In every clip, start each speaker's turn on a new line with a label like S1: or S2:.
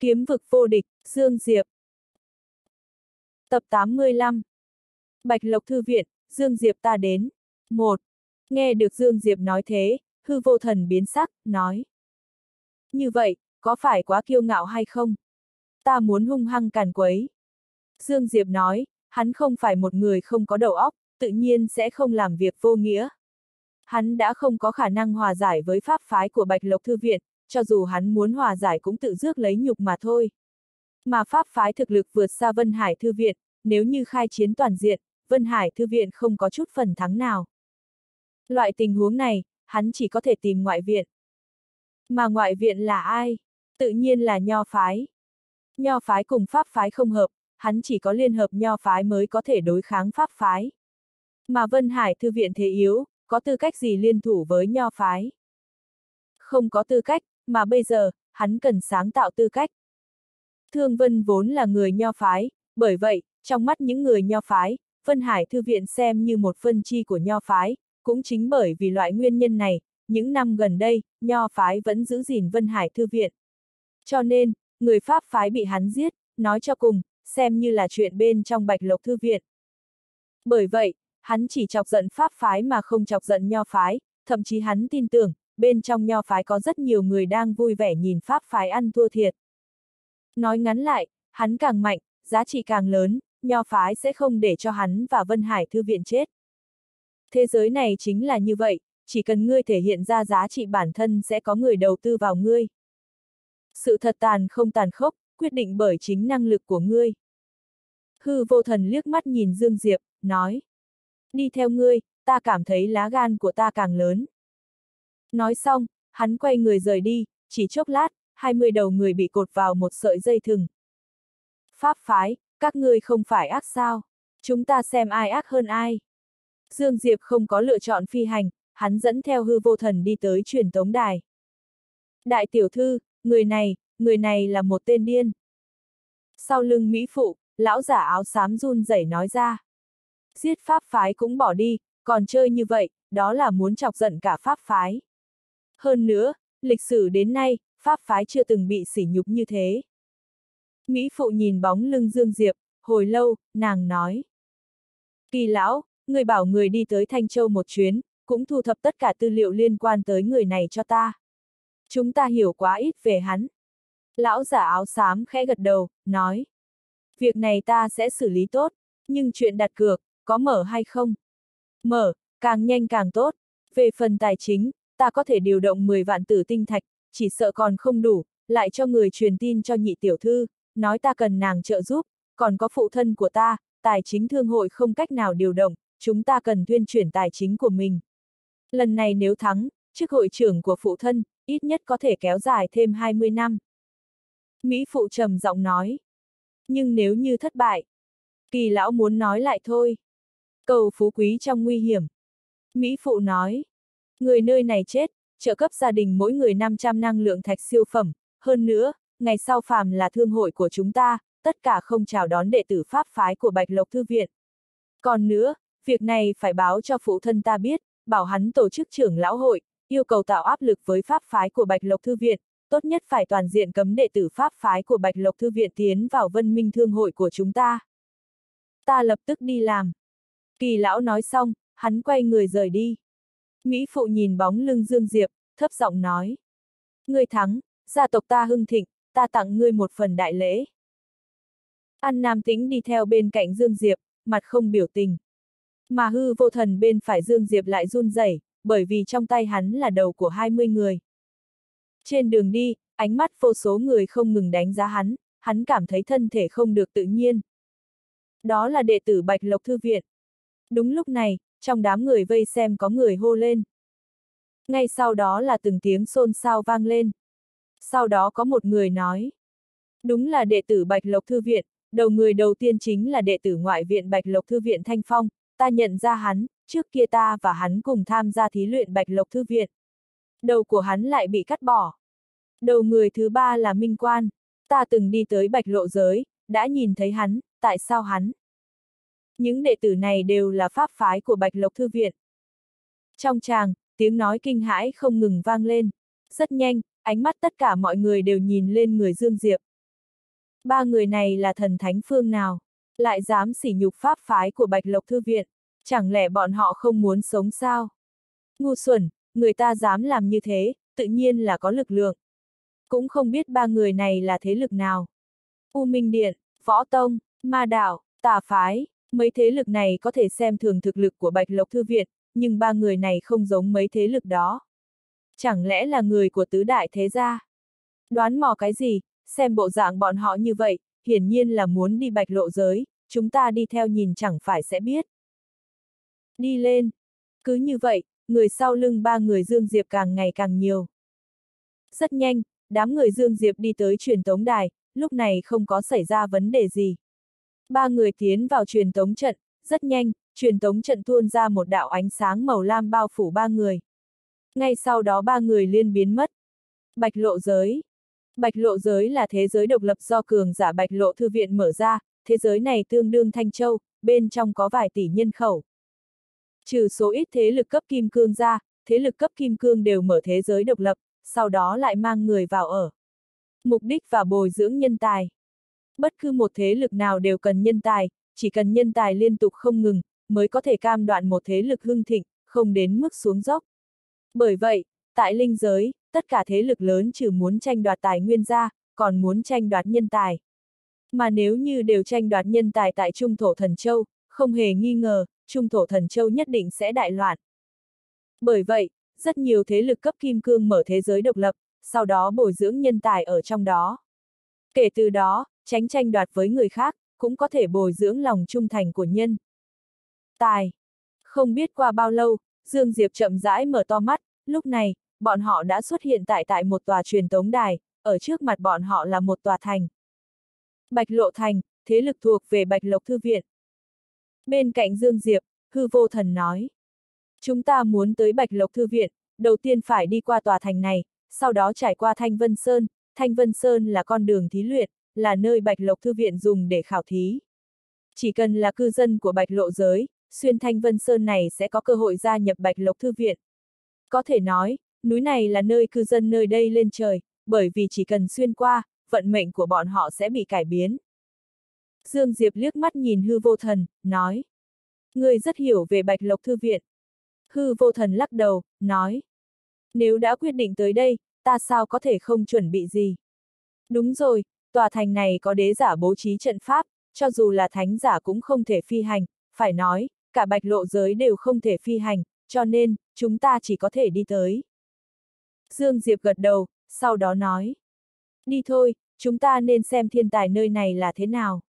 S1: Kiếm vực vô địch, Dương Diệp. Tập 85 Bạch Lộc Thư Viện, Dương Diệp ta đến. 1. Nghe được Dương Diệp nói thế, hư vô thần biến sắc, nói. Như vậy, có phải quá kiêu ngạo hay không? Ta muốn hung hăng càn quấy. Dương Diệp nói, hắn không phải một người không có đầu óc, tự nhiên sẽ không làm việc vô nghĩa. Hắn đã không có khả năng hòa giải với pháp phái của Bạch Lộc Thư Viện, cho dù hắn muốn hòa giải cũng tự rước lấy nhục mà thôi. Mà pháp phái thực lực vượt xa Vân Hải Thư Viện, nếu như khai chiến toàn diện, Vân Hải Thư Viện không có chút phần thắng nào. Loại tình huống này, hắn chỉ có thể tìm ngoại viện. Mà ngoại viện là ai? Tự nhiên là nho phái. Nho phái cùng pháp phái không hợp, hắn chỉ có liên hợp nho phái mới có thể đối kháng pháp phái. Mà Vân Hải Thư Viện thế yếu, có tư cách gì liên thủ với nho phái? Không có tư cách, mà bây giờ, hắn cần sáng tạo tư cách. Thương Vân vốn là người nho phái, bởi vậy, trong mắt những người nho phái, Vân Hải Thư Viện xem như một phân chi của nho phái, cũng chính bởi vì loại nguyên nhân này, những năm gần đây, nho phái vẫn giữ gìn Vân Hải Thư Viện. Cho nên, người Pháp phái bị hắn giết, nói cho cùng, xem như là chuyện bên trong Bạch Lộc Thư Viện. Bởi vậy, hắn chỉ chọc giận Pháp phái mà không chọc giận nho phái, thậm chí hắn tin tưởng, bên trong nho phái có rất nhiều người đang vui vẻ nhìn Pháp phái ăn thua thiệt. Nói ngắn lại, hắn càng mạnh, giá trị càng lớn, nho phái sẽ không để cho hắn và Vân Hải Thư Viện chết. Thế giới này chính là như vậy, chỉ cần ngươi thể hiện ra giá trị bản thân sẽ có người đầu tư vào ngươi. Sự thật tàn không tàn khốc, quyết định bởi chính năng lực của ngươi. Hư vô thần liếc mắt nhìn Dương Diệp, nói. Đi theo ngươi, ta cảm thấy lá gan của ta càng lớn. Nói xong, hắn quay người rời đi, chỉ chốc lát, 20 đầu người bị cột vào một sợi dây thừng. Pháp phái, các ngươi không phải ác sao? Chúng ta xem ai ác hơn ai. Dương Diệp không có lựa chọn phi hành, hắn dẫn theo hư vô thần đi tới truyền tống đài. Đại tiểu thư, người này, người này là một tên điên. Sau lưng Mỹ Phụ, lão giả áo xám run rẩy nói ra. Giết pháp phái cũng bỏ đi, còn chơi như vậy, đó là muốn chọc giận cả pháp phái. Hơn nữa, lịch sử đến nay, pháp phái chưa từng bị sỉ nhục như thế. Mỹ Phụ nhìn bóng lưng Dương Diệp, hồi lâu, nàng nói. Kỳ lão, người bảo người đi tới Thanh Châu một chuyến, cũng thu thập tất cả tư liệu liên quan tới người này cho ta. Chúng ta hiểu quá ít về hắn. Lão giả áo xám khẽ gật đầu, nói. Việc này ta sẽ xử lý tốt, nhưng chuyện đặt cược, có mở hay không? Mở, càng nhanh càng tốt. Về phần tài chính, ta có thể điều động 10 vạn tử tinh thạch, chỉ sợ còn không đủ, lại cho người truyền tin cho nhị tiểu thư, nói ta cần nàng trợ giúp, còn có phụ thân của ta, tài chính thương hội không cách nào điều động, chúng ta cần tuyên chuyển tài chính của mình. Lần này nếu thắng, chức hội trưởng của phụ thân, ít nhất có thể kéo dài thêm 20 năm. Mỹ phụ trầm giọng nói. Nhưng nếu như thất bại, kỳ lão muốn nói lại thôi. Cầu phú quý trong nguy hiểm. Mỹ phụ nói. Người nơi này chết, trợ cấp gia đình mỗi người 500 năng lượng thạch siêu phẩm. Hơn nữa, ngày sau phàm là thương hội của chúng ta, tất cả không chào đón đệ tử pháp phái của Bạch Lộc Thư Viện. Còn nữa, việc này phải báo cho phụ thân ta biết, bảo hắn tổ chức trưởng lão hội, yêu cầu tạo áp lực với pháp phái của Bạch Lộc Thư Viện, tốt nhất phải toàn diện cấm đệ tử pháp phái của Bạch Lộc Thư Viện tiến vào vân minh thương hội của chúng ta. Ta lập tức đi làm. Kỳ lão nói xong, hắn quay người rời đi. Mỹ phụ nhìn bóng lưng Dương Diệp, thấp giọng nói. Ngươi thắng, gia tộc ta hưng thịnh, ta tặng ngươi một phần đại lễ. An Nam Tĩnh đi theo bên cạnh Dương Diệp, mặt không biểu tình. Mà hư vô thần bên phải Dương Diệp lại run rẩy, bởi vì trong tay hắn là đầu của 20 người. Trên đường đi, ánh mắt vô số người không ngừng đánh giá hắn, hắn cảm thấy thân thể không được tự nhiên. Đó là đệ tử Bạch Lộc Thư Viện. Đúng lúc này, trong đám người vây xem có người hô lên. Ngay sau đó là từng tiếng xôn xao vang lên. Sau đó có một người nói. Đúng là đệ tử Bạch Lộc Thư Viện, đầu người đầu tiên chính là đệ tử ngoại viện Bạch Lộc Thư Viện Thanh Phong, ta nhận ra hắn, trước kia ta và hắn cùng tham gia thí luyện Bạch Lộc Thư Viện. Đầu của hắn lại bị cắt bỏ. Đầu người thứ ba là Minh Quan, ta từng đi tới Bạch Lộ Giới, đã nhìn thấy hắn, tại sao hắn? Những đệ tử này đều là pháp phái của Bạch Lộc Thư Viện. Trong tràng, tiếng nói kinh hãi không ngừng vang lên. Rất nhanh, ánh mắt tất cả mọi người đều nhìn lên người Dương Diệp. Ba người này là thần thánh phương nào? Lại dám sỉ nhục pháp phái của Bạch Lộc Thư Viện? Chẳng lẽ bọn họ không muốn sống sao? Ngu xuẩn, người ta dám làm như thế, tự nhiên là có lực lượng. Cũng không biết ba người này là thế lực nào. U Minh Điện, Võ Tông, Ma Đạo, Tà Phái, mấy thế lực này có thể xem thường thực lực của Bạch Lộc Thư Viện, nhưng ba người này không giống mấy thế lực đó. Chẳng lẽ là người của tứ đại thế gia? Đoán mò cái gì, xem bộ dạng bọn họ như vậy, hiển nhiên là muốn đi bạch lộ giới, chúng ta đi theo nhìn chẳng phải sẽ biết. Đi lên. Cứ như vậy, người sau lưng ba người Dương Diệp càng ngày càng nhiều. Rất nhanh, đám người Dương Diệp đi tới truyền tống đài, lúc này không có xảy ra vấn đề gì. Ba người tiến vào truyền tống trận, rất nhanh, truyền tống trận tuôn ra một đạo ánh sáng màu lam bao phủ ba người. Ngay sau đó ba người liên biến mất. Bạch lộ giới. Bạch lộ giới là thế giới độc lập do cường giả bạch lộ thư viện mở ra, thế giới này tương đương Thanh Châu, bên trong có vài tỷ nhân khẩu. Trừ số ít thế lực cấp kim cương ra, thế lực cấp kim cương đều mở thế giới độc lập, sau đó lại mang người vào ở. Mục đích và bồi dưỡng nhân tài. Bất cứ một thế lực nào đều cần nhân tài, chỉ cần nhân tài liên tục không ngừng, mới có thể cam đoạn một thế lực hưng thịnh, không đến mức xuống dốc. Bởi vậy, tại linh giới, tất cả thế lực lớn trừ muốn tranh đoạt tài nguyên ra, còn muốn tranh đoạt nhân tài. Mà nếu như đều tranh đoạt nhân tài tại Trung Thổ Thần Châu, không hề nghi ngờ, Trung Thổ Thần Châu nhất định sẽ đại loạn. Bởi vậy, rất nhiều thế lực cấp kim cương mở thế giới độc lập, sau đó bồi dưỡng nhân tài ở trong đó. Kể từ đó, tránh tranh đoạt với người khác, cũng có thể bồi dưỡng lòng trung thành của nhân. Tài. Không biết qua bao lâu, Dương Diệp chậm rãi mở to mắt, lúc này, bọn họ đã xuất hiện tại tại một tòa truyền tống đài, ở trước mặt bọn họ là một tòa thành. Bạch Lộ Thành, thế lực thuộc về Bạch Lộc Thư Viện. Bên cạnh Dương Diệp, hư vô thần nói. Chúng ta muốn tới Bạch Lộc Thư Viện, đầu tiên phải đi qua tòa thành này, sau đó trải qua Thanh Vân Sơn, Thanh Vân Sơn là con đường thí luyện, là nơi Bạch Lộc Thư Viện dùng để khảo thí. Chỉ cần là cư dân của Bạch Lộ Giới, xuyên Thanh Vân Sơn này sẽ có cơ hội gia nhập Bạch Lộc Thư Viện. Có thể nói, núi này là nơi cư dân nơi đây lên trời, bởi vì chỉ cần xuyên qua, vận mệnh của bọn họ sẽ bị cải biến. Dương Diệp liếc mắt nhìn hư vô thần, nói. Người rất hiểu về Bạch Lộc Thư Viện. Hư vô thần lắc đầu, nói. Nếu đã quyết định tới đây, ta sao có thể không chuẩn bị gì? Đúng rồi, tòa thành này có đế giả bố trí trận pháp, cho dù là thánh giả cũng không thể phi hành, phải nói, cả bạch lộ giới đều không thể phi hành, cho nên, chúng ta chỉ có thể đi tới. Dương Diệp gật đầu, sau đó nói. Đi thôi, chúng ta nên xem thiên tài nơi này là thế nào.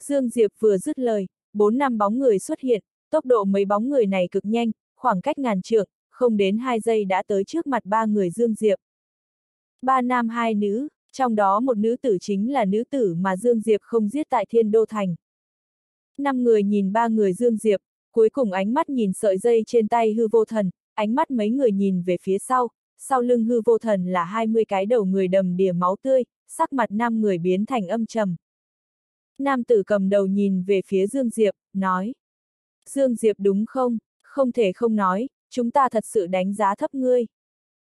S1: Dương Diệp vừa dứt lời, bốn năm bóng người xuất hiện, tốc độ mấy bóng người này cực nhanh, khoảng cách ngàn trượng, không đến hai giây đã tới trước mặt ba người Dương Diệp. Ba nam hai nữ, trong đó một nữ tử chính là nữ tử mà Dương Diệp không giết tại Thiên Đô Thành. Năm người nhìn ba người Dương Diệp, cuối cùng ánh mắt nhìn sợi dây trên tay hư vô thần, ánh mắt mấy người nhìn về phía sau, sau lưng hư vô thần là 20 cái đầu người đầm đìa máu tươi, sắc mặt năm người biến thành âm trầm. Nam tử cầm đầu nhìn về phía Dương Diệp, nói. Dương Diệp đúng không? Không thể không nói, chúng ta thật sự đánh giá thấp ngươi.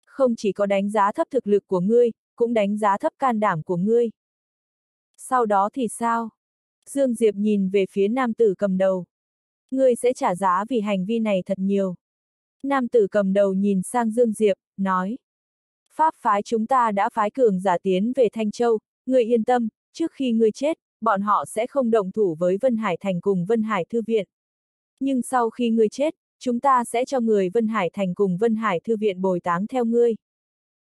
S1: Không chỉ có đánh giá thấp thực lực của ngươi, cũng đánh giá thấp can đảm của ngươi. Sau đó thì sao? Dương Diệp nhìn về phía nam tử cầm đầu. Ngươi sẽ trả giá vì hành vi này thật nhiều. Nam tử cầm đầu nhìn sang Dương Diệp, nói. Pháp phái chúng ta đã phái cường giả tiến về Thanh Châu, ngươi yên tâm, trước khi ngươi chết, bọn họ sẽ không động thủ với Vân Hải Thành cùng Vân Hải Thư Viện. Nhưng sau khi ngươi chết, chúng ta sẽ cho người Vân Hải Thành cùng Vân Hải Thư Viện bồi táng theo ngươi.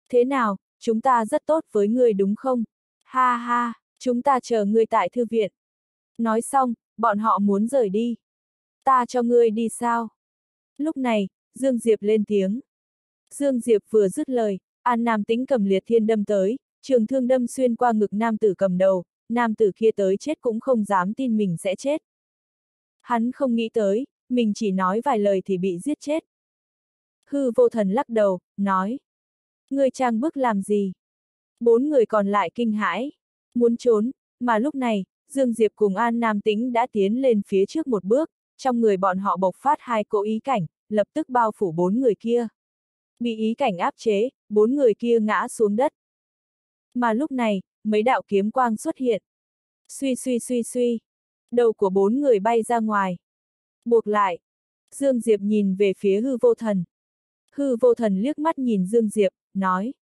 S1: Thế nào, chúng ta rất tốt với ngươi đúng không? Ha ha, chúng ta chờ ngươi tại Thư Viện. Nói xong, bọn họ muốn rời đi. Ta cho ngươi đi sao? Lúc này, Dương Diệp lên tiếng. Dương Diệp vừa dứt lời, An Nam tính cầm liệt thiên đâm tới, trường thương đâm xuyên qua ngực nam tử cầm đầu, nam tử kia tới chết cũng không dám tin mình sẽ chết. Hắn không nghĩ tới, mình chỉ nói vài lời thì bị giết chết. Hư vô thần lắc đầu, nói. Người trang bức làm gì? Bốn người còn lại kinh hãi, muốn trốn, mà lúc này, Dương Diệp cùng An Nam Tĩnh đã tiến lên phía trước một bước, trong người bọn họ bộc phát hai cỗ ý cảnh, lập tức bao phủ bốn người kia. Bị ý cảnh áp chế, bốn người kia ngã xuống đất. Mà lúc này, mấy đạo kiếm quang xuất hiện. Suy suy suy suy. Đầu của bốn người bay ra ngoài. Buộc lại. Dương Diệp nhìn về phía hư vô thần. Hư vô thần liếc mắt nhìn Dương Diệp, nói.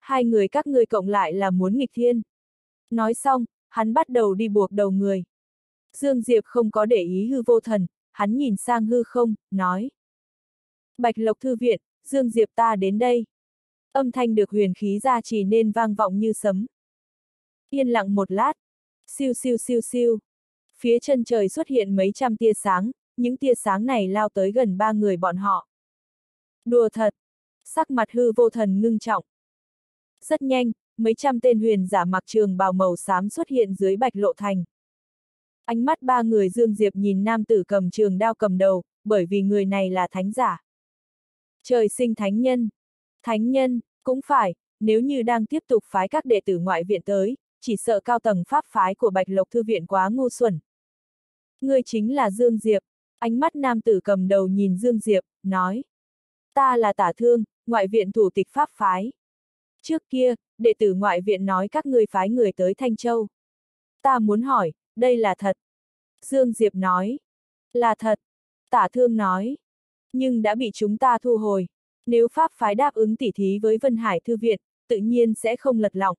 S1: Hai người các ngươi cộng lại là muốn nghịch thiên. Nói xong, hắn bắt đầu đi buộc đầu người. Dương Diệp không có để ý hư vô thần, hắn nhìn sang hư không, nói. Bạch Lộc Thư Viện, Dương Diệp ta đến đây. Âm thanh được huyền khí ra chỉ nên vang vọng như sấm. Yên lặng một lát. Siêu siêu siêu siêu. Phía chân trời xuất hiện mấy trăm tia sáng, những tia sáng này lao tới gần ba người bọn họ. Đùa thật. Sắc mặt hư vô thần ngưng trọng. Rất nhanh, mấy trăm tên huyền giả mặc trường bào màu xám xuất hiện dưới bạch lộ thành. Ánh mắt ba người Dương Diệp nhìn nam tử cầm trường đao cầm đầu, bởi vì người này là thánh giả. Trời sinh thánh nhân. Thánh nhân, cũng phải, nếu như đang tiếp tục phái các đệ tử ngoại viện tới, chỉ sợ cao tầng pháp phái của Bạch Lộc Thư Viện quá ngu xuẩn. Người chính là Dương Diệp, ánh mắt nam tử cầm đầu nhìn Dương Diệp, nói. Ta là tả thương, ngoại viện thủ tịch pháp phái. Trước kia, đệ tử ngoại viện nói các ngươi phái người tới Thanh Châu. Ta muốn hỏi, đây là thật. Dương Diệp nói. Là thật. Tả thương nói. Nhưng đã bị chúng ta thu hồi. Nếu Pháp phái đáp ứng tỉ thí với Vân Hải Thư Viện, tự nhiên sẽ không lật lọng.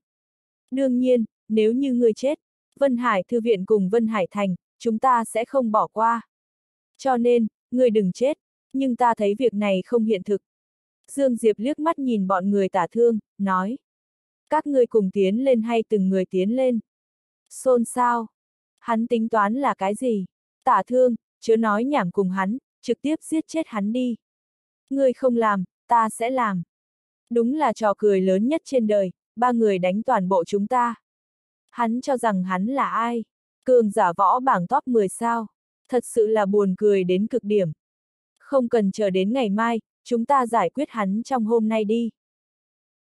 S1: Đương nhiên, nếu như ngươi chết, Vân Hải Thư Viện cùng Vân Hải Thành, chúng ta sẽ không bỏ qua. Cho nên, ngươi đừng chết, nhưng ta thấy việc này không hiện thực. Dương Diệp liếc mắt nhìn bọn người tả thương, nói. Các ngươi cùng tiến lên hay từng người tiến lên? Xôn sao? Hắn tính toán là cái gì? Tả thương, chớ nói nhảm cùng hắn, trực tiếp giết chết hắn đi. Ngươi không làm, ta sẽ làm. Đúng là trò cười lớn nhất trên đời, ba người đánh toàn bộ chúng ta. Hắn cho rằng hắn là ai? Cường giả võ bảng top 10 sao? Thật sự là buồn cười đến cực điểm. Không cần chờ đến ngày mai, chúng ta giải quyết hắn trong hôm nay đi.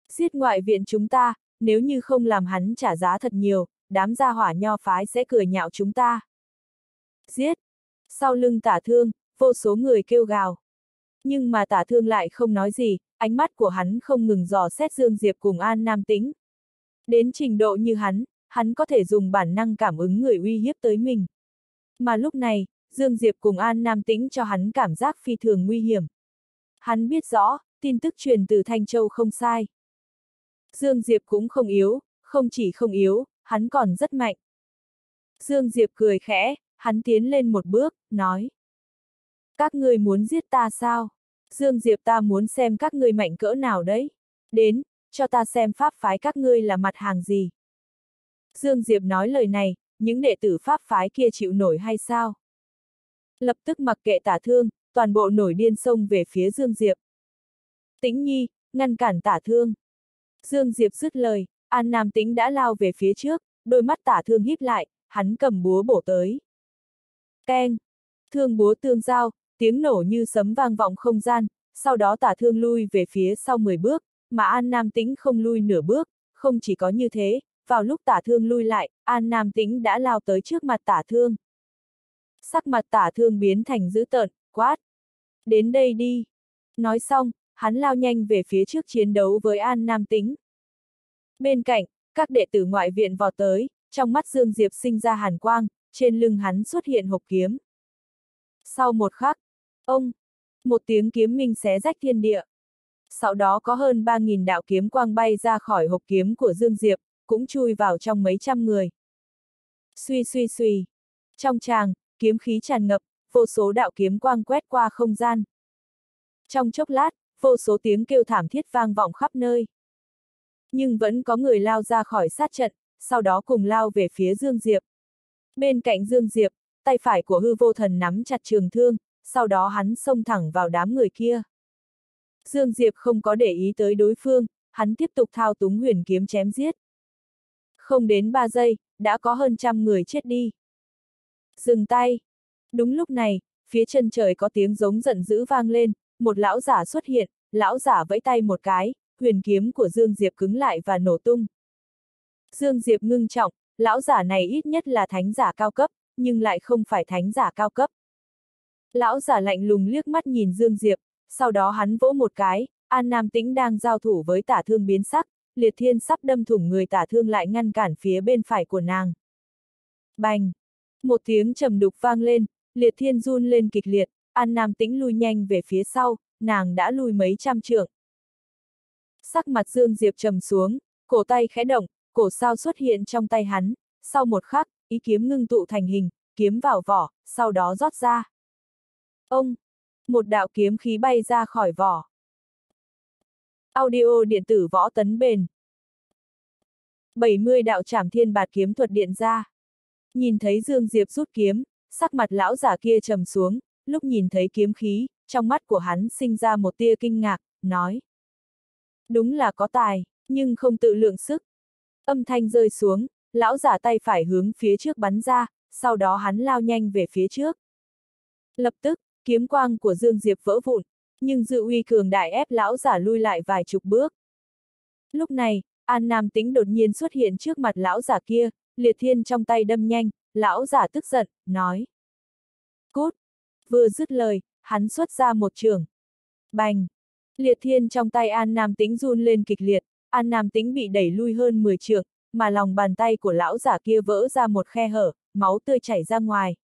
S1: Giết ngoại viện chúng ta, nếu như không làm hắn trả giá thật nhiều, đám gia hỏa nho phái sẽ cười nhạo chúng ta. Giết! Sau lưng tả thương, vô số người kêu gào. Nhưng mà tả thương lại không nói gì, ánh mắt của hắn không ngừng dò xét Dương Diệp cùng An Nam Tĩnh. Đến trình độ như hắn, hắn có thể dùng bản năng cảm ứng người uy hiếp tới mình. Mà lúc này, Dương Diệp cùng An Nam Tĩnh cho hắn cảm giác phi thường nguy hiểm. Hắn biết rõ, tin tức truyền từ Thanh Châu không sai. Dương Diệp cũng không yếu, không chỉ không yếu, hắn còn rất mạnh. Dương Diệp cười khẽ, hắn tiến lên một bước, nói. Các ngươi muốn giết ta sao? Dương Diệp ta muốn xem các ngươi mạnh cỡ nào đấy. Đến, cho ta xem pháp phái các ngươi là mặt hàng gì. Dương Diệp nói lời này, những đệ tử pháp phái kia chịu nổi hay sao? Lập tức mặc kệ tả thương, toàn bộ nổi điên sông về phía Dương Diệp. Tĩnh nhi, ngăn cản tả thương. Dương Diệp dứt lời, An Nam Tĩnh đã lao về phía trước, đôi mắt tả thương híp lại, hắn cầm búa bổ tới. Keng! Thương búa tương giao, tiếng nổ như sấm vang vọng không gian, sau đó tả thương lui về phía sau 10 bước, mà An Nam Tĩnh không lui nửa bước, không chỉ có như thế, vào lúc tả thương lui lại, An Nam Tĩnh đã lao tới trước mặt tả thương. Sắc mặt tả thương biến thành dữ tợn, quát. Đến đây đi. Nói xong, hắn lao nhanh về phía trước chiến đấu với An Nam tính. Bên cạnh, các đệ tử ngoại viện vào tới, trong mắt Dương Diệp sinh ra hàn quang, trên lưng hắn xuất hiện hộp kiếm. Sau một khắc, ông, một tiếng kiếm minh xé rách thiên địa. Sau đó có hơn 3.000 đạo kiếm quang bay ra khỏi hộp kiếm của Dương Diệp, cũng chui vào trong mấy trăm người. Suy suy suy. Trong tràng, kiếm khí tràn ngập, vô số đạo kiếm quang quét qua không gian. Trong chốc lát, vô số tiếng kêu thảm thiết vang vọng khắp nơi. Nhưng vẫn có người lao ra khỏi sát trận, sau đó cùng lao về phía Dương Diệp. Bên cạnh Dương Diệp, tay phải của hư vô thần nắm chặt trường thương, sau đó hắn xông thẳng vào đám người kia. Dương Diệp không có để ý tới đối phương, hắn tiếp tục thao túng huyền kiếm chém giết. Không đến ba giây, đã có hơn trăm người chết đi. Dừng tay! Đúng lúc này, phía chân trời có tiếng giống giận dữ vang lên, một lão giả xuất hiện, lão giả vẫy tay một cái, huyền kiếm của Dương Diệp cứng lại và nổ tung. Dương Diệp ngưng trọng, lão giả này ít nhất là thánh giả cao cấp, nhưng lại không phải thánh giả cao cấp. Lão giả lạnh lùng liếc mắt nhìn Dương Diệp, sau đó hắn vỗ một cái, An Nam Tĩnh đang giao thủ với tả thương biến sắc, liệt thiên sắp đâm thủng người tả thương lại ngăn cản phía bên phải của nàng. Bành! Một tiếng trầm đục vang lên, liệt thiên run lên kịch liệt, An Nam tĩnh lui nhanh về phía sau, nàng đã lui mấy trăm trượng. Sắc mặt Dương Diệp trầm xuống, cổ tay khẽ động, cổ sao xuất hiện trong tay hắn, sau một khắc, ý kiếm ngưng tụ thành hình, kiếm vào vỏ, sau đó rót ra. Ông! Một đạo kiếm khí bay ra khỏi vỏ. Audio điện tử võ tấn bền. 70 đạo trảm thiên bạt kiếm thuật điện ra. Nhìn thấy Dương Diệp rút kiếm, sắc mặt lão giả kia trầm xuống, lúc nhìn thấy kiếm khí, trong mắt của hắn sinh ra một tia kinh ngạc, nói. Đúng là có tài, nhưng không tự lượng sức. Âm thanh rơi xuống, lão giả tay phải hướng phía trước bắn ra, sau đó hắn lao nhanh về phía trước. Lập tức, kiếm quang của Dương Diệp vỡ vụn, nhưng dự uy cường đại ép lão giả lui lại vài chục bước. Lúc này, An Nam Tĩnh đột nhiên xuất hiện trước mặt lão giả kia, liệt thiên trong tay đâm nhanh, lão giả tức giận, nói. Cút! Vừa dứt lời, hắn xuất ra một trường. Bành! Liệt thiên trong tay An Nam Tĩnh run lên kịch liệt, An Nam Tĩnh bị đẩy lui hơn 10 trường, mà lòng bàn tay của lão giả kia vỡ ra một khe hở, máu tươi chảy ra ngoài.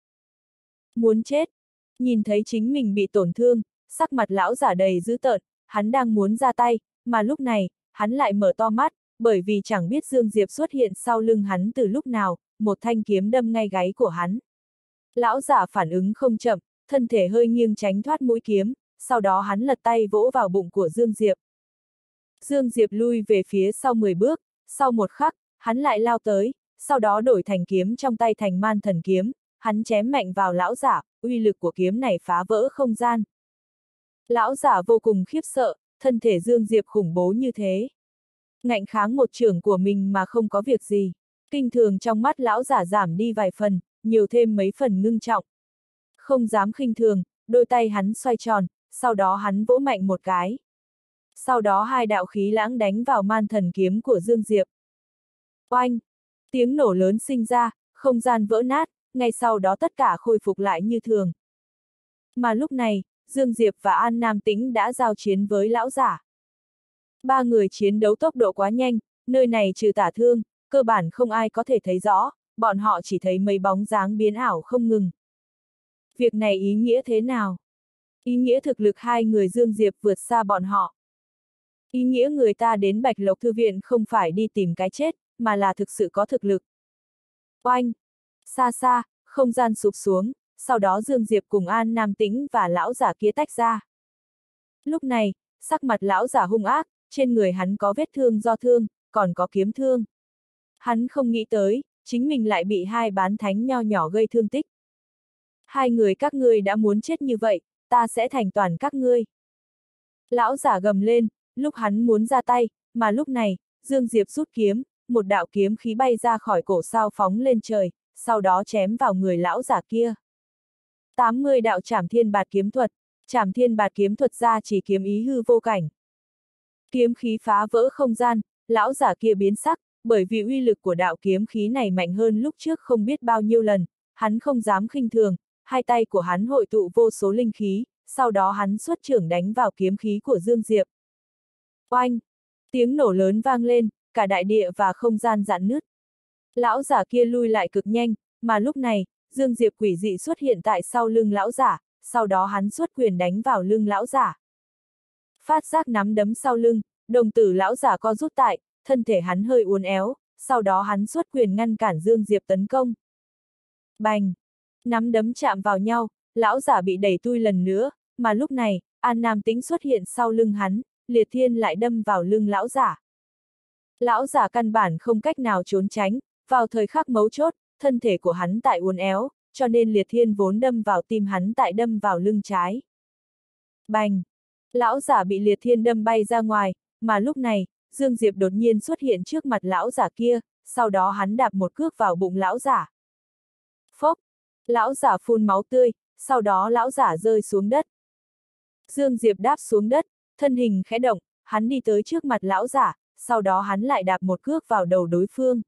S1: Muốn chết! Nhìn thấy chính mình bị tổn thương, sắc mặt lão giả đầy dữ tợn, hắn đang muốn ra tay, mà lúc này, hắn lại mở to mắt, bởi vì chẳng biết Dương Diệp xuất hiện sau lưng hắn từ lúc nào, một thanh kiếm đâm ngay gáy của hắn. Lão giả phản ứng không chậm, thân thể hơi nghiêng tránh thoát mũi kiếm, sau đó hắn lật tay vỗ vào bụng của Dương Diệp. Dương Diệp lui về phía sau 10 bước, sau một khắc, hắn lại lao tới, sau đó đổi thành kiếm trong tay thành man thần kiếm, hắn chém mạnh vào lão giả, uy lực của kiếm này phá vỡ không gian. Lão giả vô cùng khiếp sợ, thân thể Dương Diệp khủng bố như thế. Ngạnh kháng một trưởng của mình mà không có việc gì. Kinh thường trong mắt lão giả giảm đi vài phần, nhiều thêm mấy phần ngưng trọng. Không dám khinh thường, đôi tay hắn xoay tròn, sau đó hắn vỗ mạnh một cái. Sau đó hai đạo khí lãng đánh vào man thần kiếm của Dương Diệp. Oanh! Tiếng nổ lớn sinh ra, không gian vỡ nát, ngay sau đó tất cả khôi phục lại như thường. Mà lúc này, Dương Diệp và An Nam Tĩnh đã giao chiến với lão giả. Ba người chiến đấu tốc độ quá nhanh, nơi này trừ tả thương, cơ bản không ai có thể thấy rõ, bọn họ chỉ thấy mấy bóng dáng biến ảo không ngừng. Việc này ý nghĩa thế nào? Ý nghĩa thực lực hai người Dương Diệp vượt xa bọn họ. Ý nghĩa người ta đến Bạch Lộc Thư Viện không phải đi tìm cái chết, mà là thực sự có thực lực. Oanh! Xa xa, không gian sụp xuống, sau đó Dương Diệp cùng An Nam Tĩnh và lão giả kia tách ra. Lúc này, sắc mặt lão giả hung ác, trên người hắn có vết thương do thương, còn có kiếm thương. Hắn không nghĩ tới, chính mình lại bị hai bán thánh nho nhỏ gây thương tích. Hai người các ngươi đã muốn chết như vậy, ta sẽ thành toàn các ngươi. Lão giả gầm lên, lúc hắn muốn ra tay, mà lúc này, Dương Diệp rút kiếm, một đạo kiếm khí bay ra khỏi cổ sao phóng lên trời, sau đó chém vào người lão giả kia. 80 đạo trảm thiên bạt kiếm thuật, trảm thiên bạt kiếm thuật ra chỉ kiếm ý hư vô cảnh. Kiếm khí phá vỡ không gian, lão giả kia biến sắc, bởi vì uy lực của đạo kiếm khí này mạnh hơn lúc trước không biết bao nhiêu lần, hắn không dám khinh thường, hai tay của hắn hội tụ vô số linh khí, sau đó hắn xuất trưởng đánh vào kiếm khí của Dương Diệp. Oanh! Tiếng nổ lớn vang lên, cả đại địa và không gian giãn nứt. Lão giả kia lui lại cực nhanh, mà lúc này, Dương Diệp quỷ dị xuất hiện tại sau lưng lão giả, sau đó hắn xuất quyền đánh vào lưng lão giả. Phát giác nắm đấm sau lưng, đồng tử lão giả co rút tại, thân thể hắn hơi uốn éo, sau đó hắn xuất quyền ngăn cản Dương Diệp tấn công. Bành! Nắm đấm chạm vào nhau, lão giả bị đẩy tui lần nữa, mà lúc này, An Nam Tĩnh xuất hiện sau lưng hắn, liệt thiên lại đâm vào lưng lão giả. Lão giả căn bản không cách nào trốn tránh, vào thời khắc mấu chốt, thân thể của hắn tại uốn éo, cho nên liệt thiên vốn đâm vào tim hắn tại đâm vào lưng trái. Bành! Lão giả bị liệt thiên đâm bay ra ngoài, mà lúc này, Dương Diệp đột nhiên xuất hiện trước mặt lão giả kia, sau đó hắn đạp một cước vào bụng lão giả. Phốc! Lão giả phun máu tươi, sau đó lão giả rơi xuống đất. Dương Diệp đáp xuống đất, thân hình khẽ động, hắn đi tới trước mặt lão giả, sau đó hắn lại đạp một cước vào đầu đối phương.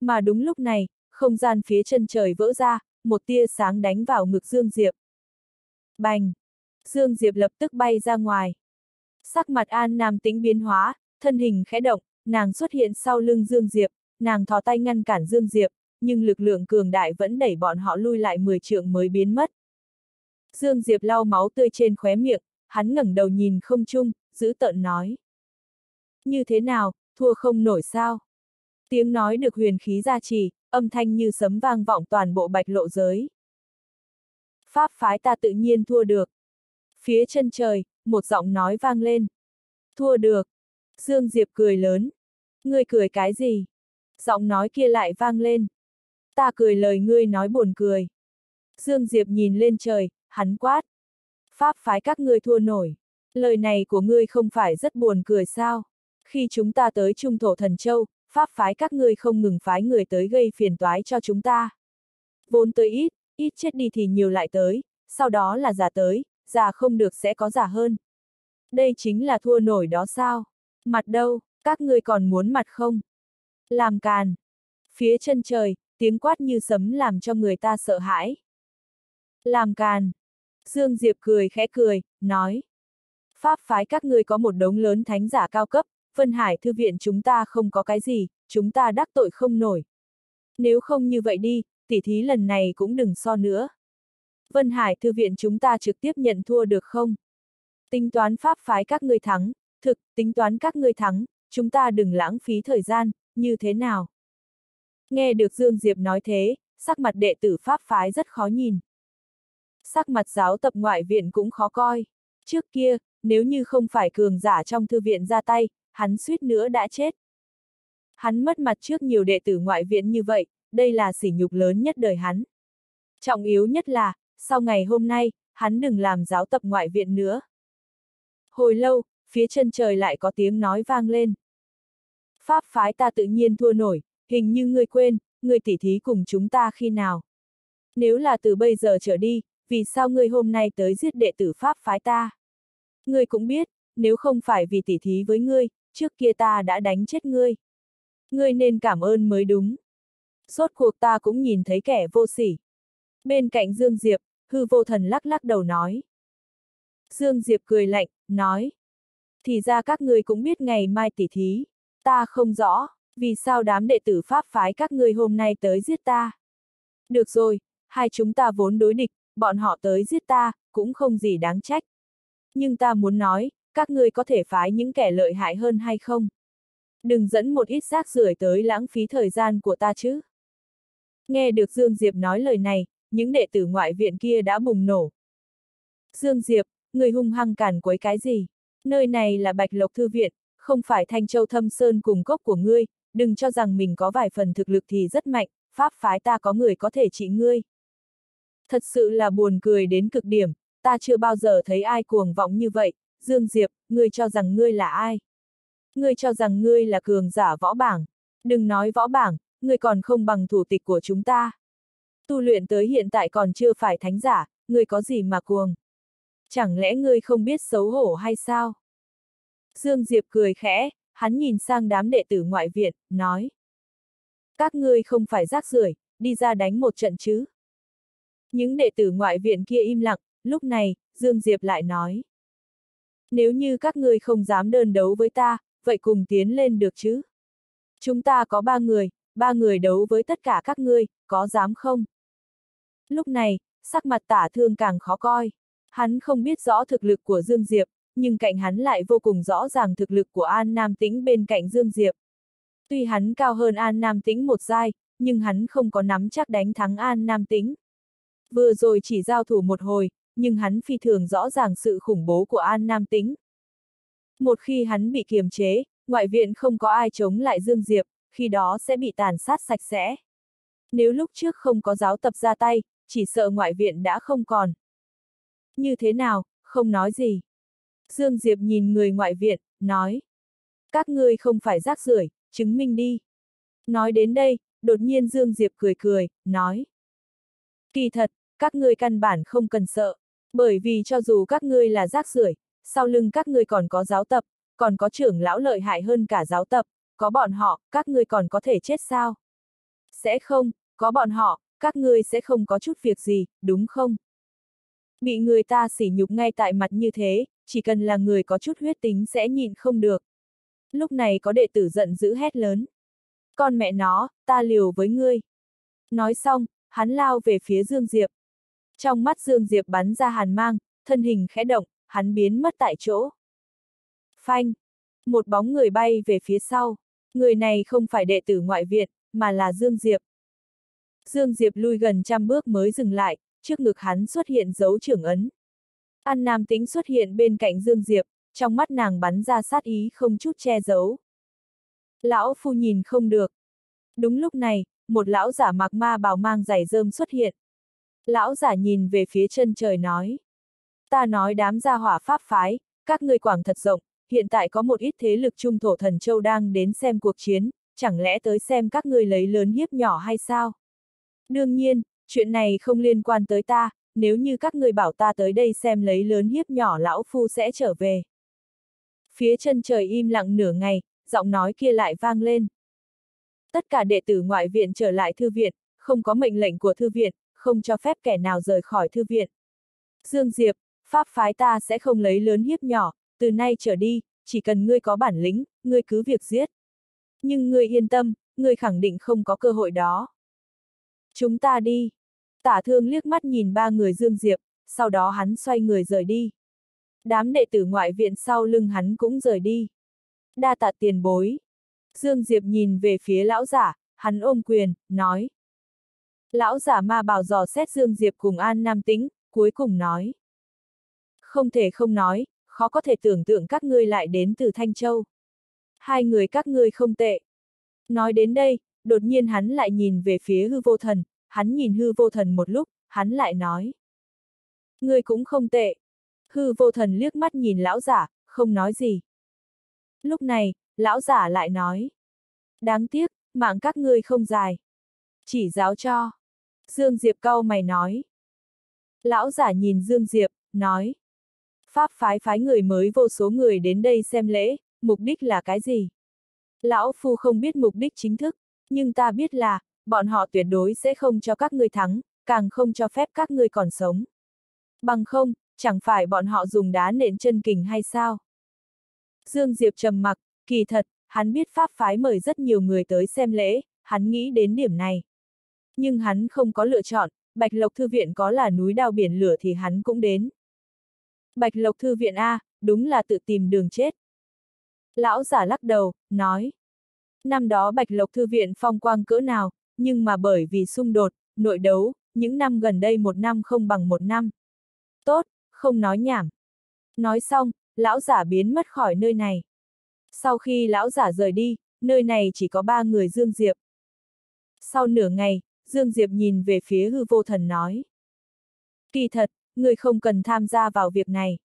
S1: Mà đúng lúc này, không gian phía chân trời vỡ ra, một tia sáng đánh vào ngực Dương Diệp. Bành! Dương Diệp lập tức bay ra ngoài. Sắc mặt An Nam tính biến hóa, thân hình khẽ động, nàng xuất hiện sau lưng Dương Diệp, nàng thò tay ngăn cản Dương Diệp, nhưng lực lượng cường đại vẫn đẩy bọn họ lui lại 10 trượng mới biến mất. Dương Diệp lau máu tươi trên khóe miệng, hắn ngẩng đầu nhìn không chung, giữ tợn nói. Như thế nào, thua không nổi sao? Tiếng nói được huyền khí gia trì, âm thanh như sấm vang vọng toàn bộ bạch lộ giới. Pháp phái ta tự nhiên thua được. Phía chân trời, một giọng nói vang lên. Thua được. Dương Diệp cười lớn. Ngươi cười cái gì? Giọng nói kia lại vang lên. Ta cười lời ngươi nói buồn cười. Dương Diệp nhìn lên trời, hắn quát. Pháp phái các ngươi thua nổi. Lời này của ngươi không phải rất buồn cười sao? Khi chúng ta tới Trung Thổ Thần Châu, Pháp phái các ngươi không ngừng phái người tới gây phiền toái cho chúng ta. Vốn tới ít, ít chết đi thì nhiều lại tới, sau đó là giả tới, giả không được sẽ có giả hơn. Đây chính là thua nổi đó sao? Mặt đâu, các ngươi còn muốn mặt không? Làm càn. Phía chân trời, tiếng quát như sấm làm cho người ta sợ hãi. Làm càn. Dương Diệp cười khẽ cười, nói. Pháp phái các ngươi có một đống lớn thánh giả cao cấp, Vân Hải Thư viện chúng ta không có cái gì, chúng ta đắc tội không nổi. Nếu không như vậy đi, tỉ thí lần này cũng đừng so nữa. Vân Hải Thư viện chúng ta trực tiếp nhận thua được không? Tính toán pháp phái các ngươi thắng, thực, tính toán các ngươi thắng, chúng ta đừng lãng phí thời gian, như thế nào? Nghe được Dương Diệp nói thế, sắc mặt đệ tử pháp phái rất khó nhìn. Sắc mặt giáo tập ngoại viện cũng khó coi. Trước kia, nếu như không phải cường giả trong thư viện ra tay, hắn suýt nữa đã chết. Hắn mất mặt trước nhiều đệ tử ngoại viện như vậy, đây là sỉ nhục lớn nhất đời hắn. Trọng yếu nhất là, sau ngày hôm nay, hắn đừng làm giáo tập ngoại viện nữa. Hồi lâu, phía chân trời lại có tiếng nói vang lên. Pháp phái ta tự nhiên thua nổi, hình như ngươi quên, ngươi tỉ thí cùng chúng ta khi nào. Nếu là từ bây giờ trở đi, vì sao ngươi hôm nay tới giết đệ tử Pháp phái ta? Ngươi cũng biết, nếu không phải vì tỉ thí với ngươi, trước kia ta đã đánh chết ngươi. Ngươi nên cảm ơn mới đúng. Rốt cuộc ta cũng nhìn thấy kẻ vô sỉ. Bên cạnh Dương Diệp, hư vô thần lắc lắc đầu nói. Dương Diệp cười lạnh, nói. Thì ra các ngươi cũng biết ngày mai tỉ thí. Ta không rõ, vì sao đám đệ tử Pháp phái các ngươi hôm nay tới giết ta. Được rồi, hai chúng ta vốn đối địch, bọn họ tới giết ta, cũng không gì đáng trách. Nhưng ta muốn nói, các ngươi có thể phái những kẻ lợi hại hơn hay không? Đừng dẫn một ít rác rưởi tới lãng phí thời gian của ta chứ. Nghe được Dương Diệp nói lời này, những đệ tử ngoại viện kia đã bùng nổ. Dương Diệp, người hung hăng cản quấy cái gì? Nơi này là Bạch Lộc Thư Viện, không phải Thanh Châu Thâm Sơn cùng cốc của ngươi, đừng cho rằng mình có vài phần thực lực thì rất mạnh, pháp phái ta có người có thể trị ngươi. Thật sự là buồn cười đến cực điểm, ta chưa bao giờ thấy ai cuồng vọng như vậy, Dương Diệp, ngươi cho rằng ngươi là ai? Ngươi cho rằng ngươi là cường giả võ bảng. Đừng nói võ bảng, ngươi còn không bằng thủ tịch của chúng ta. Tu luyện tới hiện tại còn chưa phải thánh giả, ngươi có gì mà cuồng? Chẳng lẽ ngươi không biết xấu hổ hay sao? Dương Diệp cười khẽ, hắn nhìn sang đám đệ tử ngoại viện, nói. Các ngươi không phải rác rưởi, đi ra đánh một trận chứ. Những đệ tử ngoại viện kia im lặng, lúc này, Dương Diệp lại nói. Nếu như các ngươi không dám đơn đấu với ta, vậy cùng tiến lên được chứ? Chúng ta có ba người, ba người đấu với tất cả các ngươi, có dám không? Lúc này, sắc mặt tả thương càng khó coi. Hắn không biết rõ thực lực của Dương Diệp, nhưng cạnh hắn lại vô cùng rõ ràng thực lực của An Nam Tĩnh bên cạnh Dương Diệp. Tuy hắn cao hơn An Nam Tĩnh một giai, nhưng hắn không có nắm chắc đánh thắng An Nam Tĩnh. Vừa rồi chỉ giao thủ một hồi, nhưng hắn phi thường rõ ràng sự khủng bố của An Nam Tĩnh. Một khi hắn bị kiềm chế, ngoại viện không có ai chống lại Dương Diệp, khi đó sẽ bị tàn sát sạch sẽ. Nếu lúc trước không có giáo tập ra tay, chỉ sợ ngoại viện đã không còn. Như thế nào, không nói gì. Dương Diệp nhìn người ngoại viện, nói. Các ngươi không phải rác rưởi, chứng minh đi. Nói đến đây, đột nhiên Dương Diệp cười cười, nói. Kỳ thật, các ngươi căn bản không cần sợ. Bởi vì cho dù các ngươi là rác rưởi, sau lưng các ngươi còn có giáo tập, còn có trưởng lão lợi hại hơn cả giáo tập, có bọn họ, các ngươi còn có thể chết sao? Sẽ không, có bọn họ, các ngươi sẽ không có chút việc gì, đúng không? Bị người ta sỉ nhục ngay tại mặt như thế, chỉ cần là người có chút huyết tính sẽ nhịn không được. Lúc này có đệ tử giận dữ hét lớn. Con mẹ nó, ta liều với ngươi. Nói xong, hắn lao về phía Dương Diệp. Trong mắt Dương Diệp bắn ra hàn mang, thân hình khẽ động, hắn biến mất tại chỗ. Phanh! Một bóng người bay về phía sau. Người này không phải đệ tử ngoại viện, mà là Dương Diệp. Dương Diệp lui gần trăm bước mới dừng lại, trước ngực hắn xuất hiện dấu trưởng ấn. An Nam Tĩnh xuất hiện bên cạnh Dương Diệp, trong mắt nàng bắn ra sát ý không chút che giấu. Lão phu nhìn không được. Đúng lúc này, một lão giả mặc ma bào mang giày rơm xuất hiện. Lão giả nhìn về phía chân trời nói. Ta nói đám gia hỏa pháp phái, các ngươi quảng thật rộng, hiện tại có một ít thế lực trung thổ thần châu đang đến xem cuộc chiến, chẳng lẽ tới xem các ngươi lấy lớn hiếp nhỏ hay sao? Đương nhiên, chuyện này không liên quan tới ta, nếu như các người bảo ta tới đây xem lấy lớn hiếp nhỏ lão phu sẽ trở về. Phía chân trời im lặng nửa ngày, giọng nói kia lại vang lên. Tất cả đệ tử ngoại viện trở lại thư viện, không có mệnh lệnh của thư viện, không cho phép kẻ nào rời khỏi thư viện. Dương Diệp, pháp phái ta sẽ không lấy lớn hiếp nhỏ, từ nay trở đi, chỉ cần ngươi có bản lĩnh, ngươi cứ việc giết. Nhưng ngươi yên tâm, ngươi khẳng định không có cơ hội đó. Chúng ta đi. Tả thương liếc mắt nhìn ba người Dương Diệp, sau đó hắn xoay người rời đi. Đám đệ tử ngoại viện sau lưng hắn cũng rời đi. Đa tạ tiền bối. Dương Diệp nhìn về phía lão giả, hắn ôm quyền, nói. Lão giả ma bảo dò xét Dương Diệp cùng An Nam Tĩnh, cuối cùng nói. Không thể không nói, khó có thể tưởng tượng các ngươi lại đến từ Thanh Châu. Hai người các ngươi không tệ. Nói đến đây, đột nhiên hắn lại nhìn về phía hư vô thần, hắn nhìn hư vô thần một lúc, hắn lại nói. Ngươi cũng không tệ. Hư vô thần liếc mắt nhìn lão giả, không nói gì. Lúc này, lão giả lại nói. Đáng tiếc, mạng các ngươi không dài. Chỉ giáo cho. Dương Diệp cau mày nói. Lão giả nhìn Dương Diệp, nói. Pháp phái phái người mới vô số người đến đây xem lễ, mục đích là cái gì? Lão Phu không biết mục đích chính thức, nhưng ta biết là, bọn họ tuyệt đối sẽ không cho các ngươi thắng, càng không cho phép các ngươi còn sống. Bằng không, chẳng phải bọn họ dùng đá nện chân kình hay sao? Dương Diệp trầm mặc, kỳ thật, hắn biết pháp phái mời rất nhiều người tới xem lễ, hắn nghĩ đến điểm này. Nhưng hắn không có lựa chọn, Bạch Lộc Thư Viện có là núi đao biển lửa thì hắn cũng đến. Bạch Lộc Thư Viện A, đúng là tự tìm đường chết. Lão giả lắc đầu, nói. Năm đó Bạch Lộc Thư Viện phong quang cỡ nào, nhưng mà bởi vì xung đột, nội đấu, những năm gần đây một năm không bằng một năm. Tốt, không nói nhảm. Nói xong, lão giả biến mất khỏi nơi này. Sau khi lão giả rời đi, nơi này chỉ có ba người Dương Diệp. Sau nửa ngày, Dương Diệp nhìn về phía hư vô thần nói. Kỳ thật, người không cần tham gia vào việc này.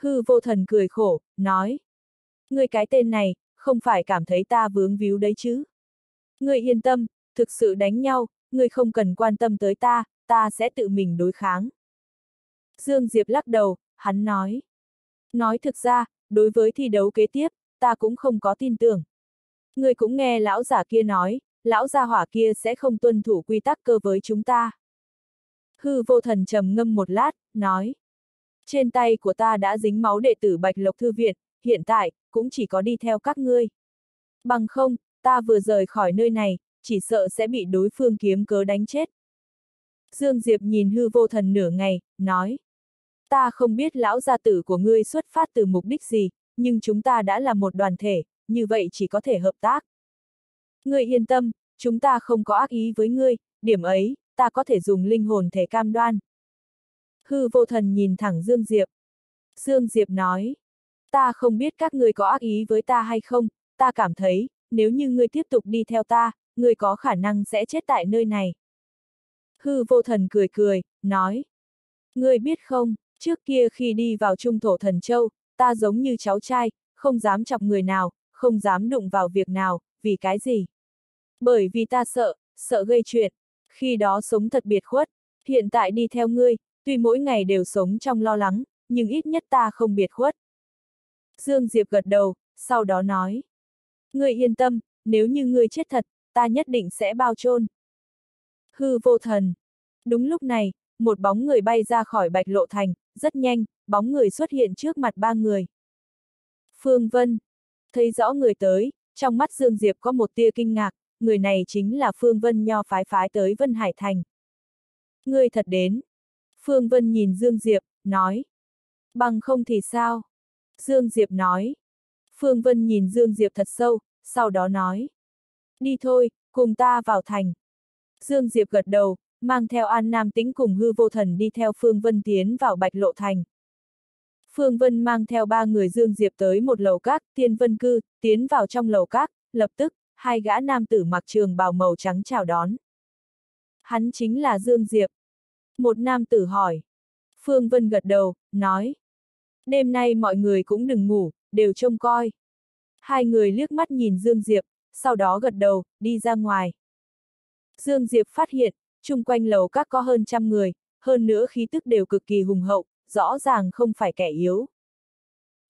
S1: Hư vô thần cười khổ, nói. Người cái tên này, không phải cảm thấy ta vướng víu đấy chứ. Người yên tâm, thực sự đánh nhau, người không cần quan tâm tới ta, ta sẽ tự mình đối kháng. Dương Diệp lắc đầu, hắn nói. Nói thực ra, đối với thi đấu kế tiếp, ta cũng không có tin tưởng. Người cũng nghe lão giả kia nói, lão gia hỏa kia sẽ không tuân thủ quy tắc cơ với chúng ta. Hư vô thần trầm ngâm một lát, nói. Trên tay của ta đã dính máu đệ tử Bạch Lộc Thư Viện, hiện tại, cũng chỉ có đi theo các ngươi. Bằng không, ta vừa rời khỏi nơi này, chỉ sợ sẽ bị đối phương kiếm cớ đánh chết. Dương Diệp nhìn hư vô thần nửa ngày, nói. Ta không biết lão gia tử của ngươi xuất phát từ mục đích gì, nhưng chúng ta đã là một đoàn thể, như vậy chỉ có thể hợp tác. Ngươi yên tâm, chúng ta không có ác ý với ngươi, điểm ấy, ta có thể dùng linh hồn thể cam đoan. Hư vô thần nhìn thẳng Dương Diệp. Dương Diệp nói, ta không biết các ngươi có ác ý với ta hay không, ta cảm thấy, nếu như ngươi tiếp tục đi theo ta, ngươi có khả năng sẽ chết tại nơi này. Hư vô thần cười cười, nói, ngươi biết không, trước kia khi đi vào trung thổ thần châu, ta giống như cháu trai, không dám chọc người nào, không dám đụng vào việc nào, vì cái gì? Bởi vì ta sợ, sợ gây chuyện, khi đó sống thật biệt khuất, hiện tại đi theo ngươi, tuy mỗi ngày đều sống trong lo lắng, nhưng ít nhất ta không biệt khuất. Dương Diệp gật đầu, sau đó nói. Ngươi yên tâm, nếu như ngươi chết thật, ta nhất định sẽ bao chôn. Hư vô thần. Đúng lúc này, một bóng người bay ra khỏi bạch lộ thành, rất nhanh, bóng người xuất hiện trước mặt ba người. Phương Vân. Thấy rõ người tới, trong mắt Dương Diệp có một tia kinh ngạc, người này chính là Phương Vân Nho phái phái tới Vân Hải Thành. Ngươi thật đến. Phương Vân nhìn Dương Diệp, nói. Bằng không thì sao? Dương Diệp nói. Phương Vân nhìn Dương Diệp thật sâu, sau đó nói. Đi thôi, cùng ta vào thành. Dương Diệp gật đầu, mang theo An Nam Tĩnh cùng hư vô thần đi theo Phương Vân tiến vào Bạch Lộ Thành. Phương Vân mang theo ba người Dương Diệp tới một lầu các, tiên vân cư, tiến vào trong lầu các, lập tức, hai gã nam tử mặc trường bào màu trắng chào đón. Hắn chính là Dương Diệp. Một nam tử hỏi. Phương Vân gật đầu, nói. Đêm nay mọi người cũng đừng ngủ, đều trông coi. Hai người liếc mắt nhìn Dương Diệp, sau đó gật đầu, đi ra ngoài. Dương Diệp phát hiện, chung quanh lầu các có hơn trăm người, hơn nữa khí tức đều cực kỳ hùng hậu, rõ ràng không phải kẻ yếu.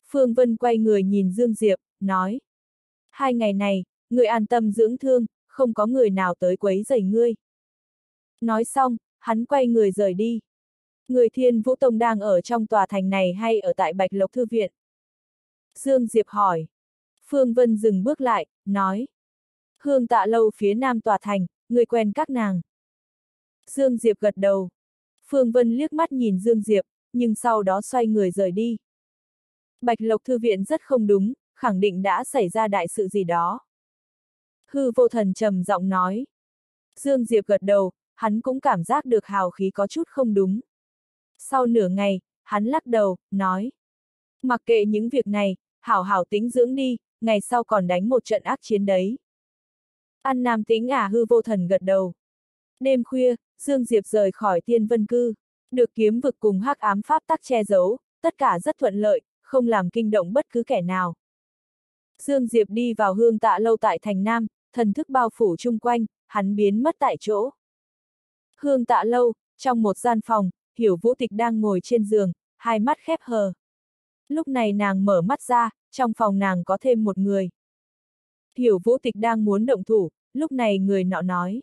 S1: Phương Vân quay người nhìn Dương Diệp, nói. Hai ngày này, người an tâm dưỡng thương, không có người nào tới quấy rầy ngươi. Nói xong, hắn quay người rời đi. Người thiên vũ tông đang ở trong tòa thành này hay ở tại Bạch Lộc Thư Viện? Dương Diệp hỏi. Phương Vân dừng bước lại, nói. Hương tạ lâu phía nam tòa thành, người quen các nàng. Dương Diệp gật đầu. Phương Vân liếc mắt nhìn Dương Diệp, nhưng sau đó xoay người rời đi. Bạch Lộc Thư Viện rất không đúng, khẳng định đã xảy ra đại sự gì đó. Hư vô thần trầm giọng nói. Dương Diệp gật đầu, hắn cũng cảm giác được hào khí có chút không đúng. Sau nửa ngày, hắn lắc đầu, nói. Mặc kệ những việc này, hảo hảo tính dưỡng đi, ngày sau còn đánh một trận ác chiến đấy. An Nam tính ả à hư vô thần gật đầu. Đêm khuya, Dương Diệp rời khỏi tiên vân cư, được kiếm vực cùng hắc ám pháp tắc che giấu, tất cả rất thuận lợi, không làm kinh động bất cứ kẻ nào. Dương Diệp đi vào hương tạ lâu tại thành Nam, thần thức bao phủ chung quanh, hắn biến mất tại chỗ. Hương tạ lâu, trong một gian phòng, hiểu vũ tịch đang ngồi trên giường, hai mắt khép hờ. Lúc này nàng mở mắt ra, trong phòng nàng có thêm một người. Hiểu vũ tịch đang muốn động thủ, lúc này người nọ nói.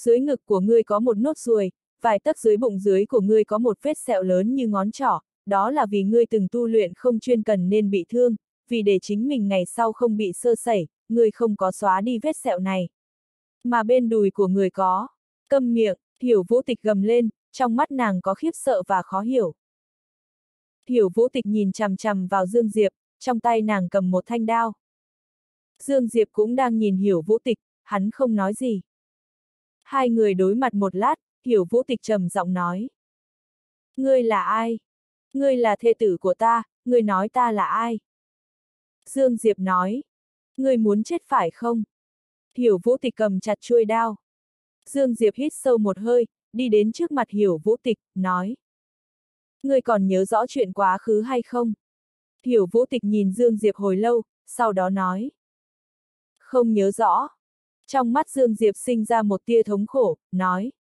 S1: Dưới ngực của ngươi có một nốt ruồi, vài tấc dưới bụng dưới của ngươi có một vết sẹo lớn như ngón trỏ, đó là vì ngươi từng tu luyện không chuyên cần nên bị thương, vì để chính mình ngày sau không bị sơ sẩy, ngươi không có xóa đi vết sẹo này. Mà bên đùi của người có, câm miệng, hiểu vũ tịch gầm lên, trong mắt nàng có khiếp sợ và khó hiểu. Hiểu vũ tịch nhìn chằm chằm vào Dương Diệp, trong tay nàng cầm một thanh đao. Dương Diệp cũng đang nhìn hiểu vũ tịch, hắn không nói gì. Hai người đối mặt một lát, hiểu vũ tịch trầm giọng nói. Ngươi là ai? Ngươi là thê tử của ta, ngươi nói ta là ai? Dương Diệp nói. Ngươi muốn chết phải không? Hiểu vũ tịch cầm chặt chuôi đao. Dương Diệp hít sâu một hơi, đi đến trước mặt hiểu vũ tịch, nói. Ngươi còn nhớ rõ chuyện quá khứ hay không? Hiểu vũ tịch nhìn Dương Diệp hồi lâu, sau đó nói. Không nhớ rõ. Trong mắt Dương Diệp sinh ra một tia thống khổ, nói.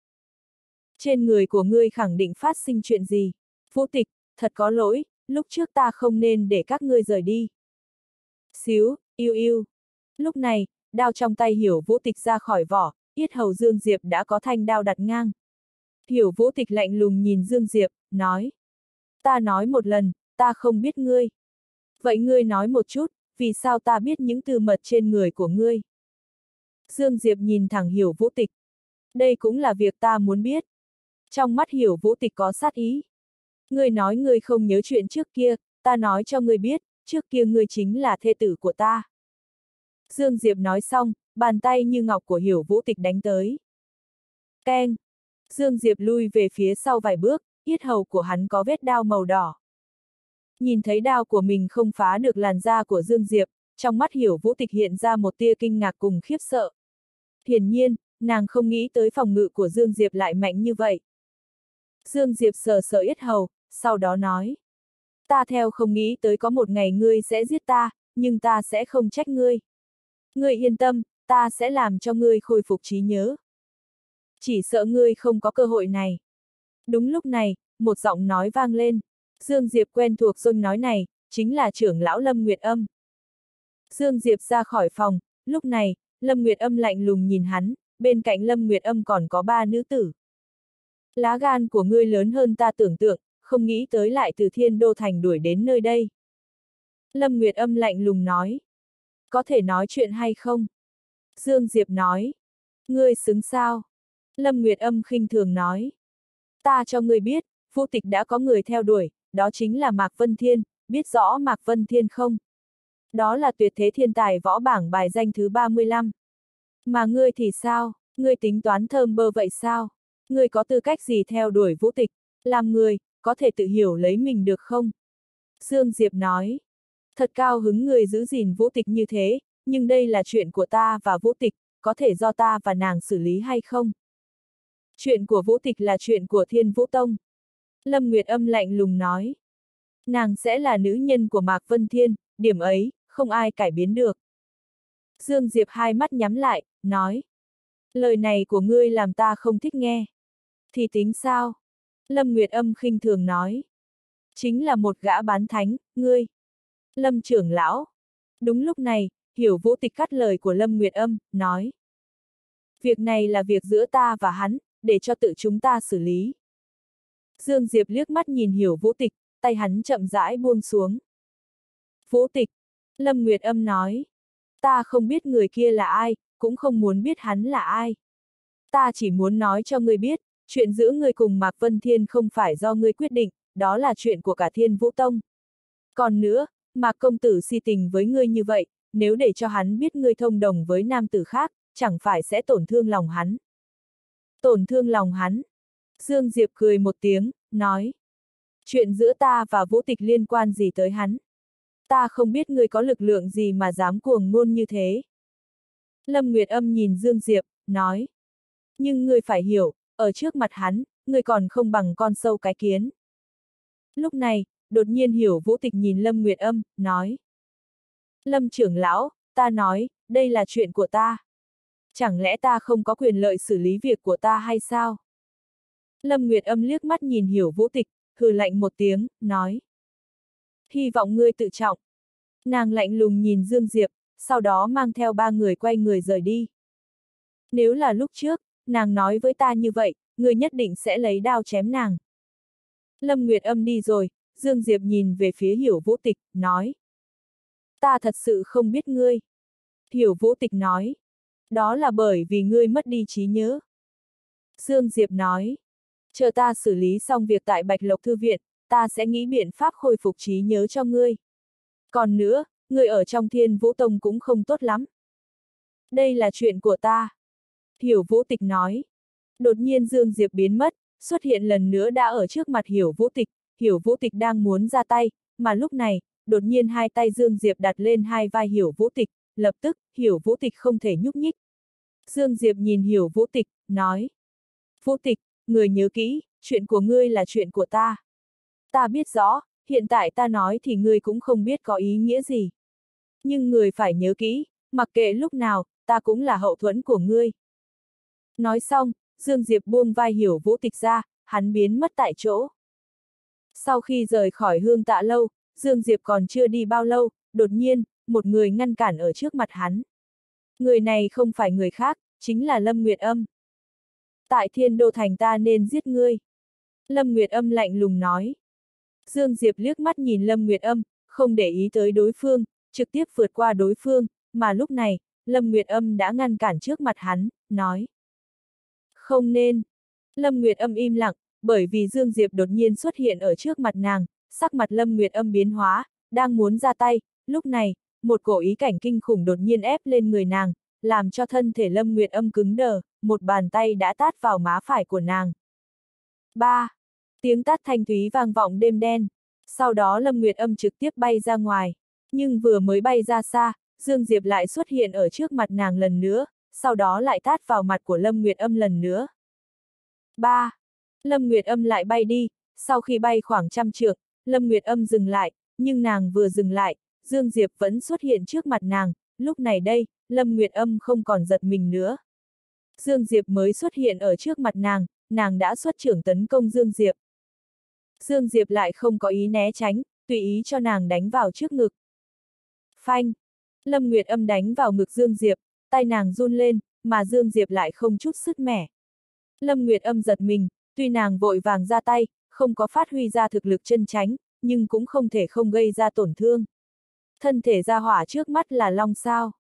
S1: Trên người của ngươi khẳng định phát sinh chuyện gì? Vũ tịch, thật có lỗi, lúc trước ta không nên để các ngươi rời đi. Xíu, yêu yêu. Lúc này, đao trong tay hiểu vũ tịch ra khỏi vỏ, yết hầu Dương Diệp đã có thanh đao đặt ngang. Hiểu vũ tịch lạnh lùng nhìn Dương Diệp, nói. Ta nói một lần, ta không biết ngươi. Vậy ngươi nói một chút, vì sao ta biết những từ mật trên người của ngươi? Dương Diệp nhìn thẳng hiểu vũ tịch. Đây cũng là việc ta muốn biết. Trong mắt hiểu vũ tịch có sát ý. Ngươi nói ngươi không nhớ chuyện trước kia, ta nói cho ngươi biết, trước kia ngươi chính là thê tử của ta. Dương Diệp nói xong, bàn tay như ngọc của hiểu vũ tịch đánh tới. Keng! Dương Diệp lui về phía sau vài bước, yết hầu của hắn có vết đao màu đỏ. Nhìn thấy đao của mình không phá được làn da của Dương Diệp, trong mắt hiểu vũ tịch hiện ra một tia kinh ngạc cùng khiếp sợ. Hiển nhiên, nàng không nghĩ tới phòng ngự của Dương Diệp lại mạnh như vậy. Dương Diệp sờ sờ yết hầu, sau đó nói. Ta theo không nghĩ tới có một ngày ngươi sẽ giết ta, nhưng ta sẽ không trách ngươi. Ngươi yên tâm, ta sẽ làm cho ngươi khôi phục trí nhớ. Chỉ sợ ngươi không có cơ hội này. Đúng lúc này, một giọng nói vang lên. Dương Diệp quen thuộc dông nói này, chính là trưởng lão Lâm Nguyệt Âm. Dương Diệp ra khỏi phòng, lúc này, Lâm Nguyệt Âm lạnh lùng nhìn hắn, bên cạnh Lâm Nguyệt Âm còn có ba nữ tử. Lá gan của ngươi lớn hơn ta tưởng tượng, không nghĩ tới lại từ thiên đô thành đuổi đến nơi đây. Lâm Nguyệt âm lạnh lùng nói. Có thể nói chuyện hay không? Dương Diệp nói. Ngươi xứng sao? Lâm Nguyệt âm khinh thường nói. Ta cho ngươi biết, vũ tịch đã có người theo đuổi, đó chính là Mạc Vân Thiên, biết rõ Mạc Vân Thiên không? Đó là tuyệt thế thiên tài võ bảng bài danh thứ 35. Mà ngươi thì sao? Ngươi tính toán thơm bơ vậy sao? Ngươi có tư cách gì theo đuổi vũ tịch? Làm người, có thể tự hiểu lấy mình được không? Dương Diệp nói. Thật cao hứng người giữ gìn vũ tịch như thế, nhưng đây là chuyện của ta và vũ tịch, có thể do ta và nàng xử lý hay không? Chuyện của vũ tịch là chuyện của thiên vũ tông. Lâm Nguyệt âm lạnh lùng nói. Nàng sẽ là nữ nhân của Mạc Vân Thiên, điểm ấy, không ai cải biến được. Dương Diệp hai mắt nhắm lại, nói. Lời này của ngươi làm ta không thích nghe. Thì tính sao? Lâm Nguyệt âm khinh thường nói. Chính là một gã bán thánh, ngươi. Lâm trưởng lão. Đúng lúc này, hiểu vũ tịch cắt lời của Lâm Nguyệt âm, nói. Việc này là việc giữa ta và hắn, để cho tự chúng ta xử lý. Dương Diệp liếc mắt nhìn hiểu vũ tịch, tay hắn chậm rãi buông xuống. Vũ tịch, Lâm Nguyệt âm nói. Ta không biết người kia là ai, cũng không muốn biết hắn là ai. Ta chỉ muốn nói cho ngươi biết, chuyện giữa ngươi cùng Mạc Vân Thiên không phải do ngươi quyết định, đó là chuyện của cả Thiên Vũ Tông. Còn nữa, Mạc công tử si tình với ngươi như vậy, nếu để cho hắn biết ngươi thông đồng với nam tử khác, chẳng phải sẽ tổn thương lòng hắn. Tổn thương lòng hắn. Dương Diệp cười một tiếng, nói. Chuyện giữa ta và vũ tịch liên quan gì tới hắn? Ta không biết ngươi có lực lượng gì mà dám cuồng ngôn như thế. Lâm Nguyệt Âm nhìn Dương Diệp, nói. Nhưng ngươi phải hiểu, ở trước mặt hắn, ngươi còn không bằng con sâu cái kiến. Lúc này, đột nhiên hiểu vũ tịch nhìn Lâm Nguyệt Âm, nói. Lâm trưởng lão, ta nói, đây là chuyện của ta. Chẳng lẽ ta không có quyền lợi xử lý việc của ta hay sao? Lâm Nguyệt Âm liếc mắt nhìn hiểu vũ tịch, hừ lạnh một tiếng, nói. Hy vọng ngươi tự trọng. Nàng lạnh lùng nhìn Dương Diệp, sau đó mang theo ba người quay người rời đi. Nếu là lúc trước, nàng nói với ta như vậy, ngươi nhất định sẽ lấy đao chém nàng. Lâm Nguyệt âm đi rồi, Dương Diệp nhìn về phía hiểu vũ tịch, nói. Ta thật sự không biết ngươi. Hiểu vũ tịch nói. Đó là bởi vì ngươi mất đi trí nhớ. Dương Diệp nói. Chờ ta xử lý xong việc tại Bạch Lộc Thư Viện, ta sẽ nghĩ biện pháp khôi phục trí nhớ cho ngươi. Còn nữa, người ở trong thiên vũ tông cũng không tốt lắm. Đây là chuyện của ta. Hiểu vũ tịch nói. Đột nhiên Dương Diệp biến mất, xuất hiện lần nữa đã ở trước mặt hiểu vũ tịch, hiểu vũ tịch đang muốn ra tay, mà lúc này, đột nhiên hai tay Dương Diệp đặt lên hai vai hiểu vũ tịch, lập tức, hiểu vũ tịch không thể nhúc nhích. Dương Diệp nhìn hiểu vũ tịch, nói. Vũ tịch, người nhớ kỹ, chuyện của ngươi là chuyện của ta. Ta biết rõ, hiện tại ta nói thì ngươi cũng không biết có ý nghĩa gì. Nhưng người phải nhớ kỹ, mặc kệ lúc nào, ta cũng là hậu thuẫn của ngươi. Nói xong, Dương Diệp buông vai hiểu vũ tịch ra, hắn biến mất tại chỗ. Sau khi rời khỏi hương tạ lâu, Dương Diệp còn chưa đi bao lâu, đột nhiên, một người ngăn cản ở trước mặt hắn. Người này không phải người khác, chính là Lâm Nguyệt Âm. Tại thiên đô thành ta nên giết ngươi. Lâm Nguyệt Âm lạnh lùng nói. Dương Diệp liếc mắt nhìn Lâm Nguyệt Âm, không để ý tới đối phương, trực tiếp vượt qua đối phương, mà lúc này, Lâm Nguyệt Âm đã ngăn cản trước mặt hắn, nói. Không nên. Lâm Nguyệt Âm im lặng, bởi vì Dương Diệp đột nhiên xuất hiện ở trước mặt nàng, sắc mặt Lâm Nguyệt Âm biến hóa, đang muốn ra tay, lúc này, một cổ ý cảnh kinh khủng đột nhiên ép lên người nàng, làm cho thân thể Lâm Nguyệt Âm cứng đờ, một bàn tay đã tát vào má phải của nàng. 3. Tiếng tát thanh thúy vang vọng đêm đen. Sau đó Lâm Nguyệt Âm trực tiếp bay ra ngoài. Nhưng vừa mới bay ra xa, Dương Diệp lại xuất hiện ở trước mặt nàng lần nữa, sau đó lại tát vào mặt của Lâm Nguyệt Âm lần nữa. 3. Lâm Nguyệt Âm lại bay đi, sau khi bay khoảng trăm trượng, Lâm Nguyệt Âm dừng lại, nhưng nàng vừa dừng lại, Dương Diệp vẫn xuất hiện trước mặt nàng, lúc này đây, Lâm Nguyệt Âm không còn giật mình nữa. Dương Diệp mới xuất hiện ở trước mặt nàng, nàng đã xuất trưởng tấn công Dương Diệp. Dương Diệp lại không có ý né tránh, tùy ý cho nàng đánh vào trước ngực. Phanh! Lâm Nguyệt âm đánh vào ngực Dương Diệp, tay nàng run lên, mà Dương Diệp lại không chút sức mẻ. Lâm Nguyệt âm giật mình, tuy nàng vội vàng ra tay, không có phát huy ra thực lực chân tránh, nhưng cũng không thể không gây ra tổn thương. Thân thể ra hỏa trước mắt là long sao.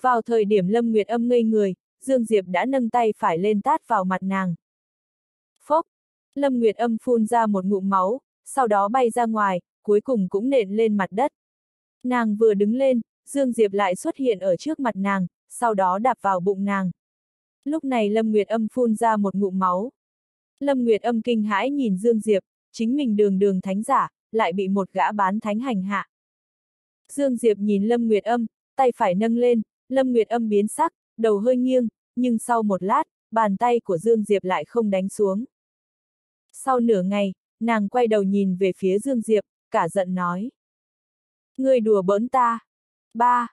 S1: Vào thời điểm Lâm Nguyệt âm ngây người, Dương Diệp đã nâng tay phải lên tát vào mặt nàng. Phốc! Lâm Nguyệt âm phun ra một ngụm máu, sau đó bay ra ngoài, cuối cùng cũng nện lên mặt đất. Nàng vừa đứng lên, Dương Diệp lại xuất hiện ở trước mặt nàng, sau đó đạp vào bụng nàng. Lúc này Lâm Nguyệt âm phun ra một ngụm máu. Lâm Nguyệt âm kinh hãi nhìn Dương Diệp, chính mình đường đường thánh giả, lại bị một gã bán thánh hành hạ. Dương Diệp nhìn Lâm Nguyệt âm, tay phải nâng lên, Lâm Nguyệt âm biến sắc, đầu hơi nghiêng, nhưng sau một lát, bàn tay của Dương Diệp lại không đánh xuống. Sau nửa ngày, nàng quay đầu nhìn về phía Dương Diệp, cả giận nói. Người đùa bỡn ta. Ba.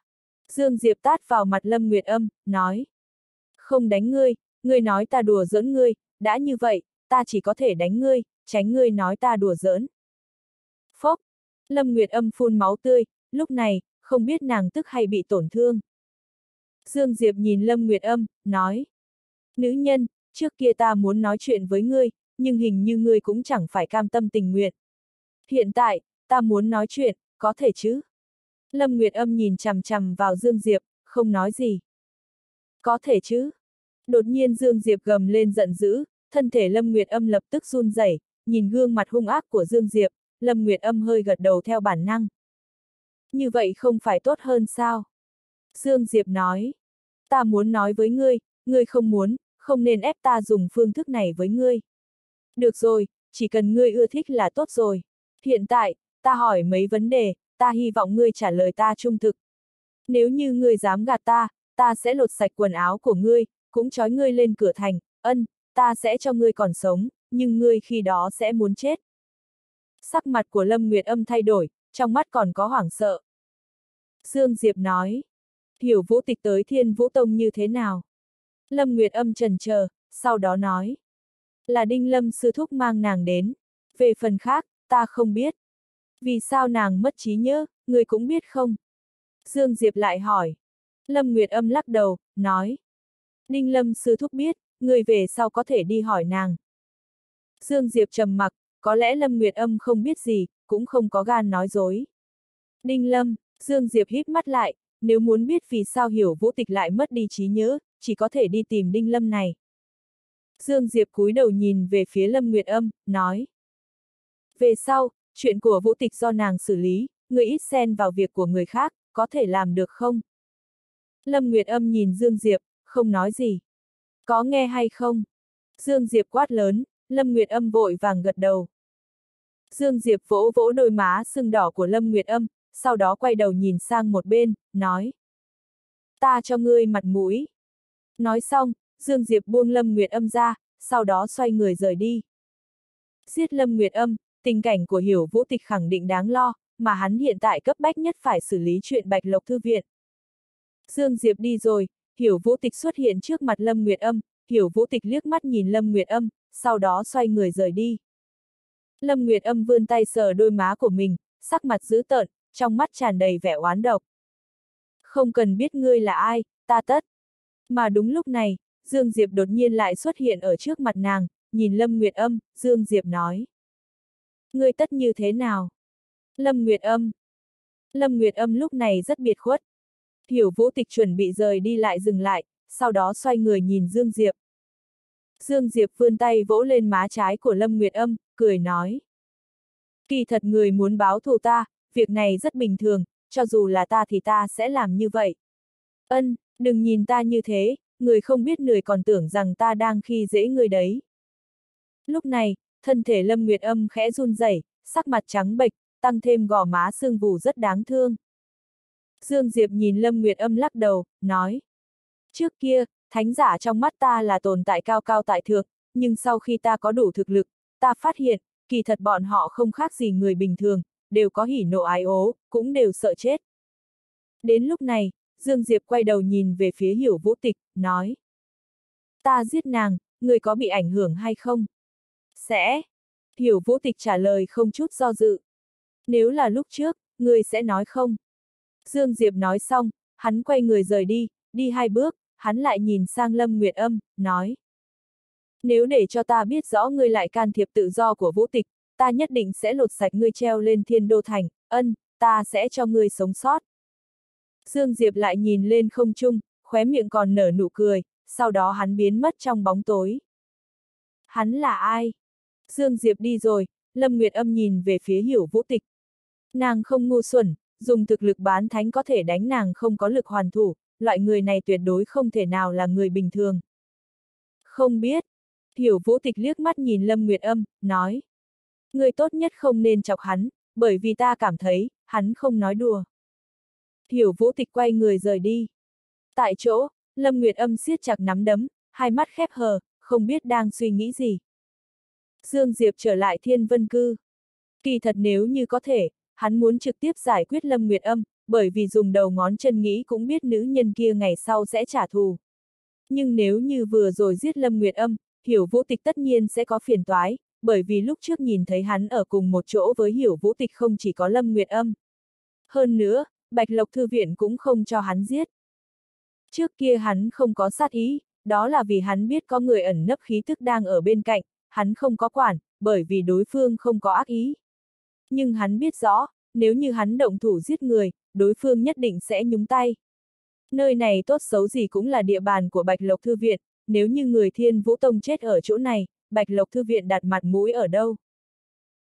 S1: Dương Diệp tát vào mặt Lâm Nguyệt âm, nói. Không đánh ngươi, ngươi nói ta đùa giỡn ngươi, đã như vậy, ta chỉ có thể đánh ngươi, tránh ngươi nói ta đùa giỡn. Phốc. Lâm Nguyệt âm phun máu tươi, lúc này, không biết nàng tức hay bị tổn thương. Dương Diệp nhìn Lâm Nguyệt âm, nói. Nữ nhân, trước kia ta muốn nói chuyện với ngươi, nhưng hình như ngươi cũng chẳng phải cam tâm tình nguyện. Hiện tại, ta muốn nói chuyện, có thể chứ? Lâm Nguyệt âm nhìn chằm chằm vào Dương Diệp, không nói gì. Có thể chứ? Đột nhiên Dương Diệp gầm lên giận dữ, thân thể Lâm Nguyệt âm lập tức run rẩy, nhìn gương mặt hung ác của Dương Diệp, Lâm Nguyệt âm hơi gật đầu theo bản năng. Như vậy không phải tốt hơn sao? Dương Diệp nói. Ta muốn nói với ngươi, ngươi không muốn, không nên ép ta dùng phương thức này với ngươi. Được rồi, chỉ cần ngươi ưa thích là tốt rồi. Hiện tại, ta hỏi mấy vấn đề, ta hy vọng ngươi trả lời ta trung thực. Nếu như ngươi dám gạt ta, ta sẽ lột sạch quần áo của ngươi, cũng trói ngươi lên cửa thành, ân, ta sẽ cho ngươi còn sống, nhưng ngươi khi đó sẽ muốn chết. Sắc mặt của Lâm Nguyệt âm thay đổi, trong mắt còn có hoảng sợ. Dương Diệp nói, hiểu vũ tịch tới thiên vũ tông như thế nào? Lâm Nguyệt âm trần chờ, sau đó nói, là Đinh Lâm sư thúc mang nàng đến. Về phần khác, ta không biết. Vì sao nàng mất trí nhớ, người cũng biết không? Dương Diệp lại hỏi. Lâm Nguyệt âm lắc đầu, nói. Đinh Lâm sư thúc biết, người về sau có thể đi hỏi nàng. Dương Diệp trầm mặc, có lẽ Lâm Nguyệt âm không biết gì, cũng không có gan nói dối. Đinh Lâm, Dương Diệp híp mắt lại, nếu muốn biết vì sao hiểu vũ tịch lại mất đi trí nhớ, chỉ có thể đi tìm Đinh Lâm này. Dương Diệp cúi đầu nhìn về phía Lâm Nguyệt Âm, nói. Về sau, chuyện của vũ tịch do nàng xử lý, người ít xen vào việc của người khác, có thể làm được không? Lâm Nguyệt Âm nhìn Dương Diệp, không nói gì. Có nghe hay không? Dương Diệp quát lớn, Lâm Nguyệt Âm vội vàng gật đầu. Dương Diệp vỗ vỗ đôi má sưng đỏ của Lâm Nguyệt Âm, sau đó quay đầu nhìn sang một bên, nói. Ta cho ngươi mặt mũi. Nói xong, Dương Diệp buông Lâm Nguyệt Âm ra, sau đó xoay người rời đi. Giết Lâm Nguyệt Âm, tình cảnh của Hiểu Vũ Tịch khẳng định đáng lo, mà hắn hiện tại cấp bách nhất phải xử lý chuyện Bạch Lộc Thư Viện. Dương Diệp đi rồi, Hiểu Vũ Tịch xuất hiện trước mặt Lâm Nguyệt Âm, Hiểu Vũ Tịch liếc mắt nhìn Lâm Nguyệt Âm, sau đó xoay người rời đi. Lâm Nguyệt Âm vươn tay sờ đôi má của mình, sắc mặt dữ tợn, trong mắt tràn đầy vẻ oán độc. Không cần biết ngươi là ai, ta tất. Mà đúng lúc này, Dương Diệp đột nhiên lại xuất hiện ở trước mặt nàng, nhìn Lâm Nguyệt Âm, Dương Diệp nói. Ngươi tất như thế nào? Lâm Nguyệt Âm. Lâm Nguyệt Âm lúc này rất biệt khuất. Hiểu Vũ Tịch chuẩn bị rời đi lại dừng lại, sau đó xoay người nhìn Dương Diệp. Dương Diệp vươn tay vỗ lên má trái của Lâm Nguyệt Âm, cười nói. Kỳ thật người muốn báo thù ta, việc này rất bình thường, cho dù là ta thì ta sẽ làm như vậy. Ân, đừng nhìn ta như thế, người không biết người còn tưởng rằng ta đang khi dễ người đấy. Lúc này, thân thể Lâm Nguyệt Âm khẽ run rẩy, sắc mặt trắng bệch, tăng thêm gò má xương vù rất đáng thương. Dương Diệp nhìn Lâm Nguyệt Âm lắc đầu, nói. Trước kia, thánh giả trong mắt ta là tồn tại cao cao tại thượng, nhưng sau khi ta có đủ thực lực, ta phát hiện, kỳ thật bọn họ không khác gì người bình thường, đều có hỉ nộ ái ố, cũng đều sợ chết. Đến lúc này, Dương Diệp quay đầu nhìn về phía hiểu vũ tịch, nói. Ta giết nàng, người có bị ảnh hưởng hay không? Sẽ. Hiểu vũ tịch trả lời không chút do dự. Nếu là lúc trước, người sẽ nói không? Dương Diệp nói xong, hắn quay người rời đi, đi hai bước, hắn lại nhìn sang Lâm Nguyệt Âm, nói. Nếu để cho ta biết rõ ngươi lại can thiệp tự do của vũ tịch, ta nhất định sẽ lột sạch ngươi treo lên thiên đô thành, ân, ta sẽ cho ngươi sống sót. Dương Diệp lại nhìn lên không trung, khóe miệng còn nở nụ cười, sau đó hắn biến mất trong bóng tối. Hắn là ai? Dương Diệp đi rồi, Lâm Nguyệt âm nhìn về phía hiểu vũ tịch. Nàng không ngu xuẩn, dùng thực lực bán thánh có thể đánh nàng không có lực hoàn thủ, loại người này tuyệt đối không thể nào là người bình thường. Không biết. Hiểu vũ tịch liếc mắt nhìn Lâm Nguyệt âm, nói. Người tốt nhất không nên chọc hắn, bởi vì ta cảm thấy, hắn không nói đùa. Hiểu vũ tịch quay người rời đi. Tại chỗ, Lâm Nguyệt âm siết chặt nắm đấm, hai mắt khép hờ, không biết đang suy nghĩ gì. Dương Diệp trở lại thiên vân cư. Kỳ thật nếu như có thể, hắn muốn trực tiếp giải quyết Lâm Nguyệt âm, bởi vì dùng đầu ngón chân nghĩ cũng biết nữ nhân kia ngày sau sẽ trả thù. Nhưng nếu như vừa rồi giết Lâm Nguyệt âm, hiểu vũ tịch tất nhiên sẽ có phiền toái, bởi vì lúc trước nhìn thấy hắn ở cùng một chỗ với hiểu vũ tịch không chỉ có Lâm Nguyệt âm. Hơn nữa, Bạch Lộc Thư Viện cũng không cho hắn giết. Trước kia hắn không có sát ý, đó là vì hắn biết có người ẩn nấp khí tức đang ở bên cạnh, hắn không có quản, bởi vì đối phương không có ác ý. Nhưng hắn biết rõ, nếu như hắn động thủ giết người, đối phương nhất định sẽ nhúng tay. Nơi này tốt xấu gì cũng là địa bàn của Bạch Lộc Thư Viện, nếu như người Thiên Vũ Tông chết ở chỗ này, Bạch Lộc Thư Viện đặt mặt mũi ở đâu?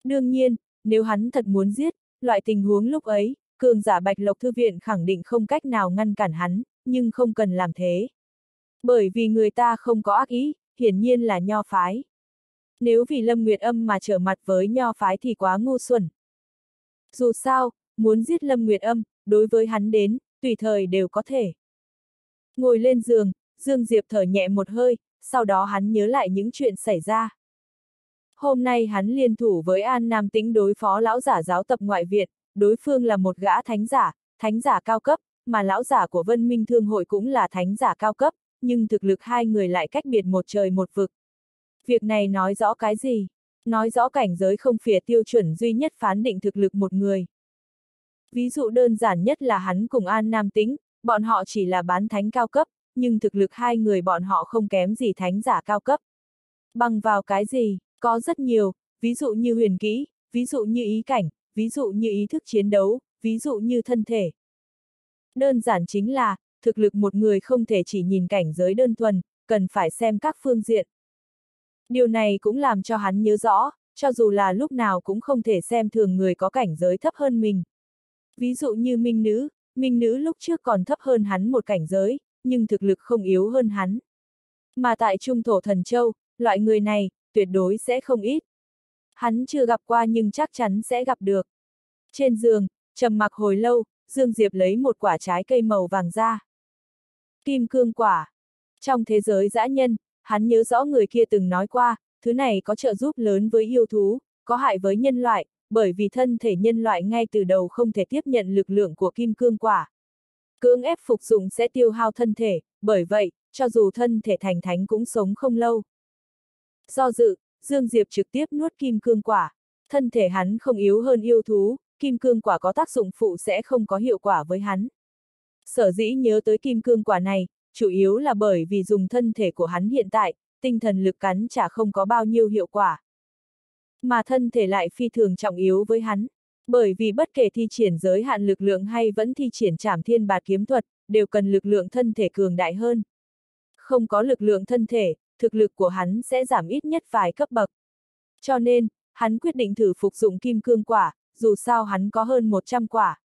S1: Đương nhiên, nếu hắn thật muốn giết, loại tình huống lúc ấy, cường giả Bạch Lộc Thư Viện khẳng định không cách nào ngăn cản hắn, nhưng không cần làm thế. Bởi vì người ta không có ác ý, hiển nhiên là nho phái. Nếu vì Lâm Nguyệt Âm mà trở mặt với nho phái thì quá ngu xuẩn. Dù sao, muốn giết Lâm Nguyệt Âm, đối với hắn đến, tùy thời đều có thể. Ngồi lên giường, Dương Diệp thở nhẹ một hơi, sau đó hắn nhớ lại những chuyện xảy ra. Hôm nay hắn liên thủ với An Nam Tĩnh đối phó lão giả giáo tập ngoại việt đối phương là một gã thánh giả, thánh giả cao cấp, mà lão giả của Vân Minh Thương hội cũng là thánh giả cao cấp, nhưng thực lực hai người lại cách biệt một trời một vực. Việc này nói rõ cái gì? Nói rõ cảnh giới không phía tiêu chuẩn duy nhất phán định thực lực một người. Ví dụ đơn giản nhất là hắn cùng An Nam Tĩnh, bọn họ chỉ là bán thánh cao cấp, nhưng thực lực hai người bọn họ không kém gì thánh giả cao cấp. Bằng vào cái gì? Có rất nhiều, ví dụ như huyền kỹ, ví dụ như ý cảnh, ví dụ như ý thức chiến đấu, ví dụ như thân thể. Đơn giản chính là, thực lực một người không thể chỉ nhìn cảnh giới đơn thuần, cần phải xem các phương diện. Điều này cũng làm cho hắn nhớ rõ, cho dù là lúc nào cũng không thể xem thường người có cảnh giới thấp hơn mình. Ví dụ như Minh Nữ, Minh Nữ lúc trước còn thấp hơn hắn một cảnh giới, nhưng thực lực không yếu hơn hắn. Mà tại Trung Thổ Thần Châu, loại người này, tuyệt đối sẽ không ít. Hắn chưa gặp qua nhưng chắc chắn sẽ gặp được. Trên giường, trầm mặc hồi lâu, Dương Diệp lấy một quả trái cây màu vàng ra. Kim cương quả. Trong thế giới dã nhân, hắn nhớ rõ người kia từng nói qua, thứ này có trợ giúp lớn với yêu thú, có hại với nhân loại, bởi vì thân thể nhân loại ngay từ đầu không thể tiếp nhận lực lượng của kim cương quả. Cưỡng ép phục dụng sẽ tiêu hao thân thể, bởi vậy, cho dù thân thể thành thánh cũng sống không lâu. Do dự, Dương Diệp trực tiếp nuốt kim cương quả. Thân thể hắn không yếu hơn yêu thú, kim cương quả có tác dụng phụ sẽ không có hiệu quả với hắn. Sở dĩ nhớ tới kim cương quả này, chủ yếu là bởi vì dùng thân thể của hắn hiện tại, tinh thần lực cắn chả không có bao nhiêu hiệu quả. Mà thân thể lại phi thường trọng yếu với hắn, bởi vì bất kể thi triển giới hạn lực lượng hay vẫn thi triển trảm thiên bạt kiếm thuật, đều cần lực lượng thân thể cường đại hơn. Không có lực lượng thân thể, thực lực của hắn sẽ giảm ít nhất vài cấp bậc. Cho nên, hắn quyết định thử phục dụng kim cương quả, dù sao hắn có hơn 100 quả.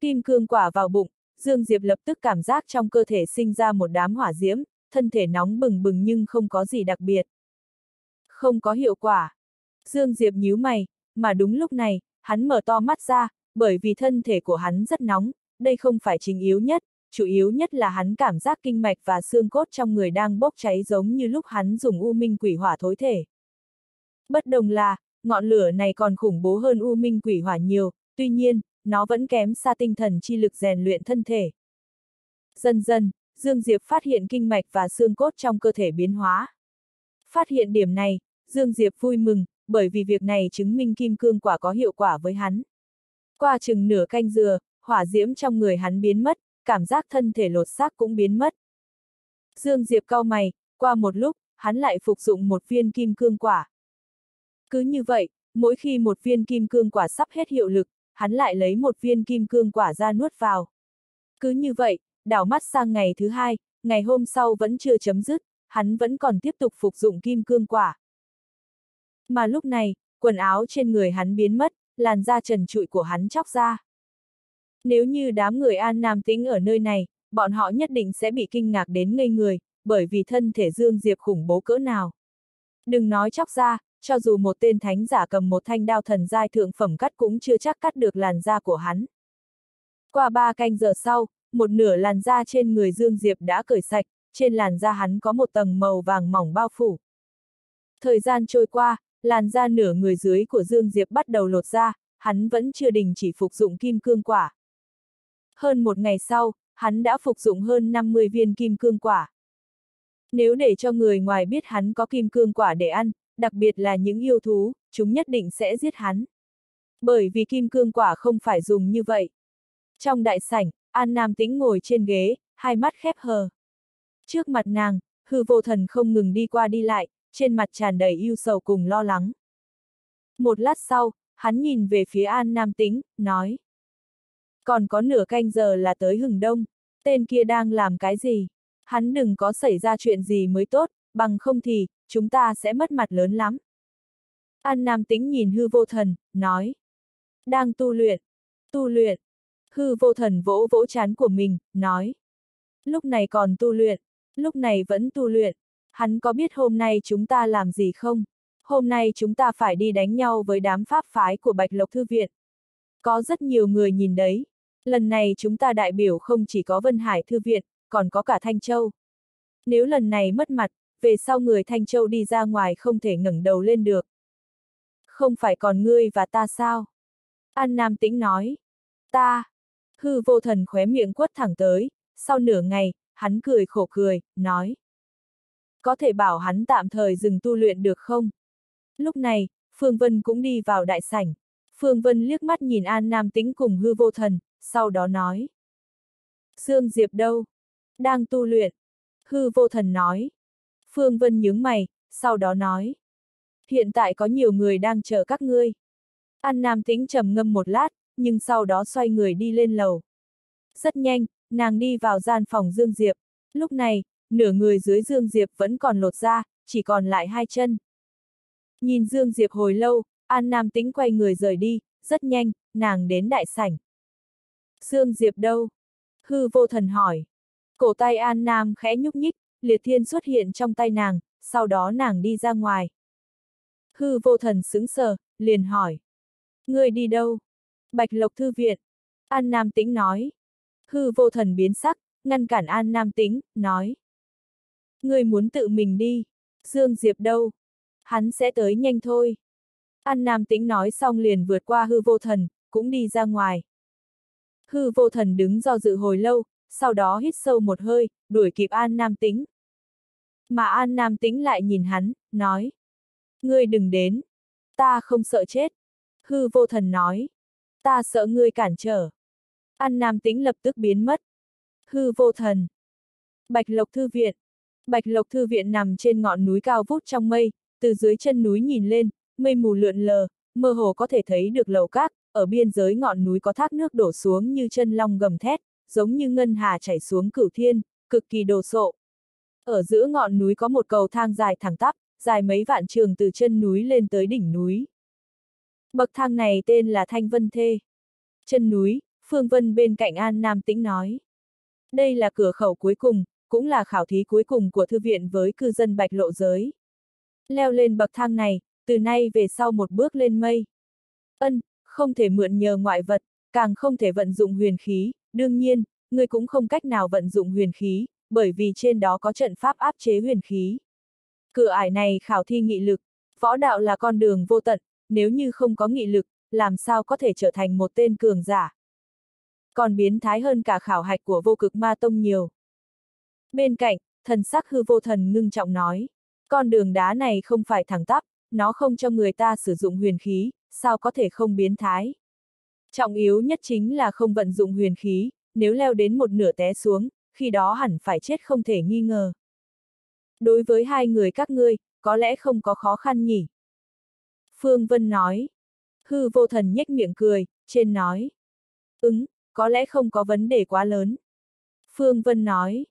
S1: Kim cương quả vào bụng, Dương Diệp lập tức cảm giác trong cơ thể sinh ra một đám hỏa diễm, thân thể nóng bừng bừng nhưng không có gì đặc biệt. Không có hiệu quả. Dương Diệp nhíu mày, mà đúng lúc này, hắn mở to mắt ra, bởi vì thân thể của hắn rất nóng, đây không phải chính yếu nhất, chủ yếu nhất là hắn cảm giác kinh mạch và xương cốt trong người đang bốc cháy giống như lúc hắn dùng u minh quỷ hỏa thối thể. Bất đồng là, ngọn lửa này còn khủng bố hơn u minh quỷ hỏa nhiều, tuy nhiên, nó vẫn kém xa tinh thần chi lực rèn luyện thân thể. Dần dần, Dương Diệp phát hiện kinh mạch và xương cốt trong cơ thể biến hóa. Phát hiện điểm này, Dương Diệp vui mừng, bởi vì việc này chứng minh kim cương quả có hiệu quả với hắn. Qua chừng nửa canh dừa, hỏa diễm trong người hắn biến mất, cảm giác thân thể lột xác cũng biến mất. Dương Diệp cau mày, qua một lúc, hắn lại phục dụng một viên kim cương quả. Cứ như vậy, mỗi khi một viên kim cương quả sắp hết hiệu lực, hắn lại lấy một viên kim cương quả ra nuốt vào. Cứ như vậy, đảo mắt sang ngày thứ hai, ngày hôm sau vẫn chưa chấm dứt, hắn vẫn còn tiếp tục phục dụng kim cương quả. Mà lúc này, quần áo trên người hắn biến mất, làn da trần trụi của hắn chóc ra. Nếu như đám người An Nam Tĩnh ở nơi này, bọn họ nhất định sẽ bị kinh ngạc đến ngây người, bởi vì thân thể Dương Diệp khủng bố cỡ nào. Đừng nói chóc ra, cho dù một tên thánh giả cầm một thanh đao thần giai thượng phẩm cắt cũng chưa chắc cắt được làn da của hắn. Qua ba canh giờ sau, một nửa làn da trên người Dương Diệp đã cởi sạch, trên làn da hắn có một tầng màu vàng mỏng bao phủ. Thời gian trôi qua, làn da nửa người dưới của Dương Diệp bắt đầu lột ra, hắn vẫn chưa đình chỉ phục dụng kim cương quả. Hơn một ngày sau, hắn đã phục dụng hơn 50 viên kim cương quả. Nếu để cho người ngoài biết hắn có kim cương quả để ăn, đặc biệt là những yêu thú, chúng nhất định sẽ giết hắn. Bởi vì kim cương quả không phải dùng như vậy. Trong đại sảnh, An Nam Tĩnh ngồi trên ghế, hai mắt khép hờ. Trước mặt nàng, hư vô thần không ngừng đi qua đi lại, trên mặt tràn đầy yêu sầu cùng lo lắng. Một lát sau, hắn nhìn về phía An Nam Tĩnh, nói. Còn có nửa canh giờ là tới hừng đông, tên kia đang làm cái gì? Hắn đừng có xảy ra chuyện gì mới tốt, bằng không thì, chúng ta sẽ mất mặt lớn lắm. An Nam Tĩnh nhìn hư vô thần, nói. Đang tu luyện, tu luyện. Hư vô thần vỗ vỗ chán của mình, nói. Lúc này còn tu luyện, lúc này vẫn tu luyện. Hắn có biết hôm nay chúng ta làm gì không? Hôm nay chúng ta phải đi đánh nhau với đám pháp phái của Bạch Lộc Thư Viện. Có rất nhiều người nhìn đấy. Lần này chúng ta đại biểu không chỉ có Vân Hải Thư Viện, còn có cả Thanh Châu. Nếu lần này mất mặt, về sau người Thanh Châu đi ra ngoài không thể ngẩng đầu lên được. Không phải còn ngươi và ta sao? An Nam Tĩnh nói. Ta. Hư vô thần khóe miệng quất thẳng tới, sau nửa ngày, hắn cười khổ cười, nói. Có thể bảo hắn tạm thời dừng tu luyện được không? Lúc này, Phương Vân cũng đi vào đại sảnh. Phương Vân liếc mắt nhìn An Nam Tĩnh cùng hư vô thần, sau đó nói. Dương Diệp đâu? Đang tu luyện. Hư vô thần nói. Phương Vân nhướng mày, sau đó nói. Hiện tại có nhiều người đang chờ các ngươi. An Nam Tĩnh trầm ngâm một lát, nhưng sau đó xoay người đi lên lầu. Rất nhanh, nàng đi vào gian phòng Dương Diệp. Lúc này, nửa người dưới Dương Diệp vẫn còn lột ra, chỉ còn lại hai chân. Nhìn Dương Diệp hồi lâu, An Nam Tĩnh quay người rời đi, rất nhanh, nàng đến đại sảnh. Dương Diệp đâu? Hư vô thần hỏi. Cổ tay An Nam khẽ nhúc nhích, liệt thiên xuất hiện trong tay nàng, sau đó nàng đi ra ngoài. Hư vô thần sững sờ, liền hỏi. Người đi đâu? Bạch Lộc Thư Viện. An Nam Tĩnh nói. Hư vô thần biến sắc, ngăn cản An Nam Tĩnh, nói. Người muốn tự mình đi. Dương Diệp đâu? Hắn sẽ tới nhanh thôi. An Nam Tĩnh nói xong liền vượt qua hư vô thần, cũng đi ra ngoài. Hư vô thần đứng do dự hồi lâu, sau đó hít sâu một hơi, đuổi kịp An Nam Tĩnh. Mà An Nam Tĩnh lại nhìn hắn, nói. Ngươi đừng đến. Ta không sợ chết. Hư vô thần nói. Ta sợ ngươi cản trở. An Nam Tĩnh lập tức biến mất. Hư vô thần. Bạch Lộc Thư Viện. Bạch Lộc Thư Viện nằm trên ngọn núi cao vút trong mây, từ dưới chân núi nhìn lên, mây mù lượn lờ, mơ hồ có thể thấy được lầu cát ở biên giới ngọn núi có thác nước đổ xuống như chân long gầm thét, giống như ngân hà chảy xuống cửu thiên, cực kỳ đồ sộ. Ở giữa ngọn núi có một cầu thang dài thẳng tắp, dài mấy vạn trường từ chân núi lên tới đỉnh núi. Bậc thang này tên là Thanh Vân Thê. Chân núi, Phương Vân bên cạnh An Nam Tĩnh nói. Đây là cửa khẩu cuối cùng, cũng là khảo thí cuối cùng của thư viện với cư dân bạch lộ giới. Leo lên bậc thang này, từ nay về sau một bước lên mây. Ân, không thể mượn nhờ ngoại vật, càng không thể vận dụng huyền khí, đương nhiên, người cũng không cách nào vận dụng huyền khí, bởi vì trên đó có trận pháp áp chế huyền khí. Cửa ải này khảo thi nghị lực, võ đạo là con đường vô tận, nếu như không có nghị lực, làm sao có thể trở thành một tên cường giả. Còn biến thái hơn cả khảo hạch của vô cực ma tông nhiều. Bên cạnh, thần sắc hư vô thần ngưng trọng nói, con đường đá này không phải thẳng tắp, nó không cho người ta sử dụng huyền khí, sao có thể không biến thái. Trọng yếu nhất chính là không vận dụng huyền khí, nếu leo đến một nửa té xuống, khi đó hẳn phải chết không thể nghi ngờ. Đối với hai người các ngươi, có lẽ không có khó khăn nhỉ. Phương Vân nói. Hư vô thần nhếch miệng cười, trên nói. Ứng, có lẽ không có vấn đề quá lớn. Phương Vân nói.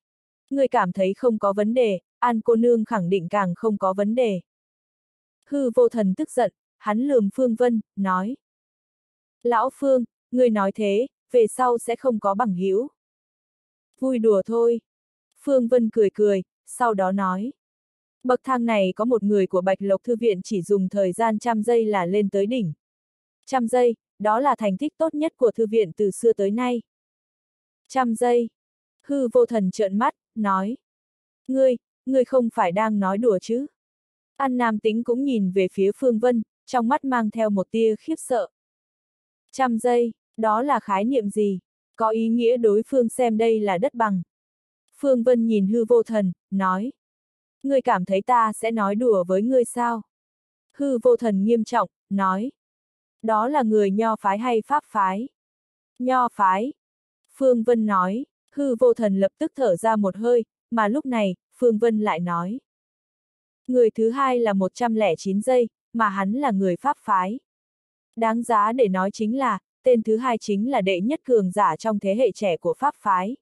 S1: Người cảm thấy không có vấn đề, An cô nương khẳng định càng không có vấn đề. Hư vô thần tức giận, hắn lườm Phương Vân, nói. Lão Phương, người nói thế, về sau sẽ không có bằng hữu. Vui đùa thôi. Phương Vân cười cười, sau đó nói. Bậc thang này có một người của Bạch Lộc Thư Viện chỉ dùng thời gian trăm giây là lên tới đỉnh. Trăm giây, đó là thành tích tốt nhất của Thư Viện từ xưa tới nay. Trăm giây. Hư vô thần trợn mắt, nói. Ngươi, ngươi không phải đang nói đùa chứ? An Nam Tính cũng nhìn về phía Phương Vân, trong mắt mang theo một tia khiếp sợ. Trăm giây, đó là khái niệm gì? Có ý nghĩa đối phương xem đây là đất bằng. Phương Vân nhìn hư vô thần, nói. Ngươi cảm thấy ta sẽ nói đùa với ngươi sao? Hư vô thần nghiêm trọng, nói. Đó là người nho phái hay pháp phái? Nho phái. Phương Vân nói, hư vô thần lập tức thở ra một hơi, mà lúc này, Phương Vân lại nói. Người thứ hai là 109 giây, mà hắn là người pháp phái. Đáng giá để nói chính là, tên thứ hai chính là đệ nhất cường giả trong thế hệ trẻ của pháp phái.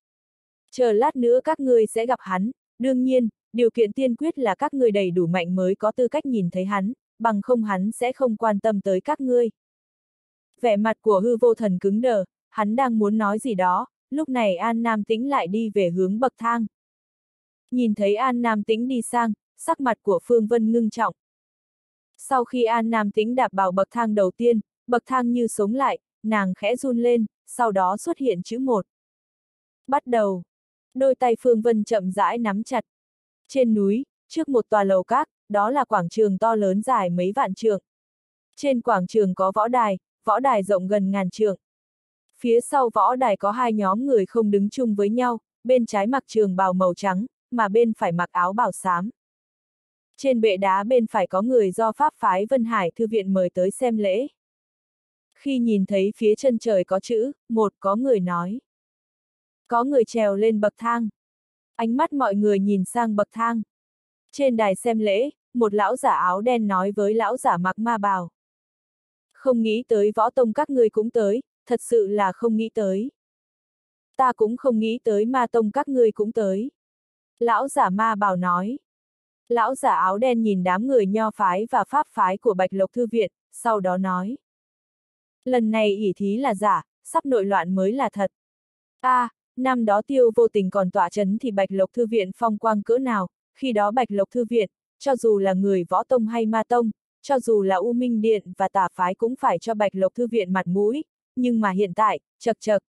S1: Chờ lát nữa các ngươi sẽ gặp hắn, đương nhiên, điều kiện tiên quyết là các ngươi đầy đủ mạnh mới có tư cách nhìn thấy hắn, bằng không hắn sẽ không quan tâm tới các ngươi. Vẻ mặt của hư vô thần cứng đờ, hắn đang muốn nói gì đó, lúc này An Nam Tĩnh lại đi về hướng bậc thang. Nhìn thấy An Nam Tĩnh đi sang, sắc mặt của Phương Vân ngưng trọng. Sau khi An Nam Tĩnh đạp vào bậc thang đầu tiên, bậc thang như sống lại, nàng khẽ run lên, sau đó xuất hiện chữ một. Bắt đầu. Đôi tay Phương Vân chậm rãi nắm chặt. Trên núi, trước một tòa lầu các, đó là quảng trường to lớn dài mấy vạn trượng. Trên quảng trường có võ đài, võ đài rộng gần ngàn trượng. Phía sau võ đài có hai nhóm người không đứng chung với nhau, bên trái mặc trường bào màu trắng, mà bên phải mặc áo bào xám. Trên bệ đá bên phải có người do Pháp phái Vân Hải Thư viện mời tới xem lễ. Khi nhìn thấy phía chân trời có chữ, một có người nói. Có người trèo lên bậc thang. Ánh mắt mọi người nhìn sang bậc thang. Trên đài xem lễ, một lão giả áo đen nói với lão giả mặc ma bào. Không nghĩ tới võ tông các ngươi cũng tới, thật sự là không nghĩ tới. Ta cũng không nghĩ tới ma tông các ngươi cũng tới. Lão giả ma bào nói. Lão giả áo đen nhìn đám người nho phái và pháp phái của Bạch Lộc Thư Viện, sau đó nói. Lần này ỷ thí là giả, sắp nội loạn mới là thật. a à, năm đó tiêu vô tình còn tỏa chấn thì Bạch Lộc Thư Viện phong quang cỡ nào, khi đó Bạch Lộc Thư Viện, cho dù là người võ tông hay ma tông, cho dù là U Minh Điện và tà phái cũng phải cho Bạch Lộc Thư Viện mặt mũi, nhưng mà hiện tại, chật chật.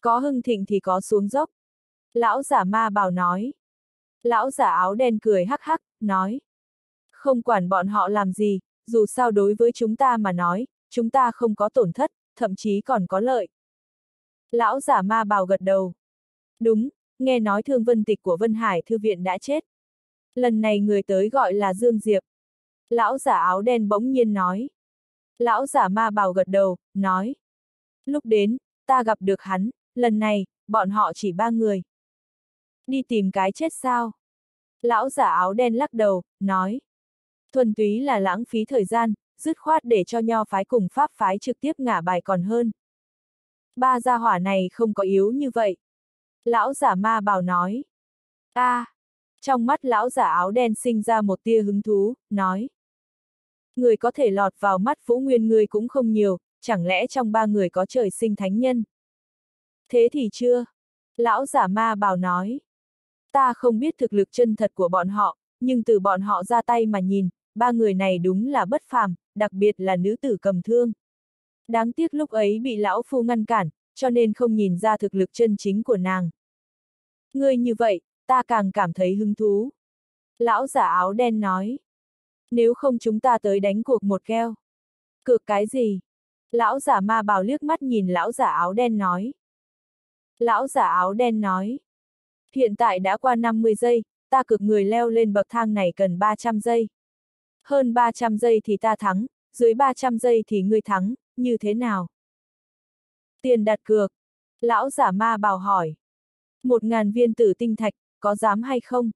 S1: Có hưng thịnh thì có xuống dốc. Lão giả ma bảo nói. Lão giả áo đen cười hắc hắc, nói. Không quản bọn họ làm gì, dù sao đối với chúng ta mà nói, chúng ta không có tổn thất, thậm chí còn có lợi. Lão giả ma bào gật đầu. Đúng, nghe nói thương vân tịch của Vân Hải Thư Viện đã chết. Lần này người tới gọi là Dương Diệp. Lão giả áo đen bỗng nhiên nói. Lão giả ma bào gật đầu, nói. Lúc đến, ta gặp được hắn, lần này, bọn họ chỉ ba người. Đi tìm cái chết sao? Lão giả áo đen lắc đầu, nói. Thuần túy là lãng phí thời gian, dứt khoát để cho nho phái cùng pháp phái trực tiếp ngả bài còn hơn. Ba gia hỏa này không có yếu như vậy. Lão giả ma bảo nói. a à, trong mắt lão giả áo đen sinh ra một tia hứng thú, nói. Người có thể lọt vào mắt Vũ Nguyên người cũng không nhiều, chẳng lẽ trong ba người có trời sinh thánh nhân? Thế thì chưa? Lão giả ma bảo nói. Ta không biết thực lực chân thật của bọn họ, nhưng từ bọn họ ra tay mà nhìn, ba người này đúng là bất phàm, đặc biệt là nữ tử cầm thương. Đáng tiếc lúc ấy bị lão phu ngăn cản, cho nên không nhìn ra thực lực chân chính của nàng. Ngươi như vậy, ta càng cảm thấy hứng thú. Lão giả áo đen nói. Nếu không chúng ta tới đánh cuộc một keo. Cược cái gì? Lão giả ma bào liếc mắt nhìn lão giả áo đen nói. Lão giả áo đen nói. Hiện tại đã qua 50 giây, ta cực người leo lên bậc thang này cần 300 giây. Hơn 300 giây thì ta thắng, dưới 300 giây thì ngươi thắng, như thế nào? Tiền đặt cược. Lão giả ma bào hỏi. Một ngàn viên tử tinh thạch, có dám hay không?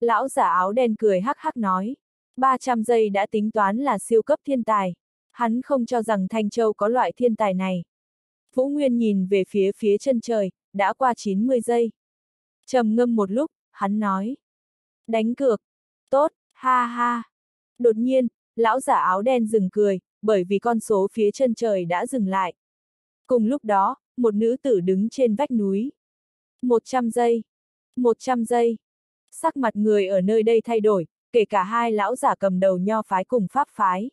S1: Lão giả áo đen cười hắc hắc nói. 300 giây đã tính toán là siêu cấp thiên tài. Hắn không cho rằng Thanh Châu có loại thiên tài này. Vũ Nguyên nhìn về phía phía chân trời, đã qua 90 giây. trầm ngâm một lúc, hắn nói. Đánh cược. Tốt, ha ha. Đột nhiên, lão giả áo đen dừng cười, bởi vì con số phía chân trời đã dừng lại. Cùng lúc đó, một nữ tử đứng trên vách núi. 100 giây. 100 giây. Sắc mặt người ở nơi đây thay đổi, kể cả hai lão giả cầm đầu nho phái cùng pháp phái.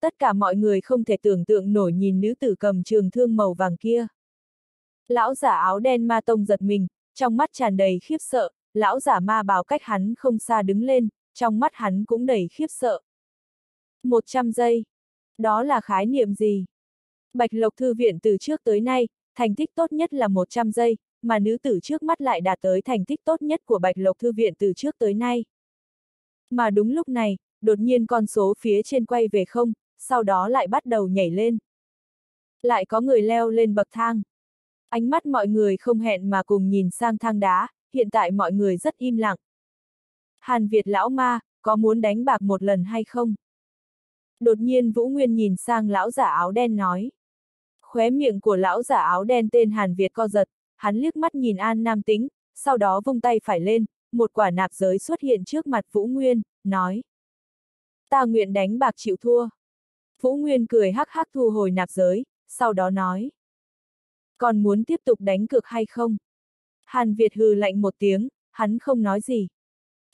S1: Tất cả mọi người không thể tưởng tượng nổi nhìn nữ tử cầm trường thương màu vàng kia. Lão giả áo đen ma tông giật mình, trong mắt tràn đầy khiếp sợ, lão giả ma bào cách hắn không xa đứng lên, trong mắt hắn cũng đầy khiếp sợ. 100 giây. Đó là khái niệm gì? Bạch Lộc Thư Viện từ trước tới nay, thành tích tốt nhất là 100 giây, mà nữ tử trước mắt lại đạt tới thành tích tốt nhất của Bạch Lộc Thư Viện từ trước tới nay. Mà đúng lúc này, đột nhiên con số phía trên quay về không, sau đó lại bắt đầu nhảy lên. Lại có người leo lên bậc thang. Ánh mắt mọi người không hẹn mà cùng nhìn sang thang đá, hiện tại mọi người rất im lặng. Hàn Việt lão ma, có muốn đánh bạc một lần hay không? Đột nhiên Vũ Nguyên nhìn sang lão giả áo đen nói. Khóe miệng của lão giả áo đen tên Hàn Việt co giật, hắn liếc mắt nhìn An Nam Tính, sau đó vung tay phải lên, một quả nạp giới xuất hiện trước mặt Vũ Nguyên, nói. Ta nguyện đánh bạc chịu thua. Vũ Nguyên cười hắc hắc thu hồi nạp giới, sau đó nói. Còn muốn tiếp tục đánh cược hay không? Hàn Việt hừ lạnh một tiếng, hắn không nói gì.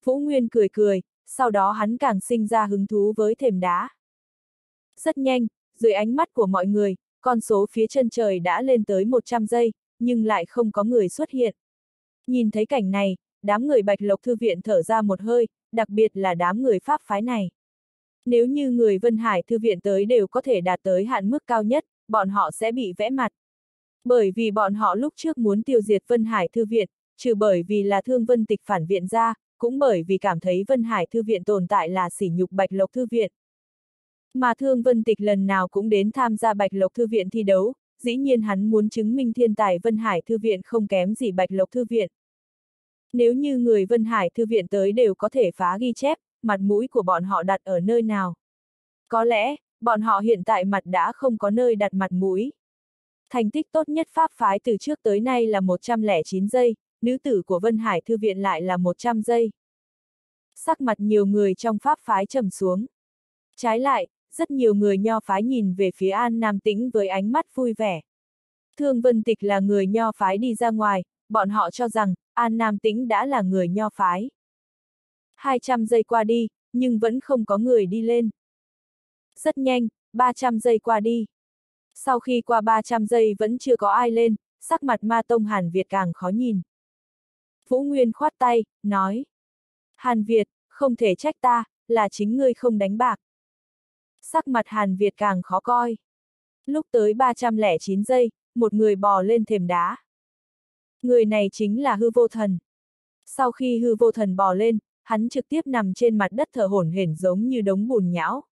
S1: Vũ Nguyên cười cười, sau đó hắn càng sinh ra hứng thú với thềm đá. Rất nhanh, dưới ánh mắt của mọi người, con số phía chân trời đã lên tới 100 giây, nhưng lại không có người xuất hiện. Nhìn thấy cảnh này, đám người Bạch Lộc Thư Viện thở ra một hơi, đặc biệt là đám người Pháp phái này. Nếu như người Vân Hải Thư Viện tới đều có thể đạt tới hạn mức cao nhất, bọn họ sẽ bị vẽ mặt. Bởi vì bọn họ lúc trước muốn tiêu diệt Vân Hải Thư Viện, trừ bởi vì là thương vân tịch phản viện ra, cũng bởi vì cảm thấy Vân Hải Thư Viện tồn tại là sỉ nhục Bạch Lộc Thư Viện. Mà Thương Vân Tịch lần nào cũng đến tham gia Bạch Lộc Thư Viện thi đấu, dĩ nhiên hắn muốn chứng minh thiên tài Vân Hải Thư Viện không kém gì Bạch Lộc Thư Viện. Nếu như người Vân Hải Thư Viện tới đều có thể phá ghi chép, mặt mũi của bọn họ đặt ở nơi nào? Có lẽ, bọn họ hiện tại mặt đã không có nơi đặt mặt mũi. Thành tích tốt nhất Pháp phái từ trước tới nay là 109 giây, nữ tử của Vân Hải Thư Viện lại là 100 giây. Sắc mặt nhiều người trong Pháp phái trầm xuống. Trái lại, rất nhiều người nho phái nhìn về phía An Nam Tĩnh với ánh mắt vui vẻ. Thương Vân Tịch là người nho phái đi ra ngoài, bọn họ cho rằng, An Nam Tĩnh đã là người nho phái. 200 giây qua đi, nhưng vẫn không có người đi lên. Rất nhanh, 300 giây qua đi. Sau khi qua 300 giây vẫn chưa có ai lên, sắc mặt ma tông Hàn Việt càng khó nhìn. Vũ Nguyên khoát tay, nói. Hàn Việt, không thể trách ta, là chính ngươi không đánh bạc. Sắc mặt Hàn Việt càng khó coi. Lúc tới 309 giây, một người bò lên thềm đá. Người này chính là hư vô thần. Sau khi hư vô thần bò lên, hắn trực tiếp nằm trên mặt đất thở hổn hển giống như đống bùn nhão.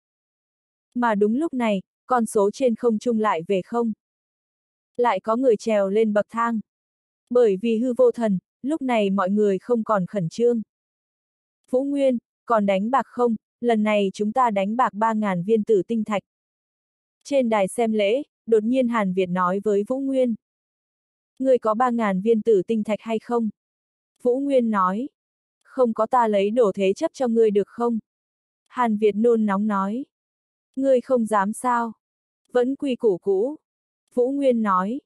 S1: Mà đúng lúc này, con số trên không trung lại về không. Lại có người trèo lên bậc thang. Bởi vì hư vô thần, lúc này mọi người không còn khẩn trương. Vũ Nguyên, còn đánh bạc không, lần này chúng ta đánh bạc 3.000 viên tử tinh thạch. Trên đài xem lễ, đột nhiên Hàn Việt nói với Vũ Nguyên. Người có 3.000 viên tử tinh thạch hay không? Vũ Nguyên nói. Không có ta lấy đổ thế chấp cho ngươi được không? Hàn Việt nôn nóng nói. Ngươi không dám sao? Vẫn quy củ cũ. Vũ Nguyên nói.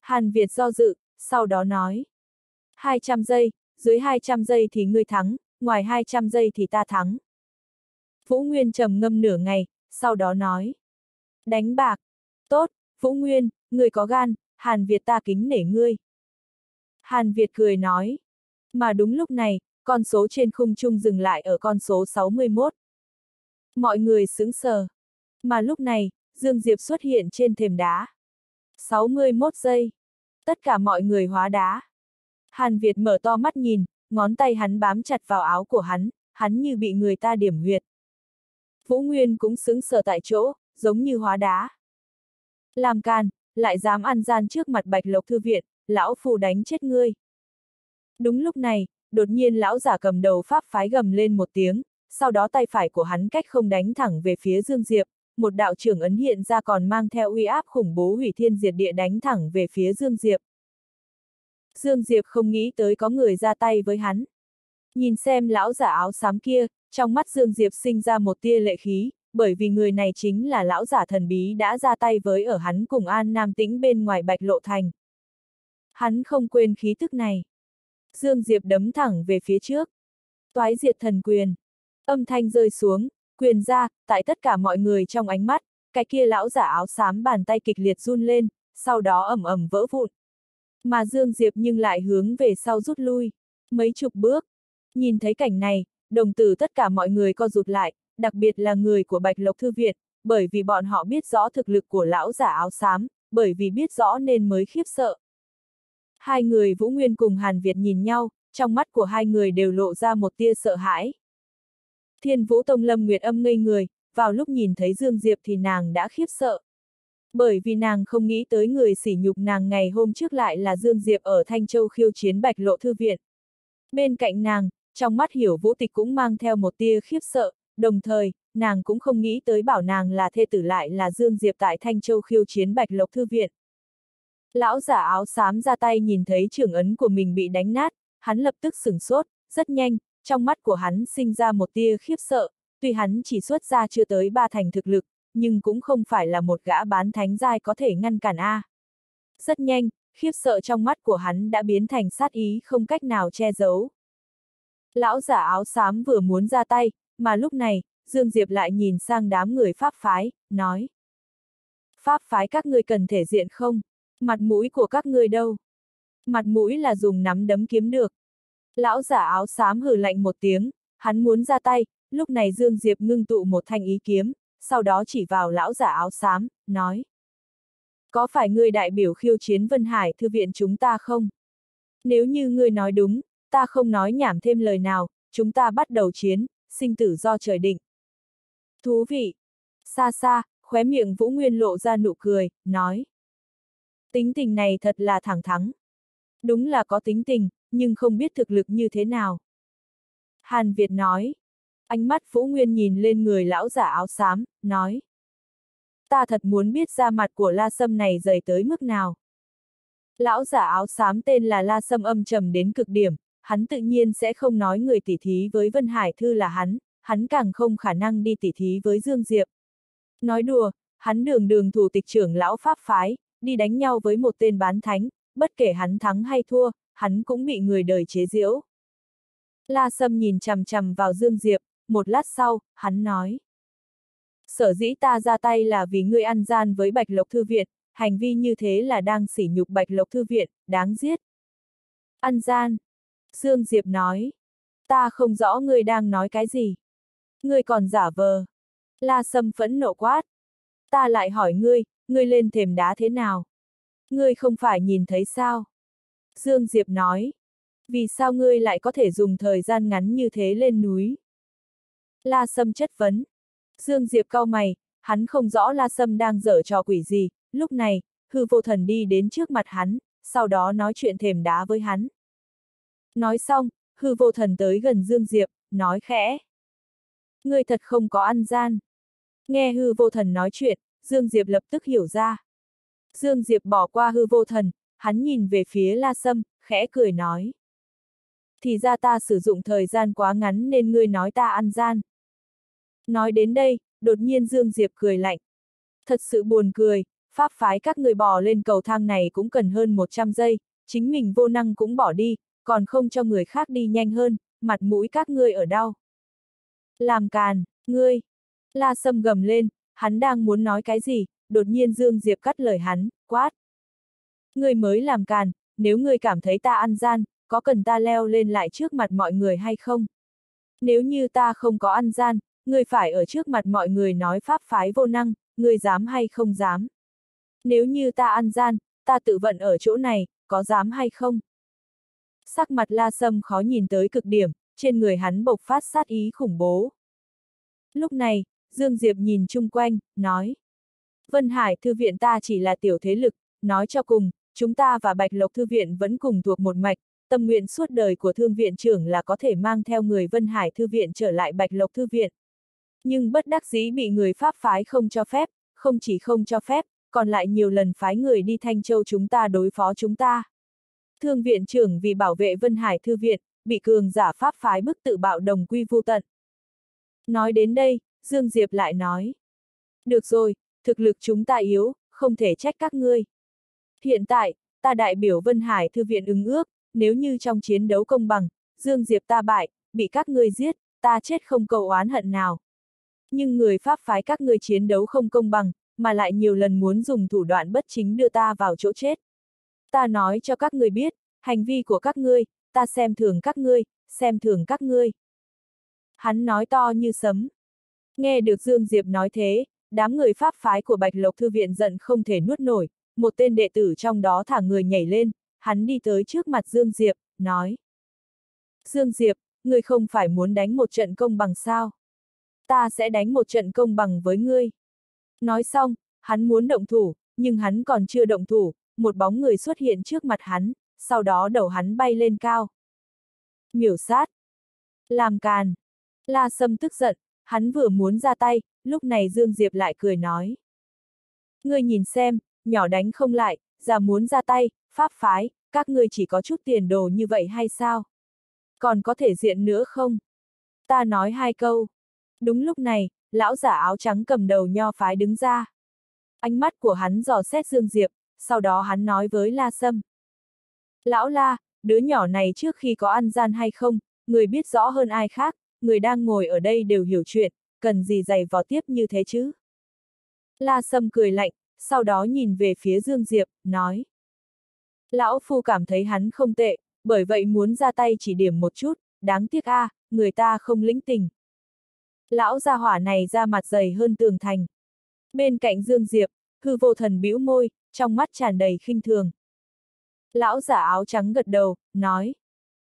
S1: Hàn Việt do dự, sau đó nói. 200 giây, dưới 200 giây thì ngươi thắng, ngoài 200 giây thì ta thắng. Vũ Nguyên trầm ngâm nửa ngày, sau đó nói. Đánh bạc. Tốt, Vũ Nguyên, ngươi có gan, Hàn Việt ta kính nể ngươi. Hàn Việt cười nói. Mà đúng lúc này, con số trên khung trung dừng lại ở con số 61. Mọi người sững sờ. Mà lúc này, Dương Diệp xuất hiện trên thềm đá. 61 giây. Tất cả mọi người hóa đá. Hàn Việt mở to mắt nhìn, ngón tay hắn bám chặt vào áo của hắn, hắn như bị người ta điểm huyệt. Vũ Nguyên cũng sững sờ tại chỗ, giống như hóa đá. Làm can, lại dám ăn gian trước mặt Bạch Lộc Thư Viện, lão phù đánh chết ngươi. Đúng lúc này, đột nhiên lão giả cầm đầu pháp phái gầm lên một tiếng, sau đó tay phải của hắn cách không đánh thẳng về phía Dương Diệp, một đạo trưởng ấn hiện ra còn mang theo uy áp khủng bố hủy thiên diệt địa đánh thẳng về phía Dương Diệp. Dương Diệp không nghĩ tới có người ra tay với hắn. Nhìn xem lão giả áo xám kia, trong mắt Dương Diệp sinh ra một tia lệ khí, bởi vì người này chính là lão giả thần bí đã ra tay với ở hắn cùng An Nam Tĩnh bên ngoài Bạch Lộ Thành. Hắn không quên khí tức này. Dương Diệp đấm thẳng về phía trước. Toái diệt thần quyền. Âm thanh rơi xuống, quyền ra, tại tất cả mọi người trong ánh mắt, cái kia lão giả áo xám bàn tay kịch liệt run lên, sau đó ẩm ẩm vỡ vụn. Mà Dương Diệp nhưng lại hướng về sau rút lui, mấy chục bước. Nhìn thấy cảnh này, đồng tử tất cả mọi người co rụt lại, đặc biệt là người của Bạch Lộc Thư Viện, bởi vì bọn họ biết rõ thực lực của lão giả áo xám, bởi vì biết rõ nên mới khiếp sợ. Hai người Vũ Nguyên cùng Hàn Việt nhìn nhau, trong mắt của hai người đều lộ ra một tia sợ hãi. Thiên Vũ Tông Lâm Nguyệt âm ngây người, vào lúc nhìn thấy Dương Diệp thì nàng đã khiếp sợ. Bởi vì nàng không nghĩ tới người sỉ nhục nàng ngày hôm trước lại là Dương Diệp ở Thanh Châu khiêu chiến Bạch Lộ Thư Viện. Bên cạnh nàng, trong mắt hiểu vũ tịch cũng mang theo một tia khiếp sợ, đồng thời, nàng cũng không nghĩ tới bảo nàng là thê tử lại là Dương Diệp tại Thanh Châu khiêu chiến Bạch Lộc Thư Viện. Lão giả áo xám ra tay nhìn thấy trưởng ấn của mình bị đánh nát, hắn lập tức sửng sốt, rất nhanh, trong mắt của hắn sinh ra một tia khiếp sợ, tuy hắn chỉ xuất ra chưa tới ba thành thực lực, nhưng cũng không phải là một gã bán thánh giai có thể ngăn cản A. Rất nhanh, khiếp sợ trong mắt của hắn đã biến thành sát ý không cách nào che giấu. Lão giả áo xám vừa muốn ra tay, mà lúc này, Dương Diệp lại nhìn sang đám người Pháp phái, nói. Pháp phái các ngươi cần thể diện không? Mặt mũi của các ngươi đâu? Mặt mũi là dùng nắm đấm kiếm được. Lão giả áo xám hừ lạnh một tiếng, hắn muốn ra tay, lúc này Dương Diệp ngưng tụ một thanh ý kiếm, sau đó chỉ vào lão giả áo xám, nói. Có phải ngươi đại biểu khiêu chiến Vân Hải Thư viện chúng ta không? Nếu như ngươi nói đúng, ta không nói nhảm thêm lời nào, chúng ta bắt đầu chiến, sinh tử do trời định. Thú vị! Xa xa, khóe miệng Vũ Nguyên lộ ra nụ cười, nói. Tính tình này thật là thẳng thắng. Đúng là có tính tình, nhưng không biết thực lực như thế nào. Hàn Việt nói. Ánh mắt Vũ Nguyên nhìn lên người lão giả áo xám, nói. Ta thật muốn biết ra mặt của La Sâm này dày tới mức nào. Lão giả áo xám tên là La Sâm âm trầm đến cực điểm, hắn tự nhiên sẽ không nói người tỉ thí với Vân Hải Thư là hắn, hắn càng không khả năng đi tỉ thí với Dương Diệp. Nói đùa, hắn đường đường thủ tịch trưởng lão Pháp Phái, đi đánh nhau với một tên bán thánh, bất kể hắn thắng hay thua, hắn cũng bị người đời chế giễu. La Sâm nhìn chằm chằm vào Dương Diệp, một lát sau, hắn nói. Sở dĩ ta ra tay là vì ngươi ăn gian với Bạch Lộc Thư Viện, hành vi như thế là đang sỉ nhục Bạch Lộc Thư Viện, đáng giết. Ăn gian. Dương Diệp nói. Ta không rõ ngươi đang nói cái gì. Ngươi còn giả vờ. La Sâm phẫn nộ quát. Ta lại hỏi ngươi, ngươi lên thềm đá thế nào? Ngươi không phải nhìn thấy sao? Dương Diệp nói. Vì sao ngươi lại có thể dùng thời gian ngắn như thế lên núi? La Sâm chất vấn. Dương Diệp cau mày, hắn không rõ La Sâm đang dở trò quỷ gì, lúc này, hư vô thần đi đến trước mặt hắn, sau đó nói chuyện thềm đá với hắn. Nói xong, hư vô thần tới gần Dương Diệp, nói khẽ. Ngươi thật không có ăn gian. Nghe hư vô thần nói chuyện, Dương Diệp lập tức hiểu ra. Dương Diệp bỏ qua hư vô thần, hắn nhìn về phía La Sâm, khẽ cười nói. Thì ra ta sử dụng thời gian quá ngắn nên ngươi nói ta ăn gian. Nói đến đây, đột nhiên Dương Diệp cười lạnh. Thật sự buồn cười, pháp phái các người bỏ lên cầu thang này cũng cần hơn 100 giây, chính mình vô năng cũng bỏ đi, còn không cho người khác đi nhanh hơn, mặt mũi các ngươi ở đâu? Làm càn, ngươi! La Sâm gầm lên, hắn đang muốn nói cái gì, đột nhiên Dương Diệp cắt lời hắn, quát. Ngươi mới làm càn, nếu ngươi cảm thấy ta ăn gian, có cần ta leo lên lại trước mặt mọi người hay không? Nếu như ta không có ăn gian, ngươi phải ở trước mặt mọi người nói pháp phái vô năng, ngươi dám hay không dám? Nếu như ta ăn gian, ta tự vận ở chỗ này, có dám hay không? Sắc mặt la sâm khó nhìn tới cực điểm, trên người hắn bộc phát sát ý khủng bố. Lúc này, Dương Diệp nhìn chung quanh, nói. Vân Hải Thư viện ta chỉ là tiểu thế lực, nói cho cùng, chúng ta và Bạch Lộc Thư viện vẫn cùng thuộc một mạch, tâm nguyện suốt đời của thương viện trưởng là có thể mang theo người Vân Hải Thư viện trở lại Bạch Lộc Thư viện. Nhưng bất đắc dĩ bị người Pháp phái không cho phép, không chỉ không cho phép, còn lại nhiều lần phái người đi Thanh Châu chúng ta đối phó chúng ta. Thương viện trưởng vì bảo vệ Vân Hải Thư Viện, bị cường giả Pháp phái bức tự bạo đồng quy vô tận. Nói đến đây, Dương Diệp lại nói. Được rồi, thực lực chúng ta yếu, không thể trách các ngươi. Hiện tại, ta đại biểu Vân Hải Thư Viện ứng ước, nếu như trong chiến đấu công bằng, Dương Diệp ta bại, bị các ngươi giết, ta chết không cầu oán hận nào. Nhưng người Pháp phái các ngươi chiến đấu không công bằng, mà lại nhiều lần muốn dùng thủ đoạn bất chính đưa ta vào chỗ chết. Ta nói cho các ngươi biết, hành vi của các ngươi, ta xem thường các ngươi, xem thường các ngươi. Hắn nói to như sấm. Nghe được Dương Diệp nói thế, đám người Pháp phái của Bạch Lộc Thư Viện giận không thể nuốt nổi, một tên đệ tử trong đó thả người nhảy lên, hắn đi tới trước mặt Dương Diệp, nói. Dương Diệp, ngươi không phải muốn đánh một trận công bằng sao? Ta sẽ đánh một trận công bằng với ngươi. Nói xong, hắn muốn động thủ, nhưng hắn còn chưa động thủ, một bóng người xuất hiện trước mặt hắn, sau đó đầu hắn bay lên cao. Miểu sát. Làm càn. La Sâm tức giận, hắn vừa muốn ra tay, lúc này Dương Diệp lại cười nói. Ngươi nhìn xem, nhỏ đánh không lại, già muốn ra tay, pháp phái, các ngươi chỉ có chút tiền đồ như vậy hay sao? Còn có thể diện nữa không? Ta nói hai câu. Đúng lúc này, lão giả áo trắng cầm đầu nho phái đứng ra. Ánh mắt của hắn dò xét Dương Diệp, sau đó hắn nói với La Sâm. Lão La, đứa nhỏ này trước khi có ăn gian hay không, người biết rõ hơn ai khác, người đang ngồi ở đây đều hiểu chuyện, cần gì giày vò tiếp như thế chứ? La Sâm cười lạnh, sau đó nhìn về phía Dương Diệp, nói. Lão Phu cảm thấy hắn không tệ, bởi vậy muốn ra tay chỉ điểm một chút, đáng tiếc a, à, người ta không lĩnh tình. Lão gia hỏa này ra mặt dày hơn tường thành. Bên cạnh Dương Diệp, hư vô thần bĩu môi, trong mắt tràn đầy khinh thường. Lão giả áo trắng gật đầu, nói.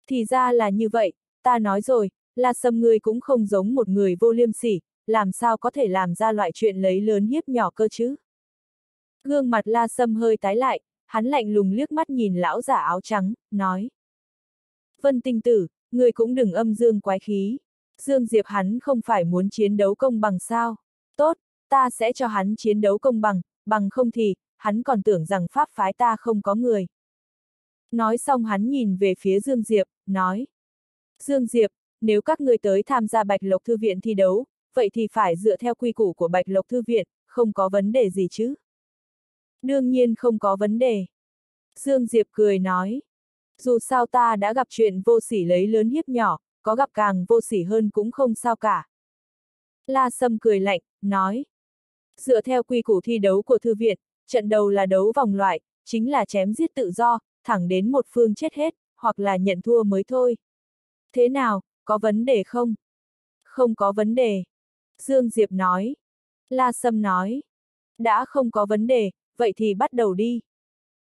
S1: Thì ra là như vậy, ta nói rồi, là sâm người cũng không giống một người vô liêm sỉ, làm sao có thể làm ra loại chuyện lấy lớn hiếp nhỏ cơ chứ? Gương mặt la sâm hơi tái lại, hắn lạnh lùng liếc mắt nhìn lão giả áo trắng, nói. Vân tinh tử, người cũng đừng âm dương quái khí. Dương Diệp hắn không phải muốn chiến đấu công bằng sao. Tốt, ta sẽ cho hắn chiến đấu công bằng, bằng không thì, hắn còn tưởng rằng pháp phái ta không có người. Nói xong hắn nhìn về phía Dương Diệp, nói. Dương Diệp, nếu các người tới tham gia Bạch Lộc Thư Viện thi đấu, vậy thì phải dựa theo quy củ của Bạch Lộc Thư Viện, không có vấn đề gì chứ. Đương nhiên không có vấn đề. Dương Diệp cười nói. Dù sao ta đã gặp chuyện vô sỉ lấy lớn hiếp nhỏ, có gặp càng vô sỉ hơn cũng không sao cả. La Sâm cười lạnh, nói. Dựa theo quy củ thi đấu của thư viện, trận đầu là đấu vòng loại, chính là chém giết tự do, thẳng đến một phương chết hết, hoặc là nhận thua mới thôi. Thế nào, có vấn đề không? Không có vấn đề. Dương Diệp nói. La Sâm nói. Đã không có vấn đề, vậy thì bắt đầu đi.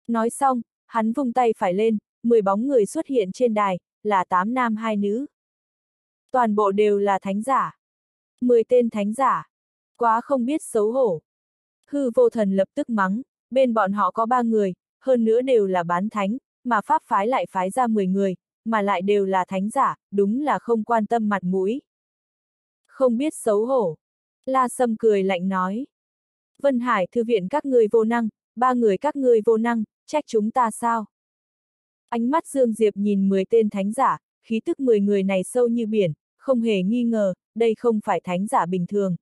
S1: Nói xong, hắn vung tay phải lên, 10 bóng người xuất hiện trên đài, là 8 nam hai nữ. Toàn bộ đều là thánh giả. 10 tên thánh giả. Quá không biết xấu hổ. Hư vô thần lập tức mắng, bên bọn họ có ba người, hơn nữa đều là bán thánh, mà pháp phái lại phái ra 10 người, mà lại đều là thánh giả, đúng là không quan tâm mặt mũi. Không biết xấu hổ. La Sâm cười lạnh nói. Vân Hải thư viện các người vô năng, ba người các người vô năng, trách chúng ta sao? Ánh mắt Dương Diệp nhìn 10 tên thánh giả, khí tức 10 người này sâu như biển, không hề nghi ngờ, đây không phải thánh giả bình thường.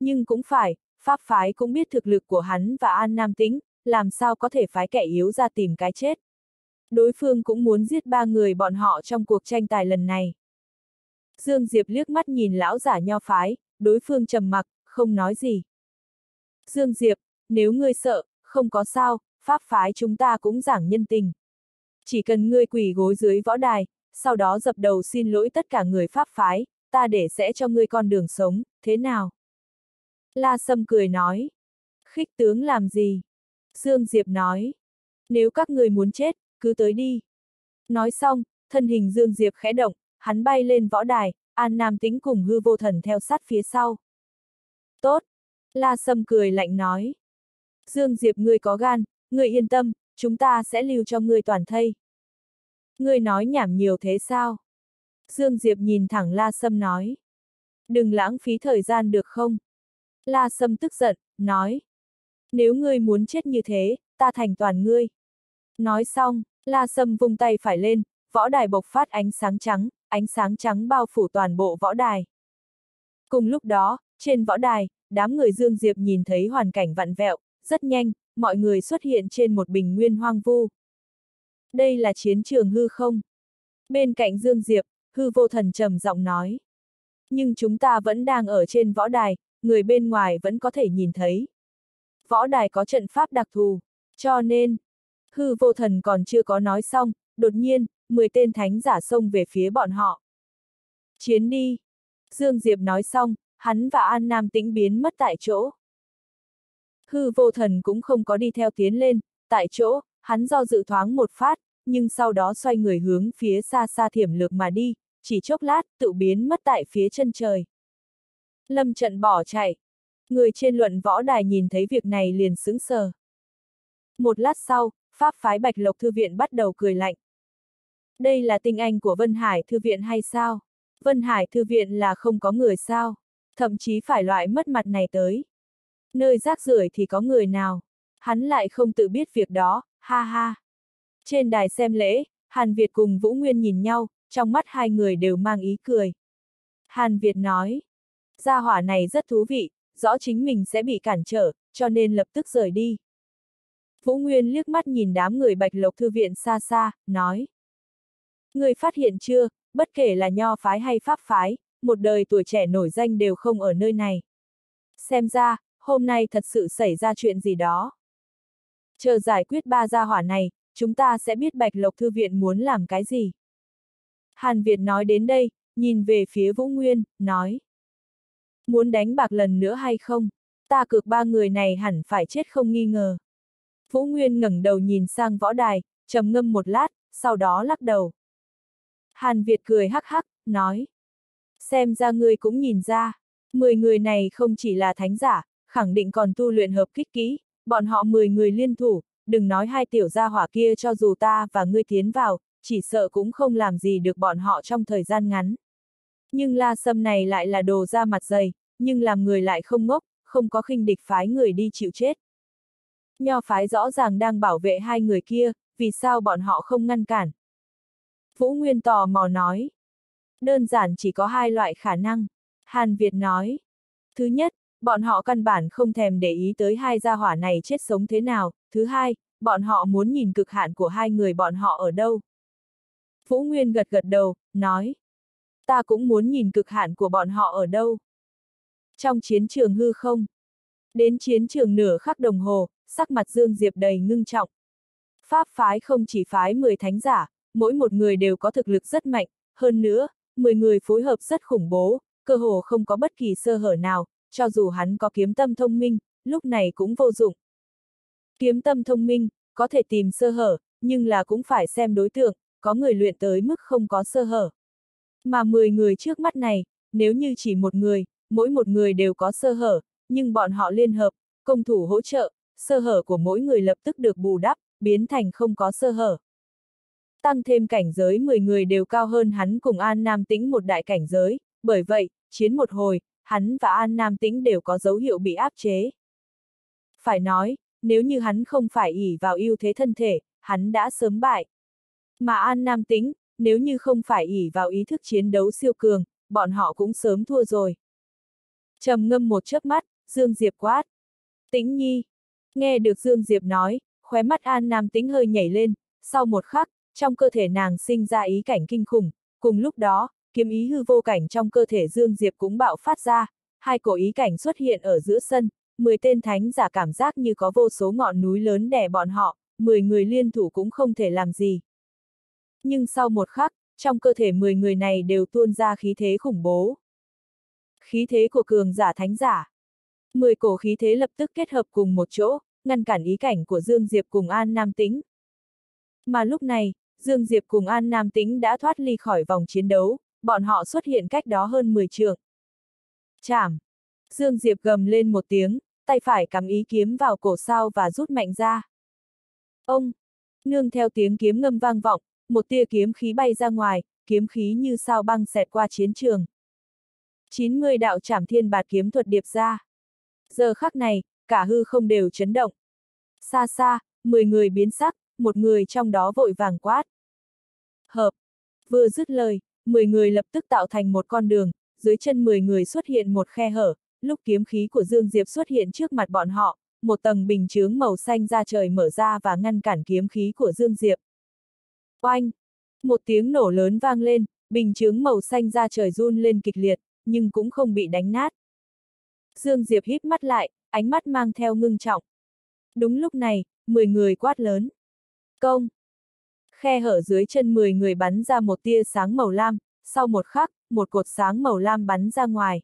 S1: Nhưng cũng phải, Pháp phái cũng biết thực lực của hắn và An Nam Tĩnh, làm sao có thể phái kẻ yếu ra tìm cái chết. Đối phương cũng muốn giết ba người bọn họ trong cuộc tranh tài lần này. Dương Diệp liếc mắt nhìn lão giả nho phái, đối phương trầm mặc, không nói gì. Dương Diệp, nếu ngươi sợ, không có sao, pháp phái chúng ta cũng giảng nhân tình. Chỉ cần ngươi quỳ gối dưới võ đài, sau đó dập đầu xin lỗi tất cả người pháp phái, ta để sẽ cho ngươi con đường sống, thế nào? La Sâm cười nói. Khích tướng làm gì? Dương Diệp nói. Nếu các người muốn chết, cứ tới đi. Nói xong, thân hình Dương Diệp khẽ động, hắn bay lên võ đài, An Nam tính cùng hư vô thần theo sát phía sau. Tốt! La Sâm cười lạnh nói. Dương Diệp ngươi có gan, ngươi yên tâm, chúng ta sẽ lưu cho ngươi toàn thây. Ngươi nói nhảm nhiều thế sao? Dương Diệp nhìn thẳng La Sâm nói. Đừng lãng phí thời gian được không? La Sâm tức giận, nói. Nếu ngươi muốn chết như thế, ta thành toàn ngươi. Nói xong, La Sâm vung tay phải lên, võ đài bộc phát ánh sáng trắng, ánh sáng trắng bao phủ toàn bộ võ đài. Cùng lúc đó, trên võ đài, đám người Dương Diệp nhìn thấy hoàn cảnh vặn vẹo, rất nhanh, mọi người xuất hiện trên một bình nguyên hoang vu. Đây là chiến trường hư không? Bên cạnh Dương Diệp, hư vô thần trầm giọng nói. Nhưng chúng ta vẫn đang ở trên võ đài, người bên ngoài vẫn có thể nhìn thấy. Võ đài có trận pháp đặc thù, cho nên, hư vô thần còn chưa có nói xong, đột nhiên, 10 tên thánh giả xông về phía bọn họ. Chiến đi! Dương Diệp nói xong, hắn và An Nam tĩnh biến mất tại chỗ. Hư vô thần cũng không có đi theo tiến lên, tại chỗ, hắn do dự thoáng một phát, nhưng sau đó xoay người hướng phía xa xa thiểm lược mà đi, chỉ chốc lát, tự biến mất tại phía chân trời. Lâm trận bỏ chạy. Người trên luận võ đài nhìn thấy việc này liền sững sờ. Một lát sau, Pháp phái Bạch Lộc Thư Viện bắt đầu cười lạnh. Đây là tinh anh của Vân Hải Thư Viện hay sao? Vân Hải Thư Viện là không có người sao? Thậm chí phải loại mất mặt này tới. Nơi rác rưởi thì có người nào? Hắn lại không tự biết việc đó, ha ha. Trên đài xem lễ, Hàn Việt cùng Vũ Nguyên nhìn nhau, trong mắt hai người đều mang ý cười. Hàn Việt nói, gia hỏa này rất thú vị, rõ chính mình sẽ bị cản trở, cho nên lập tức rời đi. Vũ Nguyên liếc mắt nhìn đám người Bạch Lộc Thư Viện xa xa, nói. Người phát hiện chưa, bất kể là nho phái hay pháp phái, một đời tuổi trẻ nổi danh đều không ở nơi này. Xem ra, hôm nay thật sự xảy ra chuyện gì đó. Chờ giải quyết ba gia hỏa này, chúng ta sẽ biết Bạch Lộc Thư Viện muốn làm cái gì. Hàn Việt nói đến đây, nhìn về phía Vũ Nguyên, nói. Muốn đánh bạc lần nữa hay không? Ta cược ba người này hẳn phải chết không nghi ngờ. Vũ Nguyên ngẩng đầu nhìn sang võ đài, trầm ngâm một lát, sau đó lắc đầu. Hàn Việt cười hắc hắc, nói. Xem ra ngươi cũng nhìn ra, mười người này không chỉ là thánh giả, khẳng định còn tu luyện hợp kích kỹ, bọn họ mười người liên thủ, đừng nói hai tiểu gia hỏa kia cho dù ta và ngươi tiến vào, chỉ sợ cũng không làm gì được bọn họ trong thời gian ngắn. Nhưng la sâm này lại là đồ ra mặt dày, nhưng làm người lại không ngốc, không có khinh địch phái người đi chịu chết. Nho phái rõ ràng đang bảo vệ hai người kia, vì sao bọn họ không ngăn cản? Vũ Nguyên tò mò nói. Đơn giản chỉ có hai loại khả năng. Hàn Việt nói. Thứ nhất, bọn họ căn bản không thèm để ý tới hai gia hỏa này chết sống thế nào. Thứ hai, bọn họ muốn nhìn cực hạn của hai người bọn họ ở đâu. Vũ Nguyên gật gật đầu, nói. Ta cũng muốn nhìn cực hạn của bọn họ ở đâu. Trong chiến trường hư không. Đến chiến trường nửa khắc đồng hồ, sắc mặt Dương Diệp đầy ngưng trọng. Pháp phái không chỉ phái 10 thánh giả, mỗi một người đều có thực lực rất mạnh, hơn nữa, 10 người phối hợp rất khủng bố, cơ hồ không có bất kỳ sơ hở nào, cho dù hắn có kiếm tâm thông minh, lúc này cũng vô dụng. Kiếm tâm thông minh, có thể tìm sơ hở, nhưng là cũng phải xem đối tượng, có người luyện tới mức không có sơ hở. Mà 10 người trước mắt này, nếu như chỉ một người, mỗi một người đều có sơ hở, nhưng bọn họ liên hợp, công thủ hỗ trợ, sơ hở của mỗi người lập tức được bù đắp, biến thành không có sơ hở. Tăng thêm cảnh giới 10 người đều cao hơn hắn cùng An Nam Tĩnh một đại cảnh giới, bởi vậy, chiến một hồi, hắn và An Nam Tĩnh đều có dấu hiệu bị áp chế. Phải nói, nếu như hắn không phải ỉ vào ưu thế thân thể, hắn đã sớm bại. Mà An Nam Tĩnh, nếu như không phải ỉ vào ý thức chiến đấu siêu cường, bọn họ cũng sớm thua rồi. trầm ngâm một chớp mắt, Dương Diệp quát. Tĩnh nhi. Nghe được Dương Diệp nói, khóe mắt An Nam Tĩnh hơi nhảy lên, sau một khắc, trong cơ thể nàng sinh ra ý cảnh kinh khủng, cùng lúc đó, kiếm ý hư vô cảnh trong cơ thể Dương Diệp cũng bạo phát ra, hai cổ ý cảnh xuất hiện ở giữa sân, 10 tên thánh giả cảm giác như có vô số ngọn núi lớn đè bọn họ, 10 người liên thủ cũng không thể làm gì. Nhưng sau một khắc, trong cơ thể 10 người này đều tuôn ra khí thế khủng bố. Khí thế của cường giả thánh giả. 10 cổ khí thế lập tức kết hợp cùng một chỗ, ngăn cản ý cảnh của Dương Diệp cùng An Nam Tĩnh. Mà lúc này, Dương Diệp cùng An Nam Tĩnh đã thoát ly khỏi vòng chiến đấu, bọn họ xuất hiện cách đó hơn 10 trượng. Chảm! Dương Diệp gầm lên một tiếng, tay phải cắm ý kiếm vào cổ sao và rút mạnh ra. Ông! Nương theo tiếng kiếm ngâm vang vọng, một tia kiếm khí bay ra ngoài, kiếm khí như sao băng xẹt qua chiến trường. 90 đạo trảm thiên bạt kiếm thuật điệp ra. Giờ khắc này, cả hư không đều chấn động. Xa xa, 10 người biến sắc, một người trong đó vội vàng quát. Hợp. Vừa dứt lời, 10 người lập tức tạo thành một con đường, dưới chân 10 người xuất hiện một khe hở, lúc kiếm khí của Dương Diệp xuất hiện trước mặt bọn họ, một tầng bình chướng màu xanh ra trời mở ra và ngăn cản kiếm khí của Dương Diệp. Oanh! Một tiếng nổ lớn vang lên, bình chướng màu xanh ra trời run lên kịch liệt, nhưng cũng không bị đánh nát. Dương Diệp híp mắt lại, ánh mắt mang theo ngưng trọng. Đúng lúc này, 10 người quát lớn. Công! Khe hở dưới chân 10 người bắn ra một tia sáng màu lam, sau một khắc, một cột sáng màu lam bắn ra ngoài.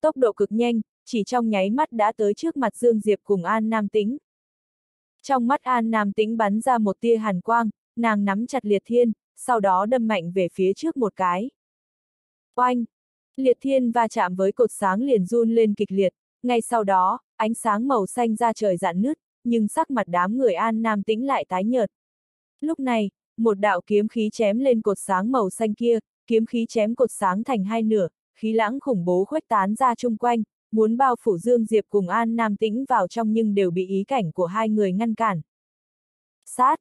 S1: Tốc độ cực nhanh, chỉ trong nháy mắt đã tới trước mặt Dương Diệp cùng An Nam Tĩnh. Trong mắt An Nam Tĩnh bắn ra một tia hàn quang, nàng nắm chặt liệt thiên, sau đó đâm mạnh về phía trước một cái. Oanh! Liệt thiên va chạm với cột sáng liền run lên kịch liệt, ngay sau đó, ánh sáng màu xanh ra trời dạn nứt, nhưng sắc mặt đám người An Nam Tĩnh lại tái nhợt. Lúc này, một đạo kiếm khí chém lên cột sáng màu xanh kia, kiếm khí chém cột sáng thành hai nửa, khí lãng khủng bố khuếch tán ra chung quanh, muốn bao phủ Dương Diệp cùng An Nam Tĩnh vào trong nhưng đều bị ý cảnh của hai người ngăn cản. Sát!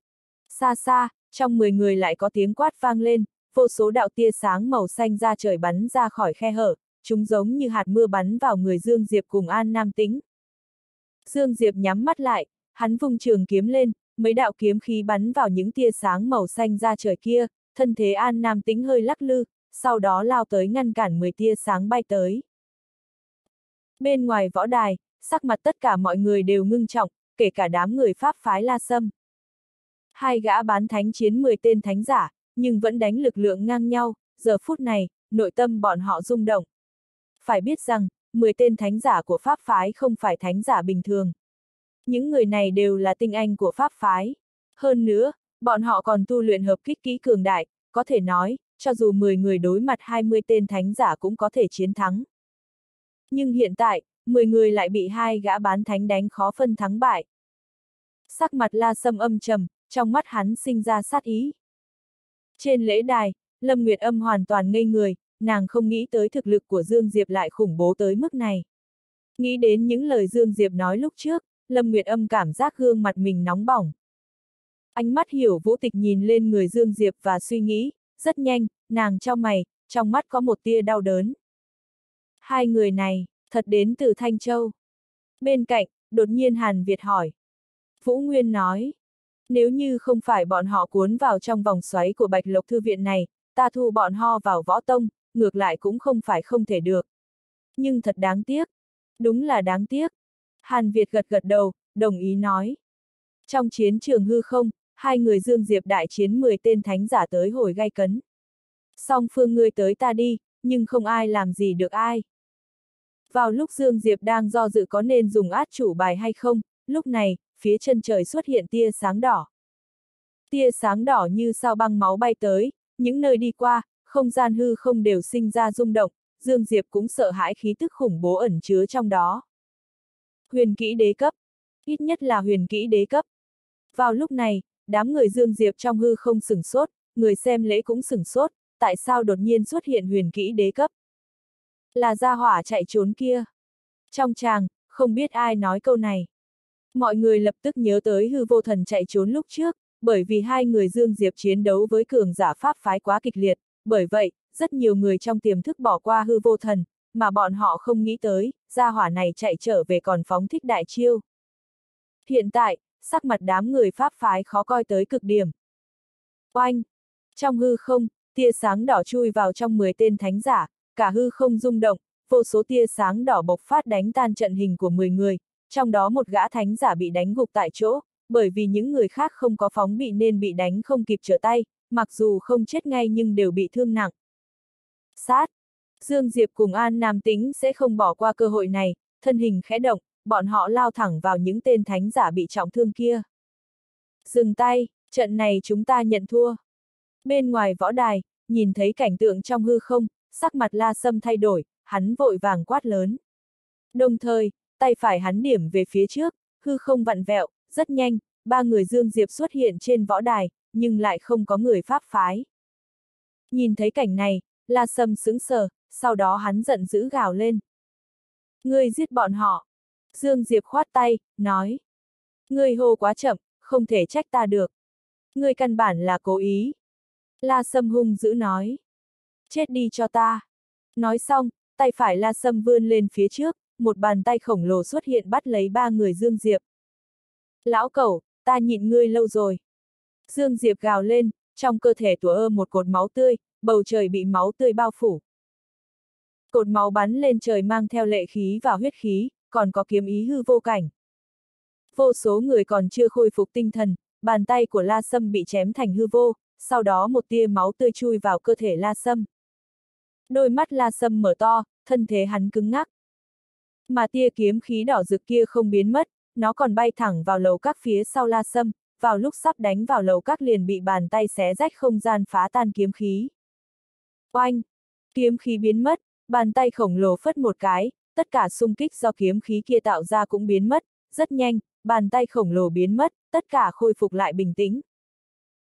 S1: Xa xa, trong 10 người lại có tiếng quát vang lên, vô số đạo tia sáng màu xanh ra trời bắn ra khỏi khe hở, chúng giống như hạt mưa bắn vào người Dương Diệp cùng An Nam Tĩnh. Dương Diệp nhắm mắt lại, hắn vung trường kiếm lên, mấy đạo kiếm khí bắn vào những tia sáng màu xanh ra trời kia, thân thế An Nam Tĩnh hơi lắc lư, sau đó lao tới ngăn cản 10 tia sáng bay tới. Bên ngoài võ đài, sắc mặt tất cả mọi người đều ngưng trọng, kể cả đám người Pháp phái La Sâm. Hai gã bán thánh chiến 10 tên thánh giả, nhưng vẫn đánh lực lượng ngang nhau, giờ phút này, nội tâm bọn họ rung động. Phải biết rằng, 10 tên thánh giả của Pháp phái không phải thánh giả bình thường. Những người này đều là tinh anh của Pháp phái. Hơn nữa, bọn họ còn tu luyện hợp kích kỹ cường đại, có thể nói, cho dù 10 người đối mặt 20 tên thánh giả cũng có thể chiến thắng. Nhưng hiện tại, 10 người lại bị hai gã bán thánh đánh khó phân thắng bại. Sắc mặt la sâm âm trầm, trong mắt hắn sinh ra sát ý. Trên lễ đài, Lâm Nguyệt Âm hoàn toàn ngây người, nàng không nghĩ tới thực lực của Dương Diệp lại khủng bố tới mức này. Nghĩ đến những lời Dương Diệp nói lúc trước, Lâm Nguyệt Âm cảm giác gương mặt mình nóng bỏng. Ánh mắt hiểu vũ tịch nhìn lên người Dương Diệp và suy nghĩ, rất nhanh, nàng cho mày, trong mắt có một tia đau đớn. Hai người này, thật đến từ Thanh Châu. Bên cạnh, đột nhiên Hàn Việt hỏi. Vũ Nguyên nói, nếu như không phải bọn họ cuốn vào trong vòng xoáy của Bạch Lộc Thư Viện này, ta thu bọn họ vào võ tông, ngược lại cũng không phải không thể được. Nhưng thật đáng tiếc. Đúng là đáng tiếc. Hàn Việt gật gật đầu, đồng ý nói. Trong chiến trường hư không, hai người Dương Diệp đại chiến 10 tên thánh giả tới hồi gai cấn. Song phương ngươi tới ta đi, nhưng không ai làm gì được ai. Vào lúc Dương Diệp đang do dự có nên dùng át chủ bài hay không, lúc này, phía chân trời xuất hiện tia sáng đỏ. Tia sáng đỏ như sao băng máu bay tới, những nơi đi qua, không gian hư không đều sinh ra rung động, Dương Diệp cũng sợ hãi khí tức khủng bố ẩn chứa trong đó. Huyền kỹ đế cấp. Ít nhất là huyền kỹ đế cấp. Vào lúc này, đám người Dương Diệp trong hư không sửng sốt, người xem lễ cũng sửng sốt, tại sao đột nhiên xuất hiện huyền kỹ đế cấp? Là gia hỏa chạy trốn kia. Trong tràng, không biết ai nói câu này. Mọi người lập tức nhớ tới hư vô thần chạy trốn lúc trước, bởi vì hai người Dương Diệp chiến đấu với cường giả pháp phái quá kịch liệt, bởi vậy, rất nhiều người trong tiềm thức bỏ qua hư vô thần, mà bọn họ không nghĩ tới, gia hỏa này chạy trở về còn phóng thích đại chiêu. Hiện tại, sắc mặt đám người pháp phái khó coi tới cực điểm. Oanh! Trong hư không, tia sáng đỏ chui vào trong 10 tên thánh giả, cả hư không rung động, vô số tia sáng đỏ bộc phát đánh tan trận hình của 10 người, trong đó một gã thánh giả bị đánh gục tại chỗ, bởi vì những người khác không có phóng bị nên bị đánh không kịp trở tay, mặc dù không chết ngay nhưng đều bị thương nặng. Sát! Dương Diệp cùng An Nam Tính sẽ không bỏ qua cơ hội này, thân hình khẽ động, bọn họ lao thẳng vào những tên thánh giả bị trọng thương kia. Dừng tay, trận này chúng ta nhận thua. Bên ngoài võ đài, nhìn thấy cảnh tượng trong hư không, sắc mặt la sâm thay đổi, hắn vội vàng quát lớn. Đồng thời, tay phải hắn điểm về phía trước, hư không vặn vẹo, rất nhanh, ba người Dương Diệp xuất hiện trên võ đài, nhưng lại không có người pháp phái. Nhìn thấy cảnh này, La Sâm sững sờ, sau đó hắn giận dữ gào lên. Ngươi giết bọn họ. Dương Diệp khoát tay, nói. Ngươi hô quá chậm, không thể trách ta được. Ngươi căn bản là cố ý. La Sâm hung dữ nói. Chết đi cho ta. Nói xong, tay phải La Sâm vươn lên phía trước, một bàn tay khổng lồ xuất hiện bắt lấy ba người Dương Diệp. Lão cẩu, ta nhịn ngươi lâu rồi. Dương Diệp gào lên, trong cơ thể tủa ơ một cột máu tươi, bầu trời bị máu tươi bao phủ. Cột máu bắn lên trời mang theo lệ khí và huyết khí, còn có kiếm ý hư vô cảnh. Vô số người còn chưa khôi phục tinh thần, bàn tay của La Sâm bị chém thành hư vô, sau đó một tia máu tươi chui vào cơ thể La Sâm. Đôi mắt La Sâm mở to, thân thế hắn cứng ngắc. Mà tia kiếm khí đỏ rực kia không biến mất, nó còn bay thẳng vào lầu các phía sau La Sâm, vào lúc sắp đánh vào lầu các liền bị bàn tay xé rách không gian phá tan kiếm khí. Oanh! Kiếm khí biến mất, bàn tay khổng lồ phất một cái, tất cả xung kích do kiếm khí kia tạo ra cũng biến mất, rất nhanh, bàn tay khổng lồ biến mất, tất cả khôi phục lại bình tĩnh.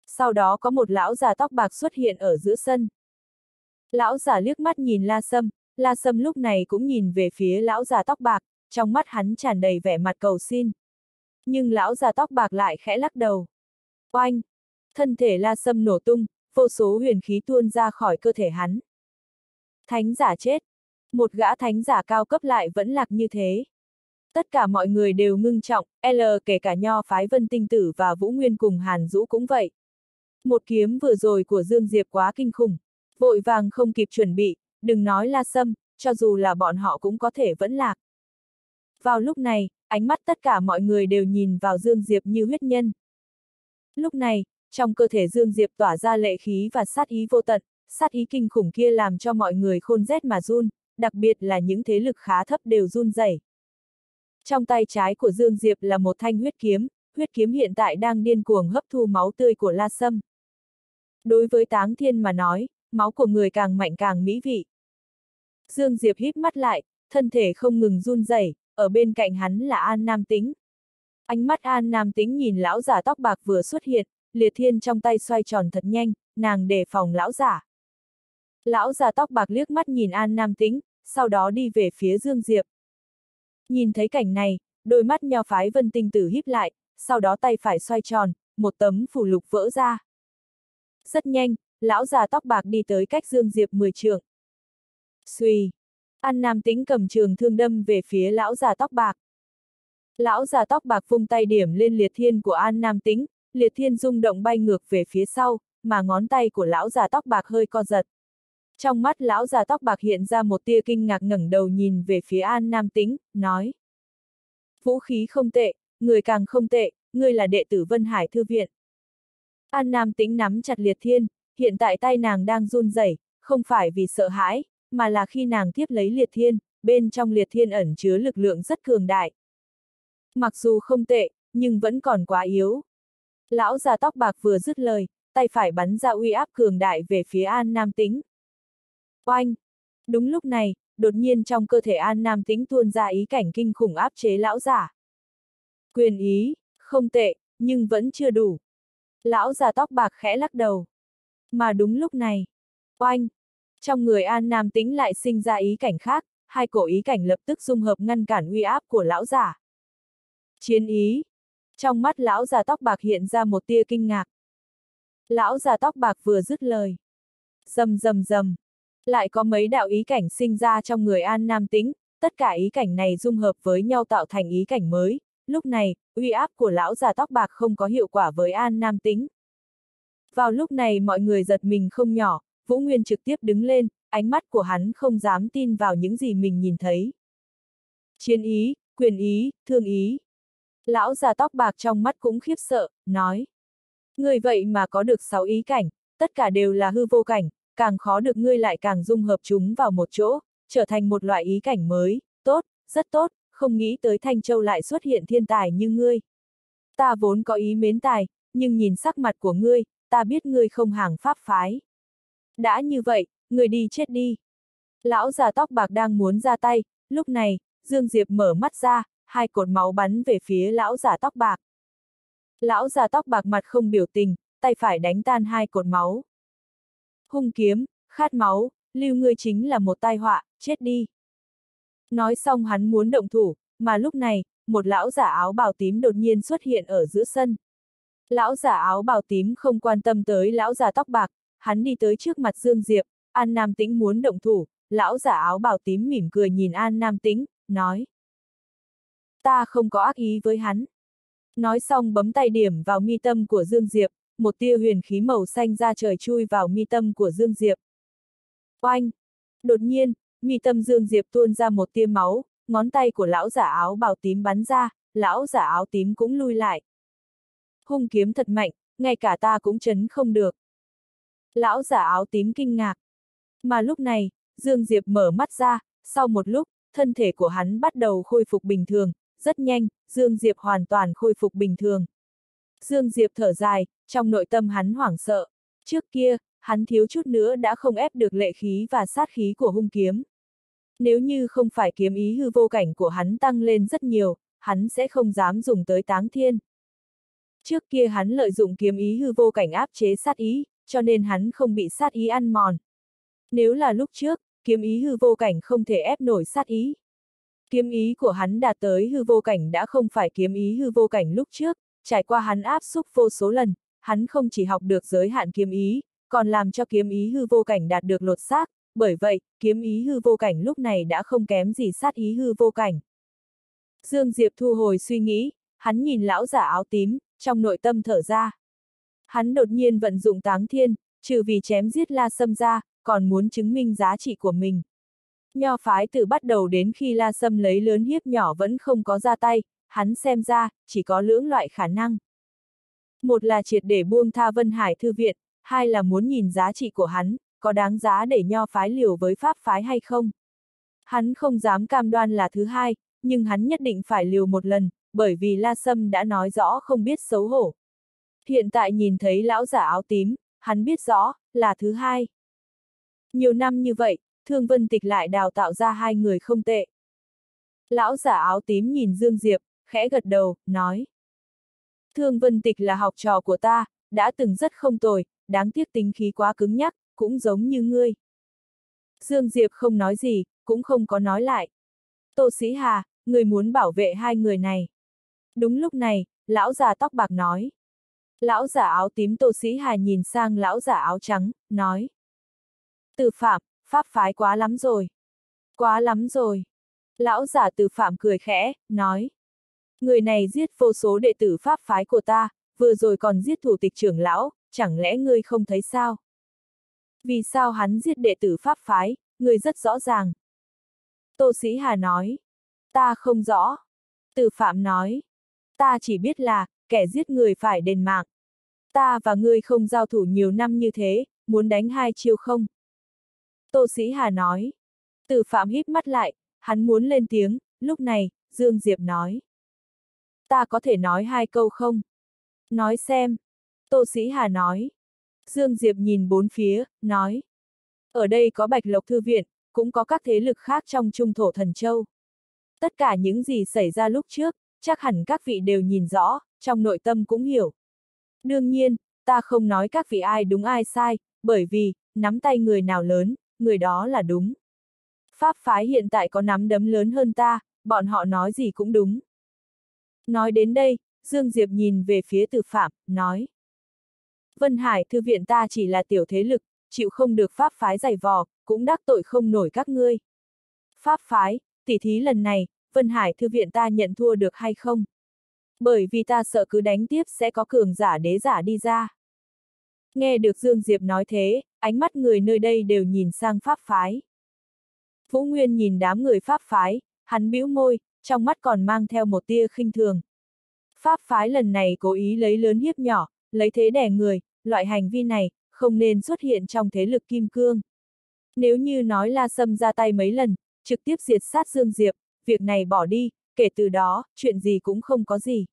S1: Sau đó có một lão già tóc bạc xuất hiện ở giữa sân. Lão già liếc mắt nhìn La Sâm, La Sâm lúc này cũng nhìn về phía lão già tóc bạc, trong mắt hắn tràn đầy vẻ mặt cầu xin. Nhưng lão già tóc bạc lại khẽ lắc đầu. Oanh! Thân thể La Sâm nổ tung, vô số huyền khí tuôn ra khỏi cơ thể hắn. Thánh giả chết. Một gã thánh giả cao cấp lại vẫn lạc như thế. Tất cả mọi người đều ngưng trọng, L kể cả nho phái vân tinh tử và Vũ Nguyên cùng Hàn Dũ cũng vậy. Một kiếm vừa rồi của Dương Diệp quá kinh khủng. Vội vàng không kịp chuẩn bị, đừng nói la sâm, cho dù là bọn họ cũng có thể vẫn lạc. Vào lúc này, ánh mắt tất cả mọi người đều nhìn vào Dương Diệp như huyết nhân. Lúc này, trong cơ thể Dương Diệp tỏa ra lệ khí và sát ý vô tận, sát ý kinh khủng kia làm cho mọi người khôn rét mà run, đặc biệt là những thế lực khá thấp đều run rẩy. Trong tay trái của Dương Diệp là một thanh huyết kiếm, huyết kiếm hiện tại đang điên cuồng hấp thu máu tươi của La Sâm. Đối với Táng Thiên mà nói, máu của người càng mạnh càng mỹ vị. Dương Diệp híp mắt lại, thân thể không ngừng run rẩy, ở bên cạnh hắn là An Nam Tính. Ánh mắt An Nam Tính nhìn lão giả tóc bạc vừa xuất hiện, liệt thiên trong tay xoay tròn thật nhanh, nàng đề phòng lão giả. Lão già tóc bạc liếc mắt nhìn An Nam Tính, sau đó đi về phía Dương Diệp. Nhìn thấy cảnh này, đôi mắt nho phái vân tinh tử híp lại, sau đó tay phải xoay tròn, một tấm phủ lục vỡ ra. Rất nhanh, lão già tóc bạc đi tới cách Dương Diệp 10 trượng. Xuy! An Nam Tĩnh cầm trường thương đâm về phía lão già tóc bạc. Lão già tóc bạc vung tay điểm lên liệt thiên của An Nam Tĩnh, liệt thiên rung động bay ngược về phía sau, mà ngón tay của lão già tóc bạc hơi co giật. Trong mắt lão già tóc bạc hiện ra một tia kinh ngạc ngẩng đầu nhìn về phía An Nam Tĩnh, nói. Vũ khí không tệ, người càng không tệ, ngươi là đệ tử Vân Hải Thư Viện. An Nam Tĩnh nắm chặt liệt thiên, hiện tại tay nàng đang run rẩy, không phải vì sợ hãi, mà là khi nàng tiếp lấy liệt thiên, bên trong liệt thiên ẩn chứa lực lượng rất cường đại. Mặc dù không tệ, nhưng vẫn còn quá yếu. Lão già tóc bạc vừa dứt lời, tay phải bắn ra uy áp cường đại về phía An Nam Tĩnh. Oanh! Đúng lúc này, đột nhiên trong cơ thể An Nam Tĩnh tuôn ra ý cảnh kinh khủng áp chế lão giả. Quyền ý, không tệ, nhưng vẫn chưa đủ. Lão già tóc bạc khẽ lắc đầu. Mà đúng lúc này, oanh! Trong người An Nam Tĩnh lại sinh ra ý cảnh khác, hai cổ ý cảnh lập tức dung hợp ngăn cản uy áp của lão giả. Chiến ý! Trong mắt lão già tóc bạc hiện ra một tia kinh ngạc. Lão già tóc bạc vừa dứt lời. Dầm dầm dầm. Lại có mấy đạo ý cảnh sinh ra trong người An Nam Tĩnh, tất cả ý cảnh này dung hợp với nhau tạo thành ý cảnh mới. Lúc này, uy áp của lão già tóc bạc không có hiệu quả với An Nam Tĩnh. Vào lúc này mọi người giật mình không nhỏ, Vũ Nguyên trực tiếp đứng lên, ánh mắt của hắn không dám tin vào những gì mình nhìn thấy. Chiến ý, quyền ý, thương ý. Lão già tóc bạc trong mắt cũng khiếp sợ, nói. Người vậy mà có được sáu ý cảnh, tất cả đều là hư vô cảnh, càng khó được ngươi lại càng dung hợp chúng vào một chỗ, trở thành một loại ý cảnh mới, tốt, rất tốt, không nghĩ tới Thanh Châu lại xuất hiện thiên tài như ngươi. Ta vốn có ý mến tài, nhưng nhìn sắc mặt của ngươi, ta biết ngươi không hàng pháp phái. Đã như vậy, ngươi đi chết đi. Lão già tóc bạc đang muốn ra tay, lúc này, Dương Diệp mở mắt ra, hai cột máu bắn về phía lão già tóc bạc. Lão già tóc bạc mặt không biểu tình, tay phải đánh tan hai cột máu. Hung kiếm, khát máu, lưu ngươi chính là một tai họa, chết đi. Nói xong hắn muốn động thủ, mà lúc này, một lão giả áo bào tím đột nhiên xuất hiện ở giữa sân. Lão giả áo bào tím không quan tâm tới lão giả tóc bạc, hắn đi tới trước mặt Dương Diệp, An Nam Tĩnh muốn động thủ, lão giả áo bào tím mỉm cười nhìn An Nam Tĩnh, nói. Ta không có ác ý với hắn. Nói xong bấm tay điểm vào mi tâm của Dương Diệp, một tia huyền khí màu xanh ra trời chui vào mi tâm của Dương Diệp. Oanh! Đột nhiên, mi tâm Dương Diệp tuôn ra một tia máu, ngón tay của lão giả áo bào tím bắn ra, lão giả áo tím cũng lui lại. Hung kiếm thật mạnh, ngay cả ta cũng chấn không được. Lão giả áo tím kinh ngạc. Mà lúc này, Dương Diệp mở mắt ra, sau một lúc, thân thể của hắn bắt đầu khôi phục bình thường, rất nhanh, Dương Diệp hoàn toàn khôi phục bình thường. Dương Diệp thở dài, trong nội tâm hắn hoảng sợ. Trước kia, hắn thiếu chút nữa đã không ép được lệ khí và sát khí của hung kiếm. Nếu như không phải kiếm ý hư vô cảnh của hắn tăng lên rất nhiều, hắn sẽ không dám dùng tới táng thiên. Trước kia hắn lợi dụng kiếm ý hư vô cảnh áp chế sát ý, cho nên hắn không bị sát ý ăn mòn. Nếu là lúc trước, kiếm ý hư vô cảnh không thể ép nổi sát ý. Kiếm ý của hắn đạt tới hư vô cảnh đã không phải kiếm ý hư vô cảnh lúc trước, trải qua hắn áp xúc vô số lần, hắn không chỉ học được giới hạn kiếm ý, còn làm cho kiếm ý hư vô cảnh đạt được lột xác, bởi vậy, kiếm ý hư vô cảnh lúc này đã không kém gì sát ý hư vô cảnh. Dương Diệp thu hồi suy nghĩ, hắn nhìn lão giả áo tím, trong nội tâm thở ra. Hắn đột nhiên vận dụng táng thiên, trừ vì chém giết La Sâm ra, còn muốn chứng minh giá trị của mình. Nho phái từ bắt đầu đến khi La Sâm lấy lớn hiếp nhỏ vẫn không có ra tay, hắn xem ra, chỉ có lưỡng loại khả năng. Một là triệt để buông tha Vân Hải Thư Viện, hai là muốn nhìn giá trị của hắn, có đáng giá để nho phái liều với pháp phái hay không. Hắn không dám cam đoan là thứ hai, nhưng hắn nhất định phải liều một lần, bởi vì La Sâm đã nói rõ không biết xấu hổ. Hiện tại nhìn thấy lão giả áo tím, hắn biết rõ, là thứ hai. Nhiều năm như vậy, Thương Vân Tịch lại đào tạo ra hai người không tệ. Lão giả áo tím nhìn Dương Diệp, khẽ gật đầu, nói. Thương Vân Tịch là học trò của ta, đã từng rất không tồi, đáng tiếc tính khí quá cứng nhắc, cũng giống như ngươi. Dương Diệp không nói gì, cũng không có nói lại. Tô Sĩ Hà, người muốn bảo vệ hai người này. Đúng lúc này, lão già tóc bạc nói. Lão giả áo tím Tô Sĩ Hà nhìn sang lão giả áo trắng, nói. Từ phạm, pháp phái quá lắm rồi. Quá lắm rồi. Lão giả từ phạm cười khẽ, nói. Người này giết vô số đệ tử pháp phái của ta, vừa rồi còn giết thủ tịch trưởng lão, chẳng lẽ ngươi không thấy sao? Vì sao hắn giết đệ tử pháp phái, ngươi rất rõ ràng. Tô Sĩ Hà nói. Ta không rõ. Từ Phạm nói. Ta chỉ biết là, kẻ giết người phải đền mạng. Ta và ngươi không giao thủ nhiều năm như thế, muốn đánh hai chiêu không? Tô Sĩ Hà nói. Từ Phạm híp mắt lại, hắn muốn lên tiếng, lúc này, Dương Diệp nói. Ta có thể nói hai câu không? Nói xem. Tô Sĩ Hà nói. Dương Diệp nhìn bốn phía, nói. Ở đây có Bạch Lộc Thư Viện, cũng có các thế lực khác trong Trung Thổ Thần Châu. Tất cả những gì xảy ra lúc trước, chắc hẳn các vị đều nhìn rõ, trong nội tâm cũng hiểu. Đương nhiên, ta không nói các vị ai đúng ai sai, bởi vì, nắm tay người nào lớn, người đó là đúng. Pháp phái hiện tại có nắm đấm lớn hơn ta, bọn họ nói gì cũng đúng. Nói đến đây, Dương Diệp nhìn về phía từ phạm, nói. Vân Hải Thư viện ta chỉ là tiểu thế lực, chịu không được pháp phái giày vò, cũng đắc tội không nổi các ngươi. Pháp phái, tỉ thí lần này, Vân Hải Thư viện ta nhận thua được hay không? Bởi vì ta sợ cứ đánh tiếp sẽ có cường giả đế giả đi ra. Nghe được Dương Diệp nói thế, ánh mắt người nơi đây đều nhìn sang pháp phái. Vũ Nguyên nhìn đám người pháp phái, hắn bĩu môi, trong mắt còn mang theo một tia khinh thường. Pháp phái lần này cố ý lấy lớn hiếp nhỏ, lấy thế đẻ người, loại hành vi này, không nên xuất hiện trong thế lực kim cương. Nếu như nói La Sâm ra tay mấy lần, trực tiếp diệt sát Dương Diệp, việc này bỏ đi, kể từ đó, chuyện gì cũng không có gì.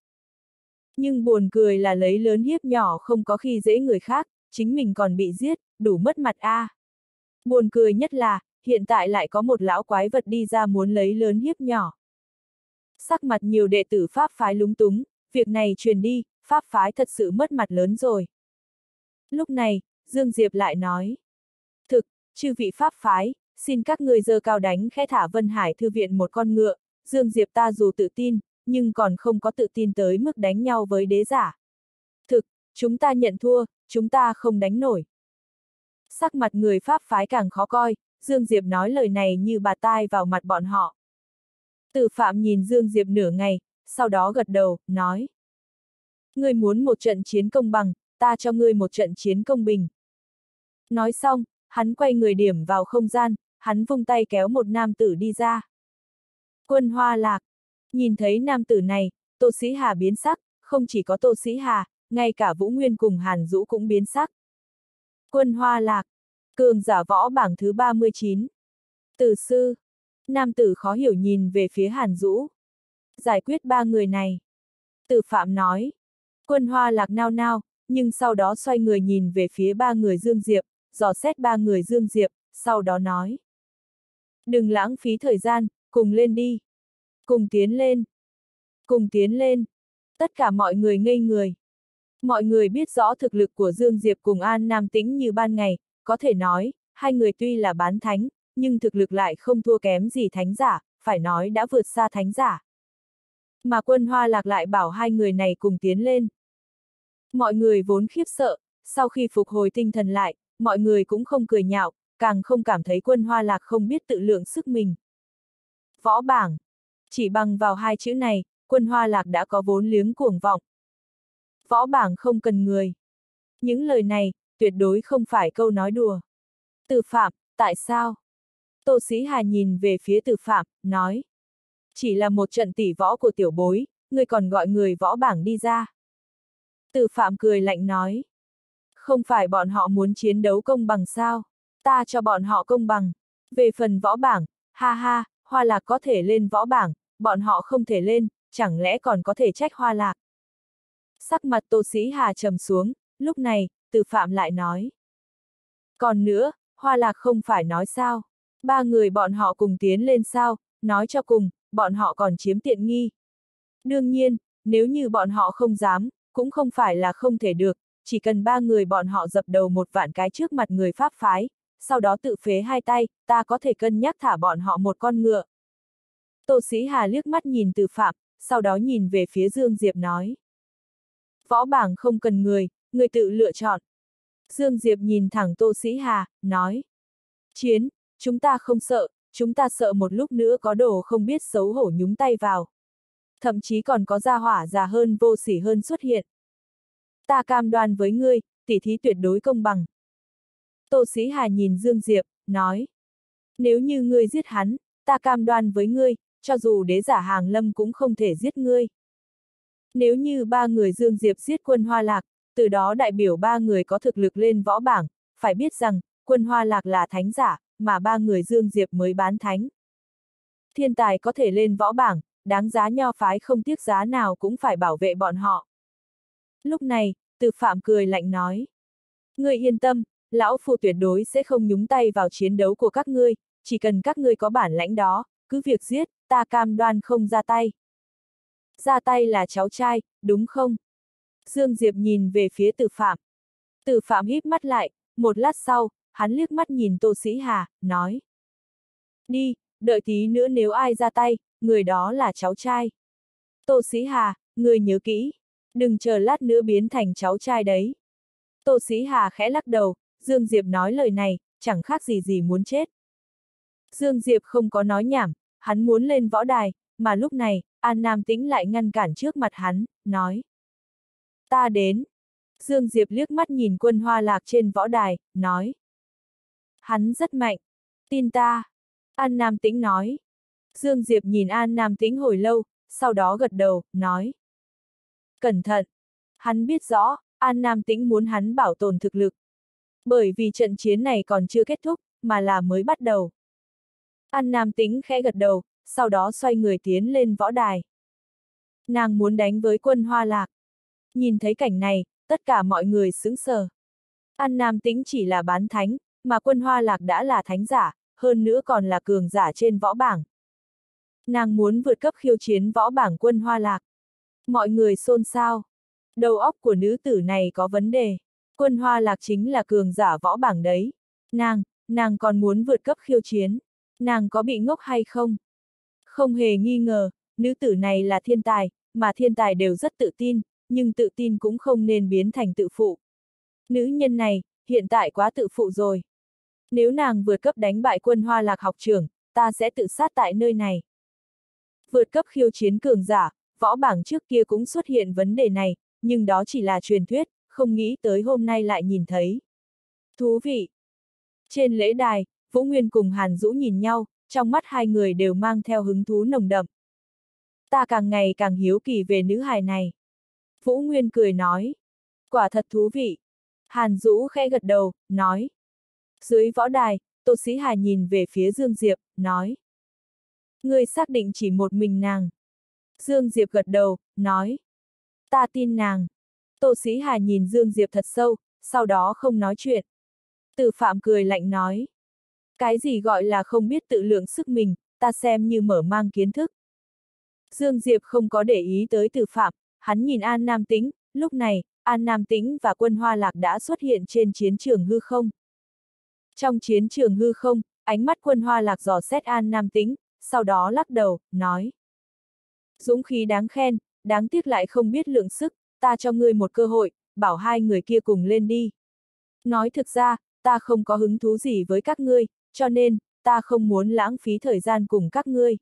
S1: Nhưng buồn cười là lấy lớn hiếp nhỏ không có khi dễ người khác, chính mình còn bị giết, đủ mất mặt a. À. Buồn cười nhất là, hiện tại lại có một lão quái vật đi ra muốn lấy lớn hiếp nhỏ. Sắc mặt nhiều đệ tử Pháp phái lúng túng, việc này truyền đi, Pháp phái thật sự mất mặt lớn rồi. Lúc này, Dương Diệp lại nói. Thực, Chư vị pháp phái, xin các người dơ cao đánh khẽ thả Vân Hải Thư viện một con ngựa, Dương Diệp ta dù tự tin, nhưng còn không có tự tin tới mức đánh nhau với đế giả. Chúng ta nhận thua, chúng ta không đánh nổi. Sắc mặt người Pháp phái càng khó coi, Dương Diệp nói lời này như bà tai vào mặt bọn họ. Từ Phạm nhìn Dương Diệp nửa ngày, sau đó gật đầu, nói. Ngươi muốn một trận chiến công bằng, ta cho ngươi một trận chiến công bình. Nói xong, hắn quay người điểm vào không gian, hắn vung tay kéo một nam tử đi ra. Quân hoa lạc. Nhìn thấy nam tử này, Tô Sĩ Hà biến sắc, không chỉ có Tô Sĩ Hà, ngay cả Vũ Nguyên cùng Hàn Dũ cũng biến sắc. Quân hoa lạc. Cường giả võ bảng thứ 39. Tử sư. Nam tử khó hiểu nhìn về phía Hàn Dũ. Giải quyết ba người này. Tử phạm nói. Quân hoa lạc nao nao, nhưng sau đó xoay người nhìn về phía ba người Dương Diệp, dò xét ba người Dương Diệp, sau đó nói. Đừng lãng phí thời gian, cùng lên đi. Cùng tiến lên. Cùng tiến lên. Tất cả mọi người ngây người. Mọi người biết rõ thực lực của Dương Diệp cùng An Nam Tĩnh như ban ngày, có thể nói, hai người tuy là bán thánh, nhưng thực lực lại không thua kém gì thánh giả, phải nói đã vượt xa thánh giả. Mà quân hoa lạc lại bảo hai người này cùng tiến lên. Mọi người vốn khiếp sợ, sau khi phục hồi tinh thần lại, mọi người cũng không cười nhạo, càng không cảm thấy quân hoa lạc không biết tự lượng sức mình. Võ bảng. Chỉ bằng vào hai chữ này, quân hoa lạc đã có vốn liếng cuồng vọng. Võ bảng không cần người. Những lời này, tuyệt đối không phải câu nói đùa. Từ phạm, tại sao? Tô Sĩ Hà nhìn về phía từ phạm, nói. Chỉ là một trận tỷ võ của tiểu bối, người còn gọi người võ bảng đi ra. Từ phạm cười lạnh nói. Không phải bọn họ muốn chiến đấu công bằng sao? Ta cho bọn họ công bằng. Về phần võ bảng, ha ha, hoa lạc có thể lên võ bảng, bọn họ không thể lên, chẳng lẽ còn có thể trách hoa lạc. Sắc mặt Tô Sĩ Hà trầm xuống, lúc này, từ phạm lại nói. Còn nữa, hoa lạc không phải nói sao, ba người bọn họ cùng tiến lên sao, nói cho cùng, bọn họ còn chiếm tiện nghi. Đương nhiên, nếu như bọn họ không dám, cũng không phải là không thể được, chỉ cần ba người bọn họ dập đầu một vạn cái trước mặt người Pháp phái, sau đó tự phế hai tay, ta có thể cân nhắc thả bọn họ một con ngựa. Tô Sĩ Hà liếc mắt nhìn từ phạm, sau đó nhìn về phía Dương Diệp nói. Võ bảng không cần người, người tự lựa chọn. Dương Diệp nhìn thẳng Tô Sĩ Hà, nói. Chiến, chúng ta không sợ, chúng ta sợ một lúc nữa có đồ không biết xấu hổ nhúng tay vào. Thậm chí còn có gia hỏa già hơn vô sỉ hơn xuất hiện. Ta cam đoan với ngươi, tỉ thí tuyệt đối công bằng. Tô Sĩ Hà nhìn Dương Diệp, nói. Nếu như ngươi giết hắn, ta cam đoan với ngươi, cho dù đế giả hàng lâm cũng không thể giết ngươi. Nếu như ba người Dương Diệp giết quân Hoa Lạc, từ đó đại biểu ba người có thực lực lên võ bảng, phải biết rằng, quân Hoa Lạc là thánh giả, mà ba người Dương Diệp mới bán thánh. Thiên tài có thể lên võ bảng, đáng giá nho phái không tiếc giá nào cũng phải bảo vệ bọn họ. Lúc này, từ phạm cười lạnh nói. người yên tâm, lão phu tuyệt đối sẽ không nhúng tay vào chiến đấu của các ngươi, chỉ cần các ngươi có bản lãnh đó, cứ việc giết, ta cam đoan không ra tay. Ra tay là cháu trai, đúng không? Dương Diệp nhìn về phía Tử Phạm. Tử Phạm híp mắt lại, một lát sau, hắn liếc mắt nhìn Tô Sĩ Hà, nói. Đi, đợi tí nữa nếu ai ra tay, người đó là cháu trai. Tô Sĩ Hà, người nhớ kỹ, đừng chờ lát nữa biến thành cháu trai đấy. Tô Sĩ Hà khẽ lắc đầu, Dương Diệp nói lời này, chẳng khác gì gì muốn chết. Dương Diệp không có nói nhảm, hắn muốn lên võ đài, mà lúc này, An Nam Tĩnh lại ngăn cản trước mặt hắn, nói. Ta đến. Dương Diệp liếc mắt nhìn quân hoa lạc trên võ đài, nói. Hắn rất mạnh. Tin ta. An Nam Tĩnh nói. Dương Diệp nhìn An Nam Tĩnh hồi lâu, sau đó gật đầu, nói. Cẩn thận. Hắn biết rõ, An Nam Tĩnh muốn hắn bảo tồn thực lực. Bởi vì trận chiến này còn chưa kết thúc, mà là mới bắt đầu. An Nam Tĩnh khẽ gật đầu, sau đó xoay người tiến lên võ đài. Nàng muốn đánh với quân hoa lạc. Nhìn thấy cảnh này, tất cả mọi người sững sờ. An Nam Tĩnh chỉ là bán thánh, mà quân hoa lạc đã là thánh giả, hơn nữa còn là cường giả trên võ bảng. Nàng muốn vượt cấp khiêu chiến võ bảng quân hoa lạc. Mọi người xôn xao. Đầu óc của nữ tử này có vấn đề. Quân hoa lạc chính là cường giả võ bảng đấy. Nàng, nàng còn muốn vượt cấp khiêu chiến. Nàng có bị ngốc hay không? Không hề nghi ngờ, nữ tử này là thiên tài, mà thiên tài đều rất tự tin, nhưng tự tin cũng không nên biến thành tự phụ. Nữ nhân này, hiện tại quá tự phụ rồi. Nếu nàng vượt cấp đánh bại quân hoa lạc học trưởng, ta sẽ tự sát tại nơi này. Vượt cấp khiêu chiến cường giả, võ bảng trước kia cũng xuất hiện vấn đề này, nhưng đó chỉ là truyền thuyết, không nghĩ tới hôm nay lại nhìn thấy. Thú vị! Trên lễ đài, Vũ Nguyên cùng Hàn Dũ nhìn nhau, trong mắt hai người đều mang theo hứng thú nồng đậm. Ta càng ngày càng hiếu kỳ về nữ hài này. Vũ Nguyên cười nói. Quả thật thú vị. Hàn Dũ khẽ gật đầu, nói. Dưới võ đài, Tô Sĩ Hà nhìn về phía Dương Diệp, nói. Ngươi xác định chỉ một mình nàng. Dương Diệp gật đầu, nói. Ta tin nàng. Tô Sĩ Hà nhìn Dương Diệp thật sâu, sau đó không nói chuyện. Từ Phạm cười lạnh nói. Cái gì gọi là không biết tự lượng sức mình, ta xem như mở mang kiến thức. Dương Diệp không có để ý tới từ Phạm, hắn nhìn An Nam Tĩnh, lúc này, An Nam Tĩnh và quân Hoa Lạc đã xuất hiện trên chiến trường hư không. Trong chiến trường hư không, ánh mắt quân Hoa Lạc dò xét An Nam Tĩnh, sau đó lắc đầu, nói. Dũng khí đáng khen, đáng tiếc lại không biết lượng sức, ta cho ngươi một cơ hội, bảo hai người kia cùng lên đi. Nói thực ra, ta không có hứng thú gì với các ngươi, cho nên, ta không muốn lãng phí thời gian cùng các ngươi.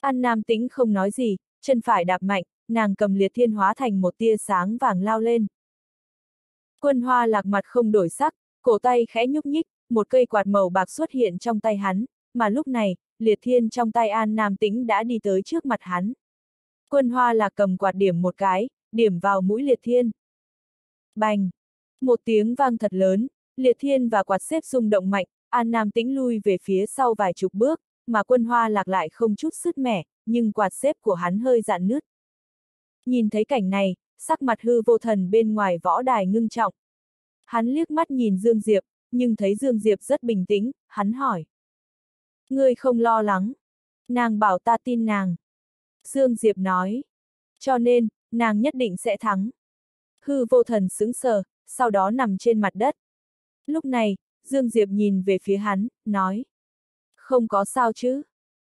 S1: An Nam Tĩnh không nói gì, chân phải đạp mạnh, nàng cầm liệt thiên hóa thành một tia sáng vàng lao lên. Quân hoa lạc mặt không đổi sắc, cổ tay khẽ nhúc nhích, một cây quạt màu bạc xuất hiện trong tay hắn, mà lúc này, liệt thiên trong tay An Nam Tĩnh đã đi tới trước mặt hắn. Quân hoa lạc cầm quạt điểm một cái, điểm vào mũi liệt thiên. Bành! Một tiếng vang thật lớn, liệt thiên và quạt xếp rung động mạnh, An Nam Tĩnh lui về phía sau vài chục bước, mà quân hoa lạc lại không chút sứt mẻ, nhưng quạt xếp của hắn hơi dạn nứt. Nhìn thấy cảnh này, sắc mặt hư vô thần bên ngoài võ đài ngưng trọng. Hắn liếc mắt nhìn Dương Diệp, nhưng thấy Dương Diệp rất bình tĩnh, hắn hỏi. Ngươi không lo lắng. Nàng bảo ta tin nàng. Dương Diệp nói. Cho nên, nàng nhất định sẽ thắng. Hư vô thần sững sờ, sau đó nằm trên mặt đất. Lúc này, Dương Diệp nhìn về phía hắn, nói. Không có sao chứ.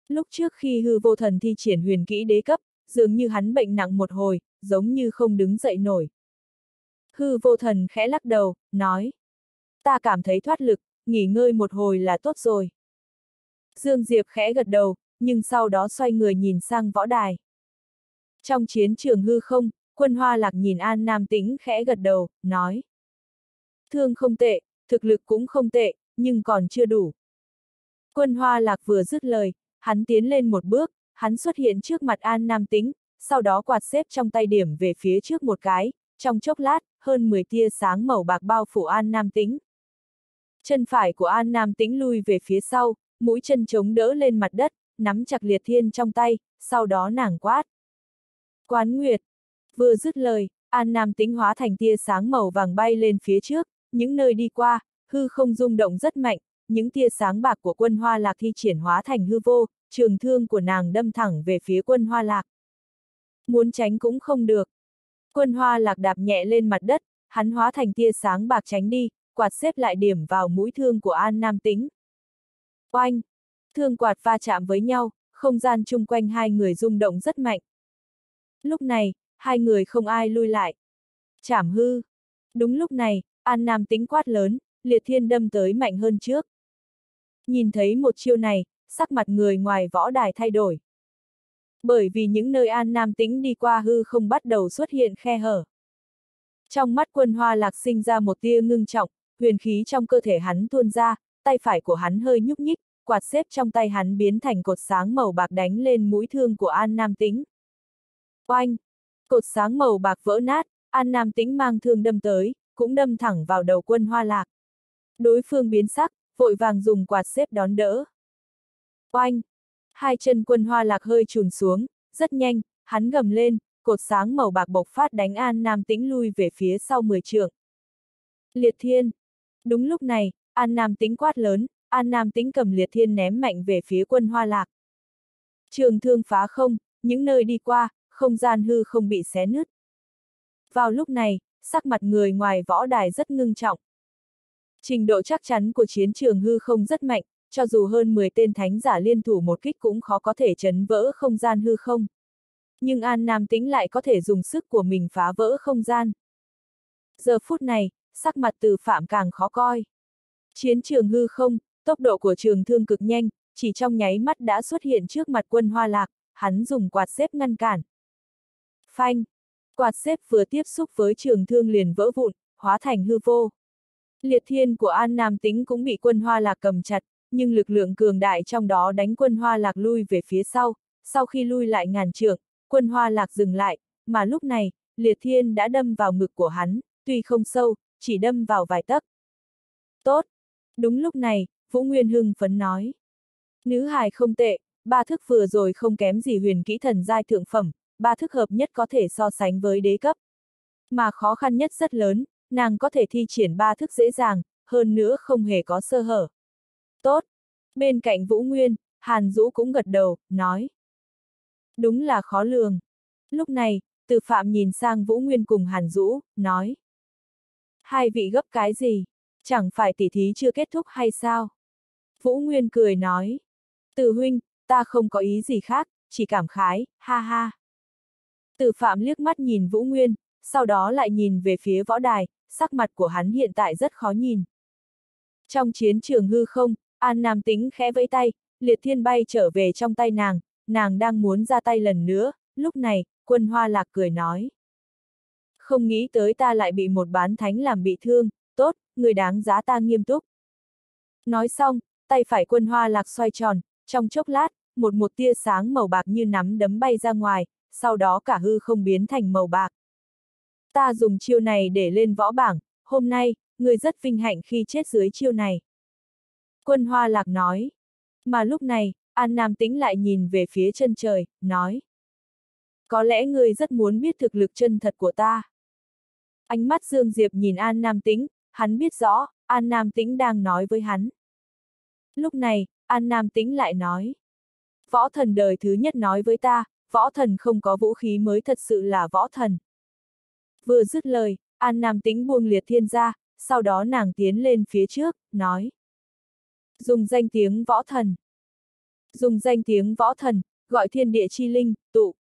S1: Lúc trước khi hư vô thần thi triển huyền kỹ đế cấp, dường như hắn bệnh nặng một hồi, giống như không đứng dậy nổi. Hư vô thần khẽ lắc đầu, nói. Ta cảm thấy thoát lực, nghỉ ngơi một hồi là tốt rồi. Dương Diệp khẽ gật đầu, nhưng sau đó xoay người nhìn sang võ đài. Trong chiến trường hư không, quân hoa lạc nhìn An Nam Tĩnh khẽ gật đầu, nói. Thương không tệ, thực lực cũng không tệ, nhưng còn chưa đủ. Quân hoa lạc vừa dứt lời, hắn tiến lên một bước, hắn xuất hiện trước mặt An Nam Tĩnh, sau đó quạt xếp trong tay điểm về phía trước một cái, trong chốc lát, hơn 10 tia sáng màu bạc bao phủ An Nam Tĩnh. Chân phải của An Nam Tĩnh lui về phía sau, mũi chân chống đỡ lên mặt đất, nắm chặt liệt thiên trong tay, sau đó nàng quát. Quán Nguyệt! Vừa dứt lời, An Nam Tĩnh hóa thành tia sáng màu vàng bay lên phía trước, những nơi đi qua, hư không rung động rất mạnh, những tia sáng bạc của quân hoa lạc thi triển hóa thành hư vô, trường thương của nàng đâm thẳng về phía quân hoa lạc. Muốn tránh cũng không được. Quân hoa lạc đạp nhẹ lên mặt đất, hắn hóa thành tia sáng bạc tránh đi, quạt xếp lại điểm vào mũi thương của An Nam Tính. Oanh! Thương quạt va chạm với nhau, không gian chung quanh hai người rung động rất mạnh. Lúc này, hai người không ai lui lại. Chảm hư! Đúng lúc này, An Nam tính quát lớn, liệt thiên đâm tới mạnh hơn trước. Nhìn thấy một chiêu này, sắc mặt người ngoài võ đài thay đổi. Bởi vì những nơi An Nam tính đi qua hư không bắt đầu xuất hiện khe hở. Trong mắt quân hoa lạc sinh ra một tia ngưng trọng, huyền khí trong cơ thể hắn tuôn ra, tay phải của hắn hơi nhúc nhích, quạt xếp trong tay hắn biến thành cột sáng màu bạc đánh lên mũi thương của An Nam Tĩnh. Oanh! Cột sáng màu bạc vỡ nát, An Nam Tĩnh mang thương đâm tới, cũng đâm thẳng vào đầu quân hoa lạc. Đối phương biến sắc, vội vàng dùng quạt xếp đón đỡ. Oanh! Hai chân quân hoa lạc hơi trùn xuống, rất nhanh, hắn gầm lên, cột sáng màu bạc bộc phát đánh An Nam Tĩnh lui về phía sau 10 trượng. Liệt thiên! Đúng lúc này, An Nam Tĩnh quát lớn, An Nam Tĩnh cầm liệt thiên ném mạnh về phía quân hoa lạc. Trường thương phá không, những nơi đi qua, không gian hư không bị xé nứt. Vào lúc này, sắc mặt người ngoài võ đài rất ngưng trọng. Trình độ chắc chắn của chiến trường hư không rất mạnh, cho dù hơn 10 tên thánh giả liên thủ một kích cũng khó có thể chấn vỡ không gian hư không. Nhưng An Nam Tĩnh lại có thể dùng sức của mình phá vỡ không gian. Giờ phút này, sắc mặt từ phạm càng khó coi. Chiến trường hư không, tốc độ của trường thương cực nhanh, chỉ trong nháy mắt đã xuất hiện trước mặt quân hoa lạc, hắn dùng quạt xếp ngăn cản. Phanh! Quạt xếp vừa tiếp xúc với trường thương liền vỡ vụn, hóa thành hư vô. Liệt thiên của An Nam Tính cũng bị quân hoa lạc cầm chặt, nhưng lực lượng cường đại trong đó đánh quân hoa lạc lui về phía sau, sau khi lui lại ngàn trượng, quân hoa lạc dừng lại, mà lúc này, liệt thiên đã đâm vào ngực của hắn, tuy không sâu, chỉ đâm vào vài tấc. Tốt! Đúng lúc này, Vũ Nguyên hưng phấn nói. Nữ hài không tệ, ba thức vừa rồi không kém gì huyền kỹ thần giai thượng phẩm, ba thức hợp nhất có thể so sánh với đế cấp. Mà khó khăn nhất rất lớn, nàng có thể thi triển ba thức dễ dàng, hơn nữa không hề có sơ hở. Tốt! Bên cạnh Vũ Nguyên, Hàn Dũ cũng gật đầu, nói. Đúng là khó lường. Lúc này, từ phạm nhìn sang Vũ Nguyên cùng Hàn Dũ, nói. Hai vị gấp cái gì? Chẳng phải tỉ thí chưa kết thúc hay sao? Vũ Nguyên cười nói. Từ huynh, ta không có ý gì khác, chỉ cảm khái, ha ha. Tử phạm liếc mắt nhìn Vũ Nguyên, sau đó lại nhìn về phía võ đài, sắc mặt của hắn hiện tại rất khó nhìn. Trong chiến trường hư không, An Nam tính khẽ vẫy tay, liệt thiên bay trở về trong tay nàng, nàng đang muốn ra tay lần nữa, lúc này, quân hoa lạc cười nói. Không nghĩ tới ta lại bị một bán thánh làm bị thương, tốt, người đáng giá ta nghiêm túc. Nói xong, tay phải quân hoa lạc xoay tròn, trong chốc lát, một một tia sáng màu bạc như nắm đấm bay ra ngoài, sau đó cả hư không biến thành màu bạc. Ta dùng chiêu này để lên võ bảng, hôm nay, người rất vinh hạnh khi chết dưới chiêu này. Quân Hoa Lạc nói. Mà lúc này, An Nam Tĩnh lại nhìn về phía chân trời, nói. Có lẽ người rất muốn biết thực lực chân thật của ta. Ánh mắt Dương Diệp nhìn An Nam Tĩnh, hắn biết rõ, An Nam Tĩnh đang nói với hắn. Lúc này, An Nam Tĩnh lại nói. Võ thần đời thứ nhất nói với ta, võ thần không có vũ khí mới thật sự là võ thần. Vừa dứt lời, An Nam Tĩnh buông liệt thiên ra, sau đó nàng tiến lên phía trước, nói. Dùng danh tiếng võ thần. Dùng danh tiếng võ thần, gọi thiên địa chi linh, tụ.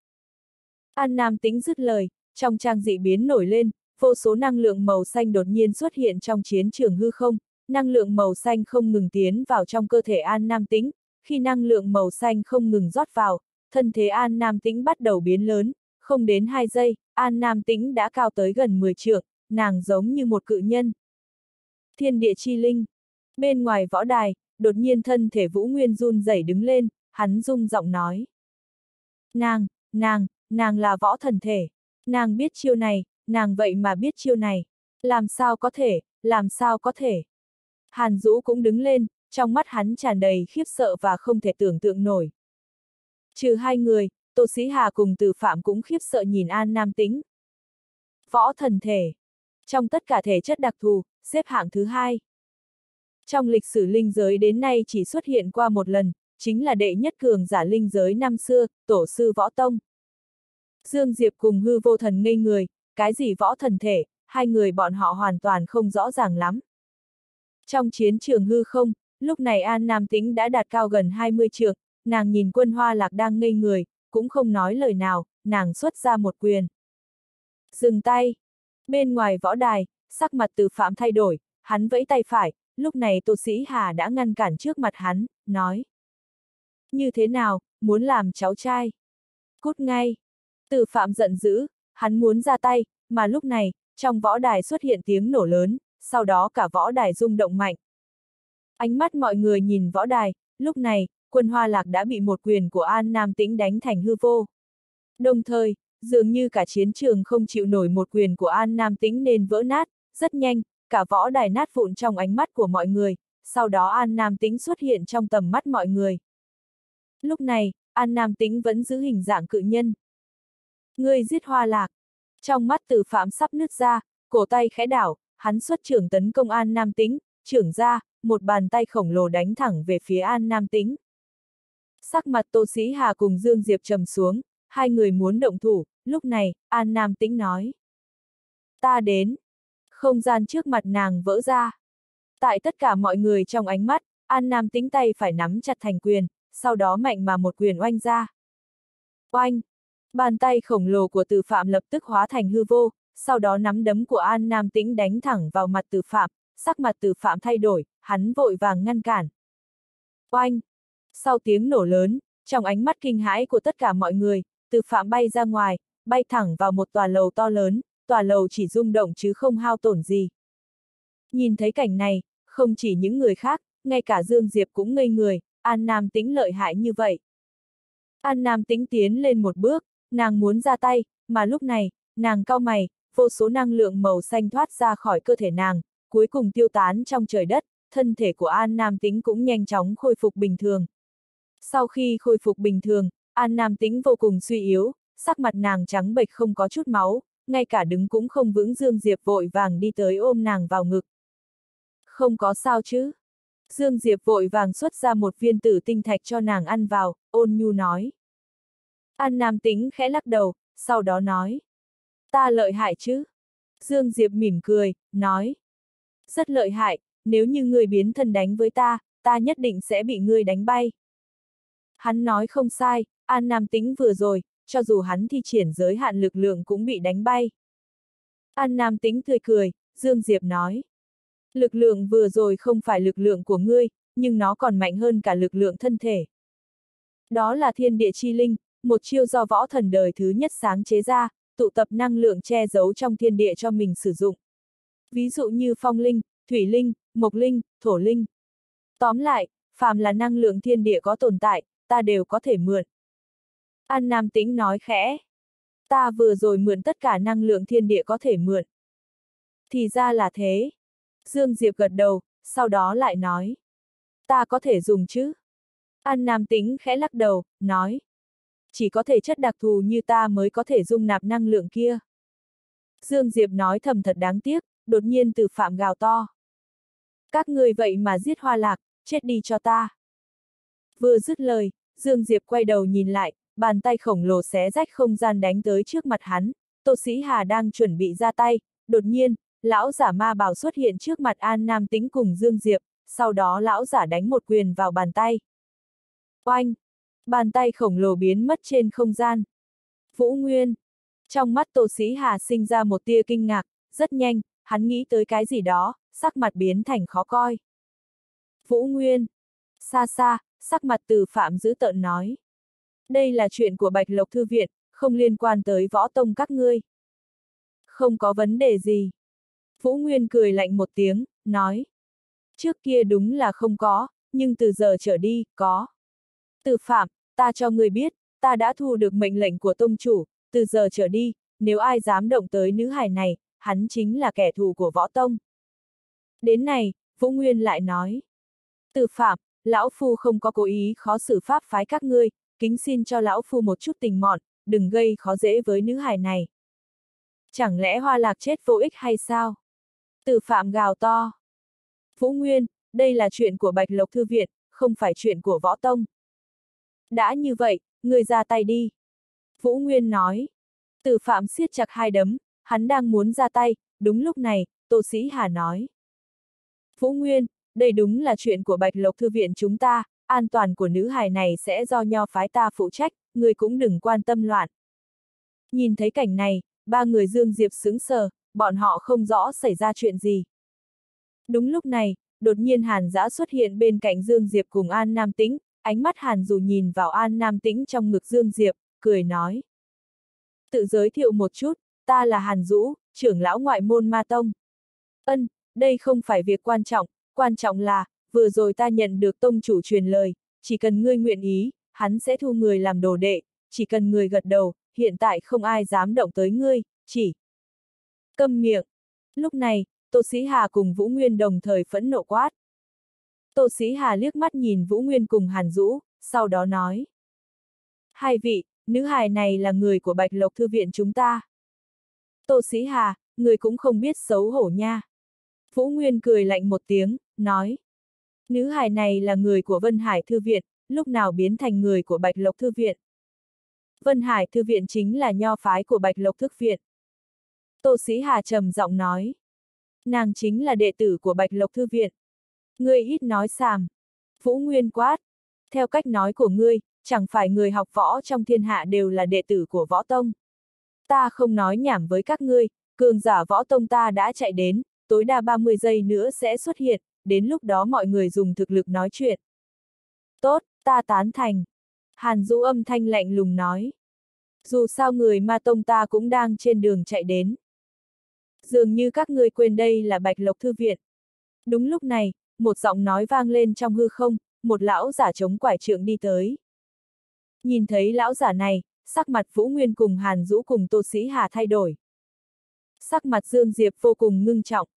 S1: An Nam Tĩnh dứt lời, trong trang dị biến nổi lên, vô số năng lượng màu xanh đột nhiên xuất hiện trong chiến trường hư không, năng lượng màu xanh không ngừng tiến vào trong cơ thể An Nam Tĩnh, khi năng lượng màu xanh không ngừng rót vào, thân thế An Nam Tĩnh bắt đầu biến lớn, không đến 2 giây, An Nam Tĩnh đã cao tới gần 10 trượng, nàng giống như một cự nhân. Thiên địa chi linh. Bên ngoài võ đài, đột nhiên thân thể Vũ Nguyên run rẩy đứng lên, hắn rung giọng nói. Nàng, nàng, nàng là võ thần thể. Nàng biết chiêu này, nàng vậy mà biết chiêu này. Làm sao có thể, làm sao có thể. Hàn Dũ cũng đứng lên, trong mắt hắn tràn đầy khiếp sợ và không thể tưởng tượng nổi. Trừ hai người, Tô Sĩ Hà cùng Từ Phạm cũng khiếp sợ nhìn An Nam Tĩnh. Võ thần thể. Trong tất cả thể chất đặc thù, xếp hạng thứ hai. Trong lịch sử linh giới đến nay chỉ xuất hiện qua một lần, chính là đệ nhất cường giả linh giới năm xưa, tổ sư võ tông. Dương Diệp cùng hư vô thần ngây người, cái gì võ thần thể, hai người bọn họ hoàn toàn không rõ ràng lắm. Trong chiến trường hư không, lúc này An Nam Tĩnh đã đạt cao gần 20 trượng, nàng nhìn quân hoa lạc đang ngây người, cũng không nói lời nào, nàng xuất ra một quyền. Dừng tay. Bên ngoài võ đài, sắc mặt từ phạm thay đổi, hắn vẫy tay phải, lúc này Tô Sĩ Hà đã ngăn cản trước mặt hắn, nói. Như thế nào, muốn làm cháu trai? Cút ngay. Từ phạm giận dữ, hắn muốn ra tay, mà lúc này, trong võ đài xuất hiện tiếng nổ lớn, sau đó cả võ đài rung động mạnh. Ánh mắt mọi người nhìn võ đài, lúc này, quân hoa lạc đã bị một quyền của An Nam Tĩnh đánh thành hư vô. Đồng thời, dường như cả chiến trường không chịu nổi một quyền của An Nam Tĩnh nên vỡ nát, rất nhanh, cả võ đài nát vụn trong ánh mắt của mọi người, sau đó An Nam Tĩnh xuất hiện trong tầm mắt mọi người. Lúc này, An Nam Tĩnh vẫn giữ hình dạng cự nhân. Người giết hoa lạc. Trong mắt tử phạm sắp nứt ra, cổ tay khẽ đảo, hắn xuất trưởng tấn công An Nam Tĩnh, trưởng ra, một bàn tay khổng lồ đánh thẳng về phía An Nam Tĩnh. Sắc mặt Tô Sĩ Hà cùng Dương Diệp trầm xuống, hai người muốn động thủ, lúc này, An Nam Tĩnh nói. Ta đến. Không gian trước mặt nàng vỡ ra. Tại tất cả mọi người trong ánh mắt, An Nam tính tay phải nắm chặt thành quyền, sau đó mạnh mà một quyền oanh ra. Oanh! Bàn tay khổng lồ của từ phạm lập tức hóa thành hư vô, sau đó nắm đấm của An Nam tĩnh đánh thẳng vào mặt từ phạm, sắc mặt từ phạm thay đổi, hắn vội vàng ngăn cản. Oanh! Sau tiếng nổ lớn, trong ánh mắt kinh hãi của tất cả mọi người, từ phạm bay ra ngoài, bay thẳng vào một tòa lầu to lớn, tòa lầu chỉ rung động chứ không hao tổn gì. Nhìn thấy cảnh này, không chỉ những người khác, ngay cả Dương Diệp cũng ngây người, An Nam tính lợi hại như vậy. An Nam tính tiến lên một bước, nàng muốn ra tay, mà lúc này, nàng cao mày, vô số năng lượng màu xanh thoát ra khỏi cơ thể nàng, cuối cùng tiêu tán trong trời đất, thân thể của An Nam tính cũng nhanh chóng khôi phục bình thường. Sau khi khôi phục bình thường, An Nam tính vô cùng suy yếu, sắc mặt nàng trắng bệch không có chút máu, ngay cả đứng cũng không vững Dương Diệp vội vàng đi tới ôm nàng vào ngực. Không có sao chứ? Dương Diệp vội vàng xuất ra một viên tử tinh thạch cho nàng ăn vào, ôn nhu nói. An Nam tính khẽ lắc đầu, sau đó nói. Ta lợi hại chứ? Dương Diệp mỉm cười, nói. Rất lợi hại, nếu như ngươi biến thân đánh với ta, ta nhất định sẽ bị ngươi đánh bay. Hắn nói không sai, An Nam tính vừa rồi, cho dù hắn thi triển giới hạn lực lượng cũng bị đánh bay. An Nam tính tươi cười, Dương Diệp nói. Lực lượng vừa rồi không phải lực lượng của ngươi, nhưng nó còn mạnh hơn cả lực lượng thân thể. Đó là thiên địa chi linh, một chiêu do võ thần đời thứ nhất sáng chế ra, tụ tập năng lượng che giấu trong thiên địa cho mình sử dụng. Ví dụ như phong linh, thủy linh, mộc linh, thổ linh. Tóm lại, phàm là năng lượng thiên địa có tồn tại, ta đều có thể mượn. An Nam Tĩnh nói khẽ. Ta vừa rồi mượn tất cả năng lượng thiên địa có thể mượn. Thì ra là thế. Dương Diệp gật đầu, sau đó lại nói. Ta có thể dùng chứ? An Nam Tĩnh khẽ lắc đầu, nói. Chỉ có thể chất đặc thù như ta mới có thể dung nạp năng lượng kia. Dương Diệp nói thầm thật đáng tiếc, đột nhiên từ phạm gào to. Các người vậy mà giết hoa lạc, chết đi cho ta. Vừa dứt lời, Dương Diệp quay đầu nhìn lại, bàn tay khổng lồ xé rách không gian đánh tới trước mặt hắn, Tô Sĩ Hà đang chuẩn bị ra tay, đột nhiên, lão giả ma bảo xuất hiện trước mặt An Nam Tĩnh cùng Dương Diệp, sau đó lão giả đánh một quyền vào bàn tay. Oanh! Bàn tay khổng lồ biến mất trên không gian. Vũ Nguyên! Trong mắt Tô Sĩ Hà sinh ra một tia kinh ngạc, rất nhanh, hắn nghĩ tới cái gì đó, sắc mặt biến thành khó coi. Vũ Nguyên! Xa xa, sắc mặt từ phạm giữ tợn nói. Đây là chuyện của Bạch Lộc Thư Viện, không liên quan tới võ tông các ngươi. Không có vấn đề gì. Vũ Nguyên cười lạnh một tiếng, nói. Trước kia đúng là không có, nhưng từ giờ trở đi, có. Từ phạm, ta cho người biết, ta đã thu được mệnh lệnh của tông chủ, từ giờ trở đi, nếu ai dám động tới nữ hài này, hắn chính là kẻ thù của võ tông. Đến này, Vũ Nguyên lại nói. Từ phạm, lão phu không có cố ý khó xử pháp phái các ngươi, kính xin cho lão phu một chút tình mọn, đừng gây khó dễ với nữ hài này. Chẳng lẽ hoa lạc chết vô ích hay sao? Từ phạm gào to. Vũ Nguyên, đây là chuyện của Bạch Lộc Thư Viện, không phải chuyện của Võ Tông. Đã như vậy, người ra tay đi. Vũ Nguyên nói. Từ phạm siết chặt hai đấm, hắn đang muốn ra tay, đúng lúc này, Tô Sĩ Hà nói. Vũ Nguyên, đây đúng là chuyện của Bạch Lộc Thư Viện chúng ta, an toàn của nữ hài này sẽ do nho phái ta phụ trách, người cũng đừng quan tâm loạn. Nhìn thấy cảnh này, ba người Dương Diệp sững sờ, bọn họ không rõ xảy ra chuyện gì. Đúng lúc này, đột nhiên Hàn Giã xuất hiện bên cạnh Dương Diệp cùng An Nam Tĩnh, ánh mắt Hàn dù nhìn vào An Nam Tĩnh trong ngực Dương Diệp, cười nói. Tự giới thiệu một chút, ta là Hàn Dũ, trưởng lão ngoại môn Ma Tông. Ân, đây không phải việc quan trọng, quan trọng là, vừa rồi ta nhận được tông chủ truyền lời, chỉ cần ngươi nguyện ý, hắn sẽ thu người làm đồ đệ, chỉ cần người gật đầu, hiện tại không ai dám động tới ngươi, chỉ. Câm miệng. Lúc này, Tô Sĩ Hà cùng Vũ Nguyên đồng thời phẫn nộ quát. Tô Sĩ Hà liếc mắt nhìn Vũ Nguyên cùng Hàn Dũ, sau đó nói. Hai vị, nữ hài này là người của Bạch Lộc Thư Viện chúng ta. Tô Sĩ Hà, người cũng không biết xấu hổ nha. Vũ Nguyên cười lạnh một tiếng, nói. Nữ hài này là người của Vân Hải Thư Viện, lúc nào biến thành người của Bạch Lộc Thư Viện. Vân Hải Thư Viện chính là nho phái của Bạch Lộc Thức Viện. Tô Sĩ Hà trầm giọng nói. Nàng chính là đệ tử của Bạch Lộc Thư Viện. Ngươi ít nói sàm. Vũ Nguyên quát. Theo cách nói của ngươi, chẳng phải người học võ trong thiên hạ đều là đệ tử của võ tông. Ta không nói nhảm với các ngươi, cường giả võ tông ta đã chạy đến, tối đa 30 giây nữa sẽ xuất hiện, đến lúc đó mọi người dùng thực lực nói chuyện. Tốt, ta tán thành. Hàn Dũ âm thanh lạnh lùng nói. Dù sao người ma tông ta cũng đang trên đường chạy đến. Dường như các ngươi quên đây là Bạch Lộc Thư Viện. Đúng lúc này, một giọng nói vang lên trong hư không, một lão giả chống quải trượng đi tới. Nhìn thấy lão giả này, sắc mặt Vũ Nguyên cùng Hàn Dũ cùng Tô Sĩ Hà thay đổi. Sắc mặt Dương Diệp vô cùng ngưng trọng.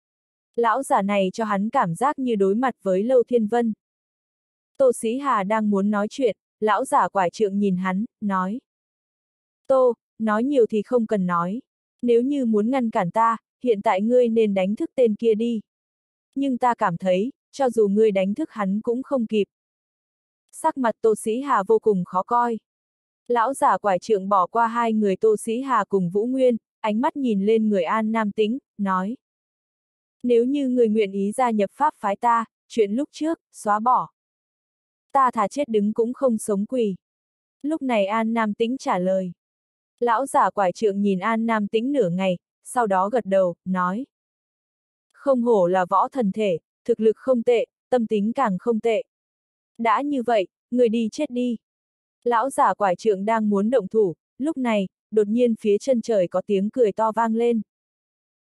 S1: Lão giả này cho hắn cảm giác như đối mặt với Lâu Thiên Vân. Tô Sĩ Hà đang muốn nói chuyện, lão giả quải trượng nhìn hắn, nói. Tô, nói nhiều thì không cần nói. Nếu như muốn ngăn cản ta, hiện tại ngươi nên đánh thức tên kia đi. Nhưng ta cảm thấy, cho dù ngươi đánh thức hắn cũng không kịp. Sắc mặt Tô Sĩ Hà vô cùng khó coi. Lão giả quải trượng bỏ qua hai người Tô Sĩ Hà cùng Vũ Nguyên, ánh mắt nhìn lên người An Nam Tĩnh, nói. Nếu như người nguyện ý gia nhập pháp phái ta, chuyện lúc trước, xóa bỏ. Ta thả chết đứng cũng không sống quỳ. Lúc này An Nam Tĩnh trả lời. Lão giả quải trượng nhìn An Nam Tĩnh nửa ngày, sau đó gật đầu, nói. Không hổ là võ thần thể, thực lực không tệ, tâm tính càng không tệ. Đã như vậy, người đi chết đi. Lão giả quải trượng đang muốn động thủ, lúc này, đột nhiên phía chân trời có tiếng cười to vang lên.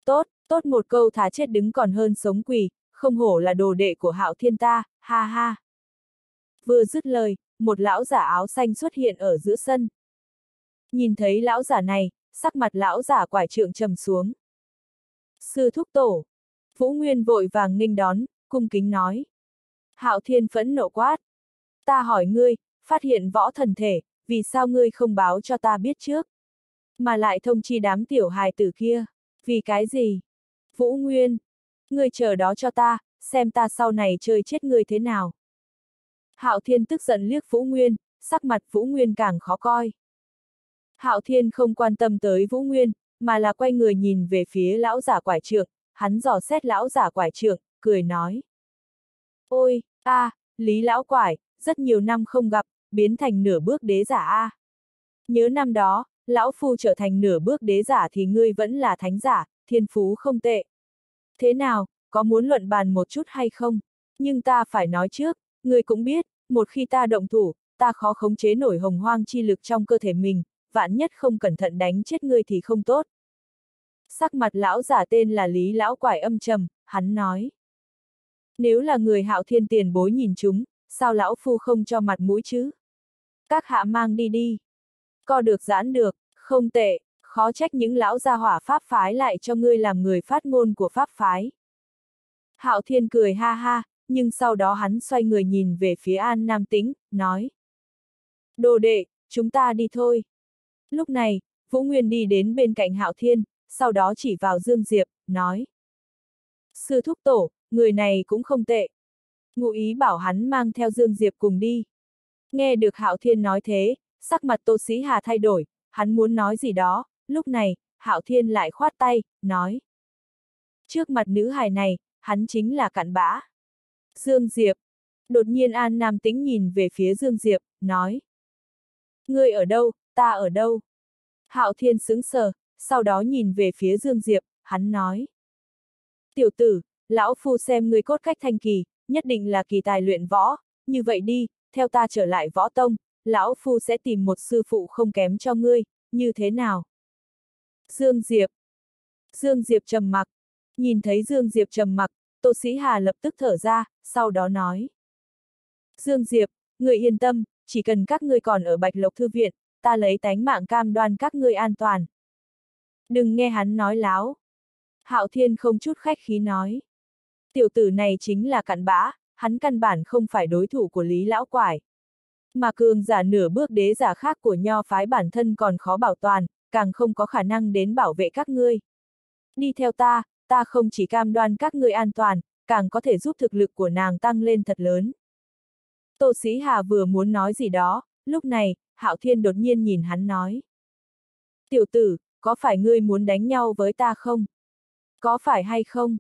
S1: Tốt, tốt một câu thá chết đứng còn hơn sống quỳ, không hổ là đồ đệ của hạo thiên ta, ha ha. Vừa dứt lời, một lão giả áo xanh xuất hiện ở giữa sân. Nhìn thấy lão giả này, sắc mặt lão giả quải trượng trầm xuống. Sư thúc tổ. Vũ Nguyên vội vàng nghênh đón, cung kính nói. Hạo thiên phẫn nộ quát. Ta hỏi ngươi, phát hiện võ thần thể, vì sao ngươi không báo cho ta biết trước? Mà lại thông chi đám tiểu hài tử kia. Vì cái gì? Vũ Nguyên. Ngươi chờ đó cho ta, xem ta sau này chơi chết ngươi thế nào. Hạo Thiên tức giận liếc Vũ Nguyên, sắc mặt Vũ Nguyên càng khó coi. Hạo Thiên không quan tâm tới Vũ Nguyên, mà là quay người nhìn về phía lão giả quải trượng, hắn dò xét lão giả quải trượng, cười nói. Ôi, a, à, Lý lão quải, rất nhiều năm không gặp, biến thành nửa bước đế giả a. À. Nhớ năm đó, lão phu trở thành nửa bước đế giả thì ngươi vẫn là thánh giả, thiên phú không tệ. Thế nào, có muốn luận bàn một chút hay không? Nhưng ta phải nói trước, ngươi cũng biết, một khi ta động thủ, ta khó khống chế nổi hồng hoang chi lực trong cơ thể mình, vạn nhất không cẩn thận đánh chết ngươi thì không tốt. Sắc mặt lão giả tên là Lý Lão Quải âm trầm, hắn nói. Nếu là người hạo thiên tiền bối nhìn chúng, sao lão phu không cho mặt mũi chứ? Các hạ mang đi đi. Co được giãn được, không tệ, khó trách những lão gia hỏa pháp phái lại cho ngươi làm người phát ngôn của pháp phái. Hạo thiên cười ha ha, nhưng sau đó hắn xoay người nhìn về phía An Nam Tĩnh, nói. Đồ đệ, chúng ta đi thôi. Lúc này, Vũ Nguyên đi đến bên cạnh Hạo Thiên, sau đó chỉ vào Dương Diệp, nói. Sư thúc tổ, người này cũng không tệ. Ngụ ý bảo hắn mang theo Dương Diệp cùng đi. Nghe được Hạo Thiên nói thế, sắc mặt Tô Sĩ Hà thay đổi, hắn muốn nói gì đó, lúc này, Hạo Thiên lại khoát tay, nói. Trước mặt nữ hài này, hắn chính là cặn bã. Dương Diệp. Đột nhiên An Nam Tĩnh nhìn về phía Dương Diệp, nói. Ngươi ở đâu, ta ở đâu? Hạo Thiên sững sờ, sau đó nhìn về phía Dương Diệp, hắn nói. Tiểu tử, lão phu xem ngươi cốt cách thanh kỳ, nhất định là kỳ tài luyện võ, như vậy đi, theo ta trở lại võ tông, lão phu sẽ tìm một sư phụ không kém cho ngươi, như thế nào? Dương Diệp. Dương Diệp trầm mặc. Nhìn thấy Dương Diệp trầm mặc, Tô Sĩ Hà lập tức thở ra, sau đó nói. Dương Diệp, người yên tâm, chỉ cần các ngươi còn ở Bạch Lộc Thư Viện, ta lấy tánh mạng cam đoan các ngươi an toàn. Đừng nghe hắn nói láo. Hạo Thiên không chút khách khí nói. Tiểu tử này chính là cặn bã, hắn căn bản không phải đối thủ của Lý Lão Quải. Mà cường giả nửa bước đế giả khác của nho phái bản thân còn khó bảo toàn, càng không có khả năng đến bảo vệ các ngươi. Đi theo ta, ta không chỉ cam đoan các ngươi an toàn, càng có thể giúp thực lực của nàng tăng lên thật lớn. Tô Sĩ Hà vừa muốn nói gì đó, lúc này, Hạo Thiên đột nhiên nhìn hắn nói. Tiểu tử, có phải ngươi muốn đánh nhau với ta không? Có phải hay không?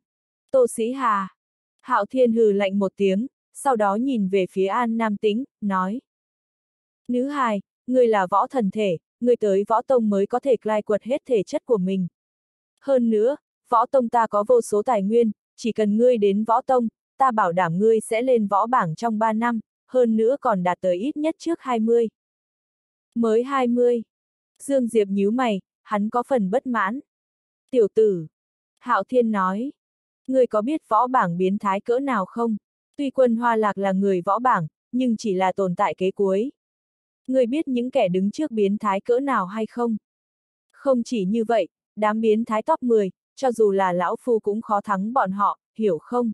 S1: Tô Sĩ Hà. Hạo Thiên hừ lạnh một tiếng, sau đó nhìn về phía An Nam Tĩnh, nói. Nữ hài, ngươi là võ thần thể, ngươi tới võ tông mới có thể lai quật hết thể chất của mình. Hơn nữa, võ tông ta có vô số tài nguyên, chỉ cần ngươi đến võ tông, ta bảo đảm ngươi sẽ lên võ bảng trong 3 năm, hơn nữa còn đạt tới ít nhất trước 20. Mới 20. Dương Diệp nhíu mày, hắn có phần bất mãn. Tiểu tử. Hạo Thiên nói. Ngươi có biết võ bảng biến thái cỡ nào không? Tuy quân Hoa Lạc là người võ bảng, nhưng chỉ là tồn tại kế cuối. Ngươi biết những kẻ đứng trước biến thái cỡ nào hay không? Không chỉ như vậy, đám biến thái top 10, cho dù là lão phu cũng khó thắng bọn họ, hiểu không?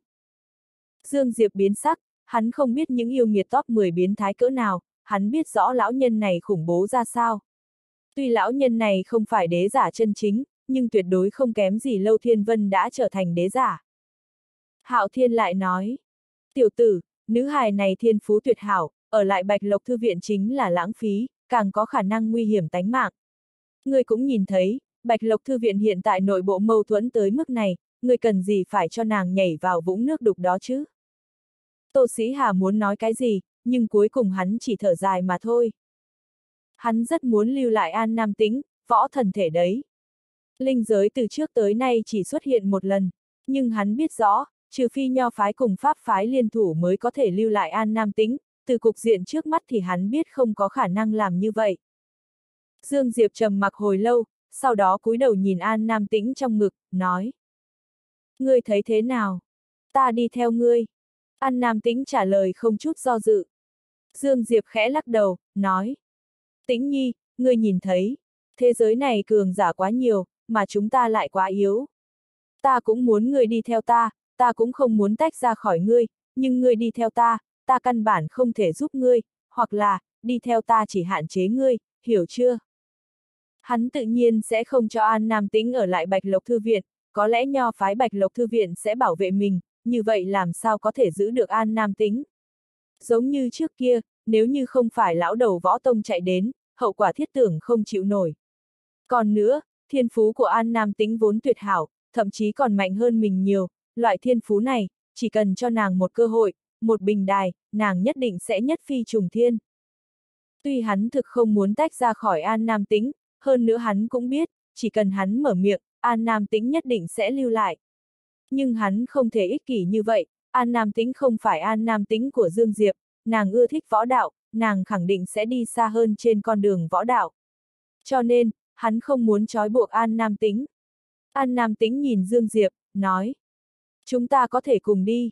S1: Dương Diệp biến sắc, hắn không biết những yêu nghiệt top 10 biến thái cỡ nào, hắn biết rõ lão nhân này khủng bố ra sao. Tuy lão nhân này không phải đế giả chân chính, nhưng tuyệt đối không kém gì Lâu Thiên Vân đã trở thành đế giả. Hạo Thiên lại nói, tiểu tử, nữ hài này thiên phú tuyệt hảo, ở lại Bạch Lộc Thư Viện chính là lãng phí, càng có khả năng nguy hiểm tánh mạng. Người cũng nhìn thấy, Bạch Lộc Thư Viện hiện tại nội bộ mâu thuẫn tới mức này, người cần gì phải cho nàng nhảy vào vũng nước đục đó chứ? Tô Sĩ Hà muốn nói cái gì, nhưng cuối cùng hắn chỉ thở dài mà thôi. Hắn rất muốn lưu lại An Nam Tĩnh, võ thần thể đấy. Linh giới từ trước tới nay chỉ xuất hiện một lần, nhưng hắn biết rõ, trừ phi nho phái cùng pháp phái liên thủ mới có thể lưu lại An Nam Tĩnh, từ cục diện trước mắt thì hắn biết không có khả năng làm như vậy. Dương Diệp trầm mặc hồi lâu, sau đó cúi đầu nhìn An Nam Tĩnh trong ngực, nói. Ngươi thấy thế nào? Ta đi theo ngươi. An Nam Tĩnh trả lời không chút do dự. Dương Diệp khẽ lắc đầu, nói. Tĩnh nhi, ngươi nhìn thấy, thế giới này cường giả quá nhiều, mà chúng ta lại quá yếu. Ta cũng muốn ngươi đi theo ta, ta cũng không muốn tách ra khỏi ngươi, nhưng ngươi đi theo ta, ta căn bản không thể giúp ngươi, hoặc là, đi theo ta chỉ hạn chế ngươi, hiểu chưa? Hắn tự nhiên sẽ không cho An Nam Tĩnh ở lại Bạch Lộc Thư Viện, có lẽ nho phái Bạch Lộc Thư Viện sẽ bảo vệ mình, như vậy làm sao có thể giữ được An Nam Tĩnh? Giống như trước kia, nếu như không phải lão đầu võ tông chạy đến, hậu quả thiết tưởng không chịu nổi. Còn nữa, thiên phú của An Nam Tĩnh vốn tuyệt hảo, thậm chí còn mạnh hơn mình nhiều, loại thiên phú này, chỉ cần cho nàng một cơ hội, một bình đài, nàng nhất định sẽ nhất phi trùng thiên. Tuy hắn thực không muốn tách ra khỏi An Nam Tĩnh, hơn nữa hắn cũng biết, chỉ cần hắn mở miệng, An Nam Tĩnh nhất định sẽ lưu lại. Nhưng hắn không thể ích kỷ như vậy, An Nam Tĩnh không phải An Nam Tĩnh của Dương Diệp, nàng ưa thích võ đạo, nàng khẳng định sẽ đi xa hơn trên con đường võ đạo. Cho nên, hắn không muốn trói buộc An Nam Tĩnh. An Nam Tĩnh nhìn Dương Diệp, nói. Chúng ta có thể cùng đi.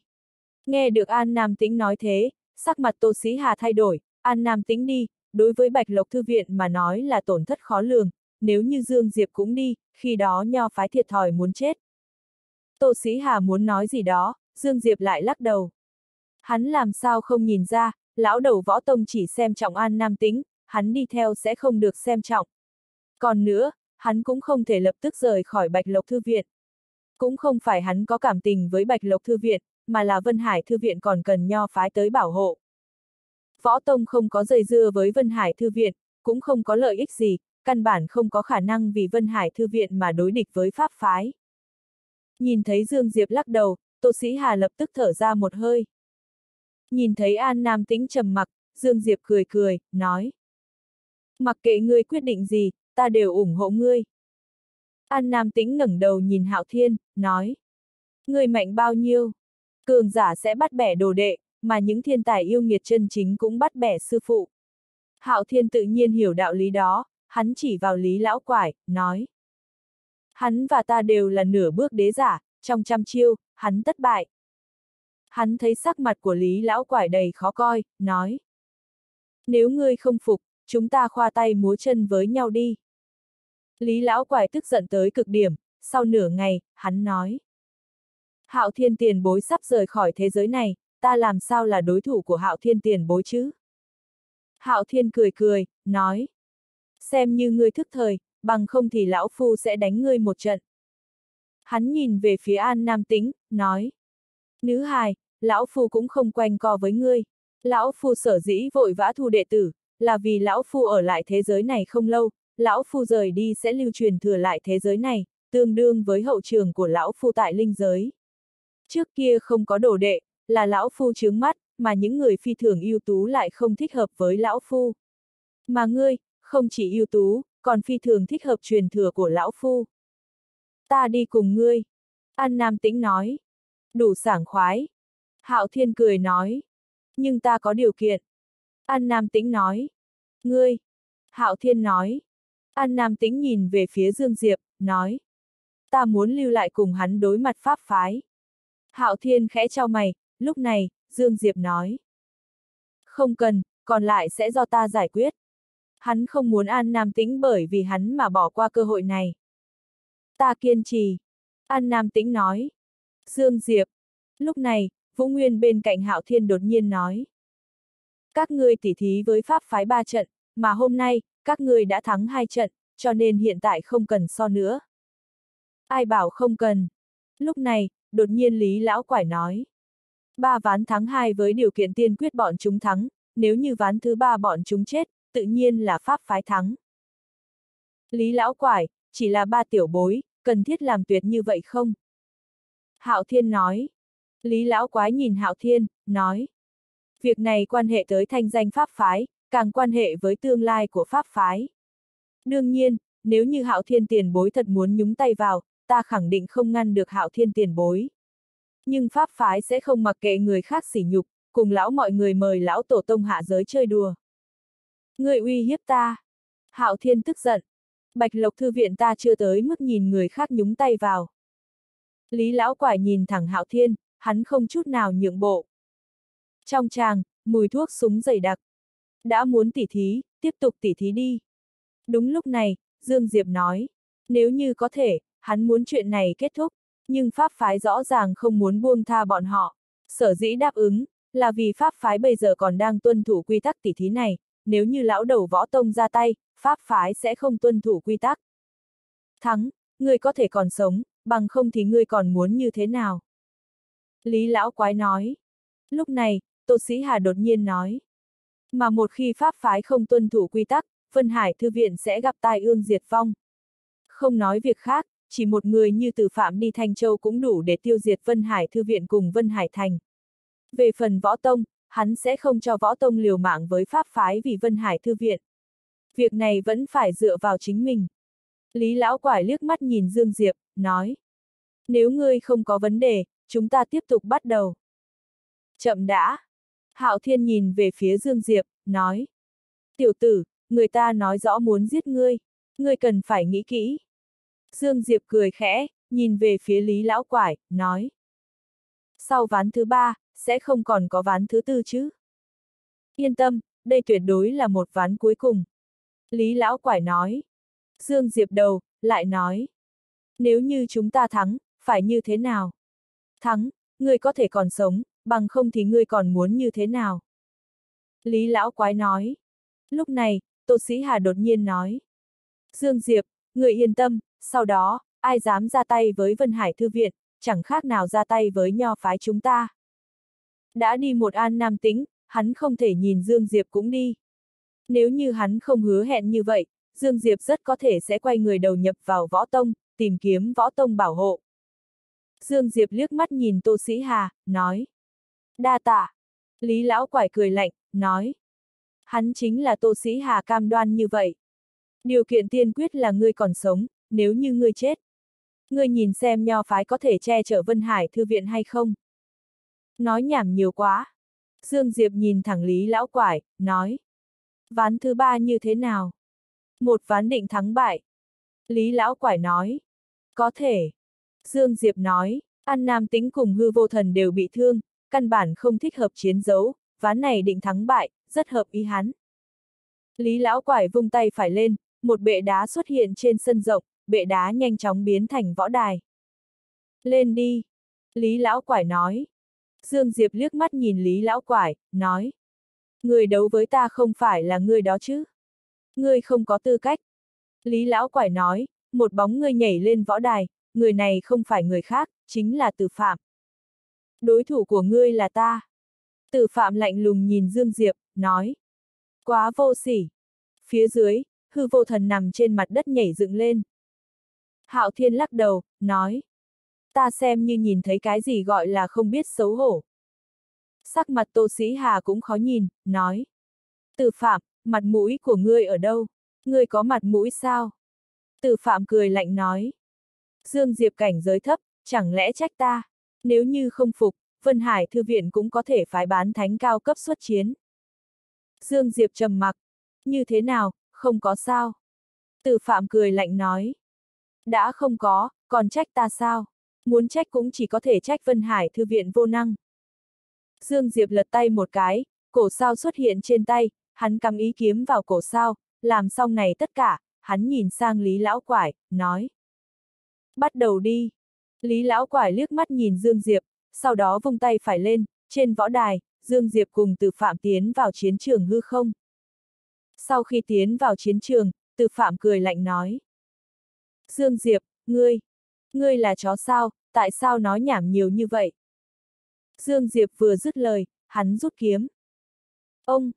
S1: Nghe được An Nam Tĩnh nói thế, sắc mặt Tô Sĩ Hà thay đổi, An Nam Tĩnh đi, đối với Bạch Lộc Thư Viện mà nói là tổn thất khó lường, nếu như Dương Diệp cũng đi, khi đó nho phái thiệt thòi muốn chết. Tô Sĩ Hà muốn nói gì đó, Dương Diệp lại lắc đầu. Hắn làm sao không nhìn ra, lão đầu võ tông chỉ xem trọng An Nam Tĩnh, hắn đi theo sẽ không được xem trọng. Còn nữa, hắn cũng không thể lập tức rời khỏi Bạch Lộc Thư Viện. Cũng không phải hắn có cảm tình với Bạch Lộc Thư Viện, mà là Vân Hải Thư Viện còn cần nho phái tới bảo hộ. Võ Tông không có dây dưa với Vân Hải Thư Viện, cũng không có lợi ích gì, căn bản không có khả năng vì Vân Hải Thư Viện mà đối địch với Pháp phái. Nhìn thấy Dương Diệp lắc đầu, Tô Sĩ Hà lập tức thở ra một hơi. Nhìn thấy An Nam Tĩnh trầm mặc, Dương Diệp cười cười, nói. Mặc kệ ngươi quyết định gì, ta đều ủng hộ ngươi. An Nam Tĩnh ngẩng đầu nhìn Hạo Thiên, nói. Ngươi mạnh bao nhiêu? Cường giả sẽ bắt bẻ đồ đệ, mà những thiên tài yêu nghiệt chân chính cũng bắt bẻ sư phụ. Hạo Thiên tự nhiên hiểu đạo lý đó, hắn chỉ vào Lý Lão Quải, nói. Hắn và ta đều là nửa bước đế giả, trong trăm chiêu, hắn tất bại. Hắn thấy sắc mặt của Lý Lão Quải đầy khó coi, nói. Nếu ngươi không phục, chúng ta khoa tay múa chân với nhau đi. Lý Lão Quải tức giận tới cực điểm, sau nửa ngày, hắn nói. Hạo thiên tiền bối sắp rời khỏi thế giới này, ta làm sao là đối thủ của hạo thiên tiền bối chứ? Hạo thiên cười cười, nói. Xem như ngươi thức thời, bằng không thì lão phu sẽ đánh ngươi một trận. Hắn nhìn về phía An Nam Tĩnh, nói. Nữ hài, lão phu cũng không quanh co với ngươi. Lão phu sở dĩ vội vã thu đệ tử, là vì lão phu ở lại thế giới này không lâu, lão phu rời đi sẽ lưu truyền thừa lại thế giới này, tương đương với hậu trường của lão phu tại linh giới. Trước kia không có đồ đệ, là lão phu chướng mắt, mà những người phi thường ưu tú lại không thích hợp với lão phu. Mà ngươi, không chỉ ưu tú, còn phi thường thích hợp truyền thừa của lão phu. Ta đi cùng ngươi. An Nam Tĩnh nói. Đủ sảng khoái. Hạo Thiên cười nói. Nhưng ta có điều kiện. An Nam Tĩnh nói. Ngươi. Hạo Thiên nói. An Nam Tĩnh nhìn về phía Dương Diệp, nói. Ta muốn lưu lại cùng hắn đối mặt pháp phái. Hạo Thiên khẽ trao mày, lúc này, Dương Diệp nói. Không cần, còn lại sẽ do ta giải quyết. Hắn không muốn An Nam Tĩnh bởi vì hắn mà bỏ qua cơ hội này. Ta kiên trì. An Nam Tĩnh nói. Dương Diệp. Lúc này, Vũ Nguyên bên cạnh Hạo Thiên đột nhiên nói. Các ngươi tỉ thí với Pháp phái ba trận, mà hôm nay, các ngươi đã thắng hai trận, cho nên hiện tại không cần so nữa. Ai bảo không cần. Lúc này, đột nhiên Lý Lão Quải nói. Ba ván thắng hai với điều kiện tiên quyết bọn chúng thắng, nếu như ván thứ ba bọn chúng chết, tự nhiên là Pháp phái thắng. Lý Lão Quải, chỉ là ba tiểu bối, cần thiết làm tuyệt như vậy không? Hạo Thiên nói. Lý Lão Quái nhìn Hạo Thiên, nói. Việc này quan hệ tới thanh danh Pháp phái, càng quan hệ với tương lai của Pháp phái. Đương nhiên, nếu như Hạo Thiên tiền bối thật muốn nhúng tay vào, ta khẳng định không ngăn được Hạo Thiên tiền bối. Nhưng Pháp phái sẽ không mặc kệ người khác sỉ nhục, cùng lão mọi người mời lão tổ tông hạ giới chơi đùa. Người uy hiếp ta. Hạo Thiên tức giận. Bạch Lộc Thư viện ta chưa tới mức nhìn người khác nhúng tay vào. Lý Lão Quải nhìn thẳng Hạo Thiên, hắn không chút nào nhượng bộ. Trong tràng, mùi thuốc súng dày đặc. Đã muốn tỉ thí, tiếp tục tỉ thí đi. Đúng lúc này, Dương Diệp nói, nếu như có thể, hắn muốn chuyện này kết thúc, nhưng Pháp phái rõ ràng không muốn buông tha bọn họ. Sở dĩ đáp ứng, là vì Pháp phái bây giờ còn đang tuân thủ quy tắc tỉ thí này, nếu như lão đầu võ tông ra tay, Pháp phái sẽ không tuân thủ quy tắc. Thắng, ngươi có thể còn sống, bằng không thì ngươi còn muốn như thế nào? Lý lão quái nói. Lúc này, Tô Sĩ Hà đột nhiên nói. Mà một khi Pháp phái không tuân thủ quy tắc, Vân Hải Thư Viện sẽ gặp tai ương diệt vong. Không nói việc khác, chỉ một người như từ phạm đi Thanh Châu cũng đủ để tiêu diệt Vân Hải Thư Viện cùng Vân Hải Thành. Về phần võ tông, hắn sẽ không cho võ tông liều mạng với Pháp phái vì Vân Hải Thư Viện. Việc này vẫn phải dựa vào chính mình. Lý Lão Quải liếc mắt nhìn Dương Diệp, nói. Nếu ngươi không có vấn đề, chúng ta tiếp tục bắt đầu. Chậm đã. Hạo Thiên nhìn về phía Dương Diệp, nói. Tiểu tử, người ta nói rõ muốn giết ngươi, ngươi cần phải nghĩ kỹ. Dương Diệp cười khẽ, nhìn về phía Lý Lão Quải, nói. Sau ván thứ ba, sẽ không còn có ván thứ tư chứ. Yên tâm, đây tuyệt đối là một ván cuối cùng. Lý Lão Quải nói. Dương Diệp đầu, lại nói. Nếu như chúng ta thắng, phải như thế nào? Thắng, ngươi có thể còn sống, bằng không thì ngươi còn muốn như thế nào? Lý Lão Quái nói. Lúc này, Tô Sĩ Hà đột nhiên nói. Dương Diệp, người yên tâm, sau đó, ai dám ra tay với Vân Hải Thư Viện, chẳng khác nào ra tay với nho phái chúng ta. Đã đi một an nam tính, hắn không thể nhìn Dương Diệp cũng đi. Nếu như hắn không hứa hẹn như vậy, Dương Diệp rất có thể sẽ quay người đầu nhập vào võ tông, tìm kiếm võ tông bảo hộ. Dương Diệp liếc mắt nhìn Tô Sĩ Hà, nói. Đa tạ. Lý Lão Quải cười lạnh, nói. Hắn chính là Tô Sĩ Hà cam đoan như vậy. Điều kiện tiên quyết là ngươi còn sống, nếu như ngươi chết. Ngươi nhìn xem nho phái có thể che chở Vân Hải Thư viện hay không. Nói nhảm nhiều quá. Dương Diệp nhìn thẳng Lý Lão Quải, nói. Ván thứ ba như thế nào? Một ván định thắng bại. Lý Lão Quải nói. Có thể. Dương Diệp nói, An Nam tính cùng hư vô thần đều bị thương, căn bản không thích hợp chiến đấu, ván này định thắng bại, rất hợp ý hắn. Lý Lão Quải vung tay phải lên, một bệ đá xuất hiện trên sân rộng, bệ đá nhanh chóng biến thành võ đài. Lên đi! Lý Lão Quải nói. Dương Diệp liếc mắt nhìn Lý Lão Quải, nói. Người đấu với ta không phải là người đó chứ? Ngươi không có tư cách. Lý Lão Quải nói, một bóng người nhảy lên võ đài, người này không phải người khác, chính là Từ Phạm. Đối thủ của ngươi là ta. Từ Phạm lạnh lùng nhìn Dương Diệp, nói. Quá vô sỉ. Phía dưới, hư vô thần nằm trên mặt đất nhảy dựng lên. Hạo Thiên lắc đầu, nói. Ta xem như nhìn thấy cái gì gọi là không biết xấu hổ. Sắc mặt Tô Sĩ Hà cũng khó nhìn, nói. Từ phạm, mặt mũi của ngươi ở đâu? Ngươi có mặt mũi sao? Từ phạm cười lạnh nói. Dương Diệp cảnh giới thấp, chẳng lẽ trách ta? Nếu như không phục, Vân Hải Thư Viện cũng có thể phái bán thánh cao cấp xuất chiến. Dương Diệp trầm mặc. Như thế nào, không có sao? Từ phạm cười lạnh nói. Đã không có, còn trách ta sao? Muốn trách cũng chỉ có thể trách Vân Hải Thư Viện vô năng. Dương Diệp lật tay một cái, cổ sao xuất hiện trên tay, hắn cắm ý kiếm vào cổ sao, làm xong này tất cả, hắn nhìn sang Lý Lão Quải, nói. Bắt đầu đi. Lý Lão Quải liếc mắt nhìn Dương Diệp, sau đó vung tay phải lên, trên võ đài, Dương Diệp cùng từ phạm tiến vào chiến trường hư không. Sau khi tiến vào chiến trường, từ phạm cười lạnh nói. Dương Diệp, ngươi, ngươi là chó sao, tại sao nói nhảm nhiều như vậy? Dương Diệp vừa dứt lời, hắn rút kiếm. Ông,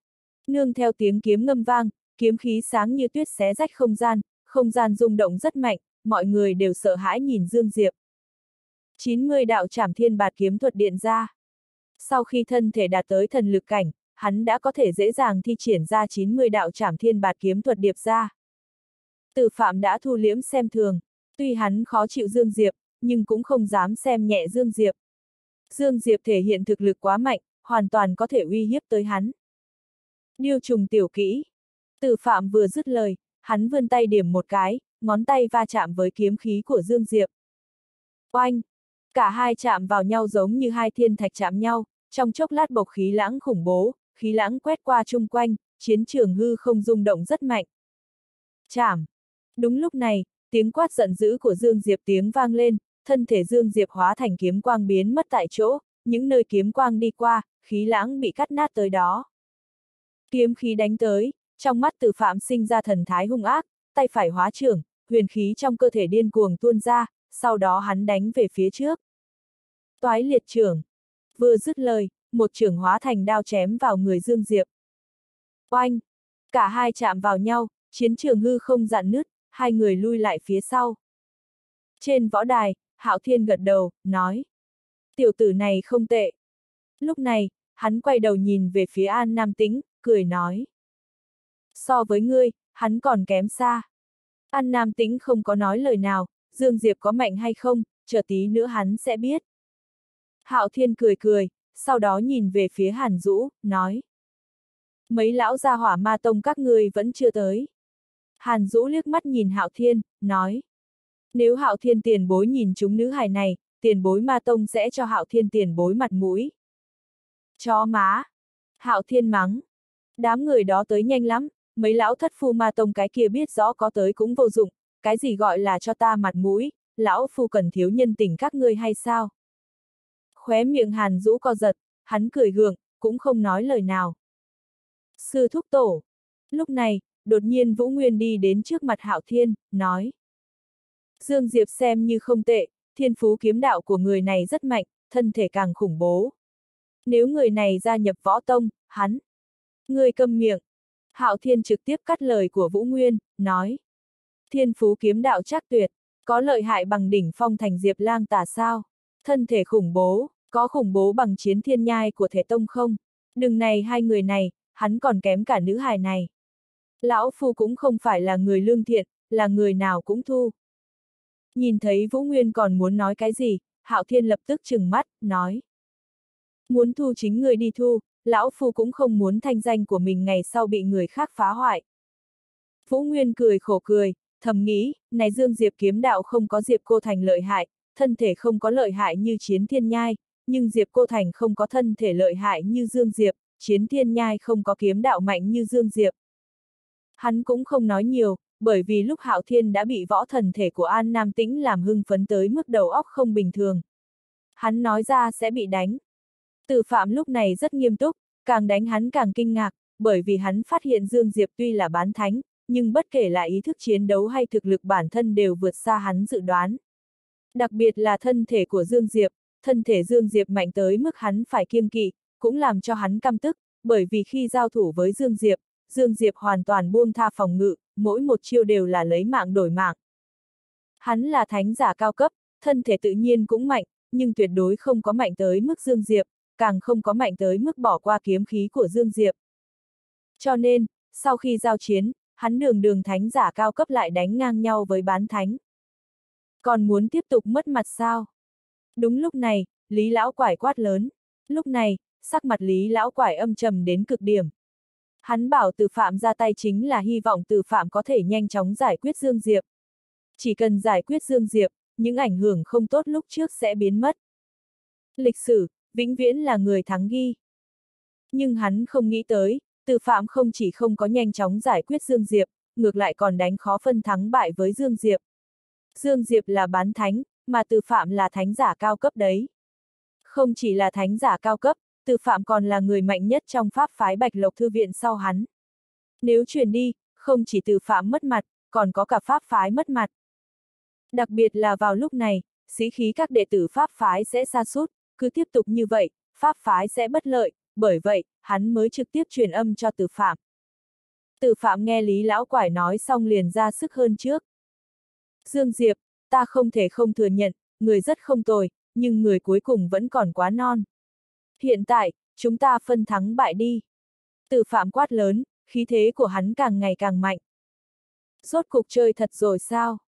S1: nương theo tiếng kiếm ngâm vang, kiếm khí sáng như tuyết xé rách không gian, không gian rung động rất mạnh, mọi người đều sợ hãi nhìn Dương Diệp. 90 đạo trảm thiên bạt kiếm thuật điện ra. Sau khi thân thể đạt tới thần lực cảnh, hắn đã có thể dễ dàng thi triển ra 90 đạo trảm thiên bạt kiếm thuật điệp ra. Tử phạm đã thu liễm xem thường, tuy hắn khó chịu Dương Diệp, nhưng cũng không dám xem nhẹ Dương Diệp. Dương Diệp thể hiện thực lực quá mạnh, hoàn toàn có thể uy hiếp tới hắn. Điêu trùng tiểu kỹ. Tử phạm vừa dứt lời, hắn vươn tay điểm một cái, ngón tay va chạm với kiếm khí của Dương Diệp. Oanh! Cả hai chạm vào nhau giống như hai thiên thạch chạm nhau, trong chốc lát bộc khí lãng khủng bố, khí lãng quét qua chung quanh, chiến trường hư không rung động rất mạnh. Chạm! Đúng lúc này, tiếng quát giận dữ của Dương Diệp tiếng vang lên, thân thể Dương Diệp hóa thành kiếm quang biến mất tại chỗ, những nơi kiếm quang đi qua, khí lãng bị cắt nát tới đó. Kiếm khí đánh tới, trong mắt Tử phạm sinh ra thần thái hung ác, tay phải hóa trưởng, huyền khí trong cơ thể điên cuồng tuôn ra, sau đó hắn đánh về phía trước. Toái liệt trưởng. Vừa dứt lời, một trưởng hóa thành đao chém vào người Dương Diệp. Oanh! Cả hai chạm vào nhau, chiến trường hư không dạn nứt, hai người lui lại phía sau. Trên võ đài, Hạo Thiên gật đầu, nói. Tiểu tử này không tệ. Lúc này, hắn quay đầu nhìn về phía An Nam Tĩnh, cười nói. So với ngươi, hắn còn kém xa. An Nam Tĩnh không có nói lời nào, Dương Diệp có mạnh hay không, chờ tí nữa hắn sẽ biết. Hạo Thiên cười cười, sau đó nhìn về phía Hàn Dũ, nói. Mấy lão gia hỏa ma tông các ngươi vẫn chưa tới. Hàn Dũ liếc mắt nhìn Hạo Thiên, nói. Nếu Hạo Thiên tiền bối nhìn chúng nữ hài này, tiền bối ma tông sẽ cho Hạo Thiên tiền bối mặt mũi. Chó má! Hạo Thiên mắng. Đám người đó tới nhanh lắm, mấy lão thất phu ma tông cái kia biết rõ có tới cũng vô dụng, cái gì gọi là cho ta mặt mũi, lão phu cần thiếu nhân tình các ngươi hay sao? Khóe miệng hàn Dũ co giật, hắn cười gượng, cũng không nói lời nào. Sư thúc tổ. Lúc này, đột nhiên Vũ Nguyên đi đến trước mặt Hạo Thiên, nói. Dương Diệp xem như không tệ, thiên phú kiếm đạo của người này rất mạnh, thân thể càng khủng bố. Nếu người này gia nhập võ tông, hắn. Người câm miệng. Hạo Thiên trực tiếp cắt lời của Vũ Nguyên, nói. Thiên phú kiếm đạo chắc tuyệt, có lợi hại bằng đỉnh phong thành Diệp lang tà sao? Thân thể khủng bố, có khủng bố bằng chiến thiên nhai của thể tông không? Đừng này hai người này, hắn còn kém cả nữ hài này. Lão Phu cũng không phải là người lương thiện, là người nào cũng thu. Nhìn thấy Vũ Nguyên còn muốn nói cái gì, Hạo Thiên lập tức trừng mắt, nói. Muốn thu chính người đi thu, Lão Phu cũng không muốn thanh danh của mình ngày sau bị người khác phá hoại. Vũ Nguyên cười khổ cười, thầm nghĩ, này Dương Diệp kiếm đạo không có Diệp Cô Thành lợi hại, thân thể không có lợi hại như chiến thiên nhai, nhưng Diệp Cô Thành không có thân thể lợi hại như Dương Diệp, chiến thiên nhai không có kiếm đạo mạnh như Dương Diệp. Hắn cũng không nói nhiều, bởi vì lúc Hạo Thiên đã bị võ thần thể của An Nam Tĩnh làm hưng phấn tới mức đầu óc không bình thường. Hắn nói ra sẽ bị đánh. tử phạm lúc này rất nghiêm túc, càng đánh hắn càng kinh ngạc, bởi vì hắn phát hiện Dương Diệp tuy là bán thánh, nhưng bất kể là ý thức chiến đấu hay thực lực bản thân đều vượt xa hắn dự đoán. Đặc biệt là thân thể của Dương Diệp, thân thể Dương Diệp mạnh tới mức hắn phải kiêng kỵ, cũng làm cho hắn căm tức, bởi vì khi giao thủ với Dương Diệp, Dương Diệp hoàn toàn buông tha phòng ngự, mỗi một chiêu đều là lấy mạng đổi mạng. Hắn là thánh giả cao cấp, thân thể tự nhiên cũng mạnh, nhưng tuyệt đối không có mạnh tới mức Dương Diệp, càng không có mạnh tới mức bỏ qua kiếm khí của Dương Diệp. Cho nên, sau khi giao chiến, hắn đường đường thánh giả cao cấp lại đánh ngang nhau với bán thánh. Còn muốn tiếp tục mất mặt sao? Đúng lúc này, Lý Lão Quải quát lớn. Lúc này, sắc mặt Lý Lão Quải âm trầm đến cực điểm. Hắn bảo từ phạm ra tay chính là hy vọng từ phạm có thể nhanh chóng giải quyết Dương Diệp. Chỉ cần giải quyết Dương Diệp, những ảnh hưởng không tốt lúc trước sẽ biến mất. Lịch sử, vĩnh viễn là người thắng ghi. Nhưng hắn không nghĩ tới, từ phạm không chỉ không có nhanh chóng giải quyết Dương Diệp, ngược lại còn đánh khó phân thắng bại với Dương Diệp. Dương Diệp là bán thánh, mà từ phạm là thánh giả cao cấp đấy. Không chỉ là thánh giả cao cấp, từ phạm còn là người mạnh nhất trong pháp phái Bạch Lộc Thư Viện sau hắn. Nếu truyền đi, không chỉ từ phạm mất mặt, còn có cả pháp phái mất mặt. Đặc biệt là vào lúc này, sĩ khí các đệ tử pháp phái sẽ xa sút cứ tiếp tục như vậy, pháp phái sẽ bất lợi, bởi vậy, hắn mới trực tiếp truyền âm cho từ phạm. Từ phạm nghe Lý Lão Quải nói xong liền ra sức hơn trước. Dương Diệp, ta không thể không thừa nhận, người rất không tồi, nhưng người cuối cùng vẫn còn quá non. Hiện tại, chúng ta phân thắng bại đi. Từ phạm quát lớn, khí thế của hắn càng ngày càng mạnh. Rốt cục chơi thật rồi sao?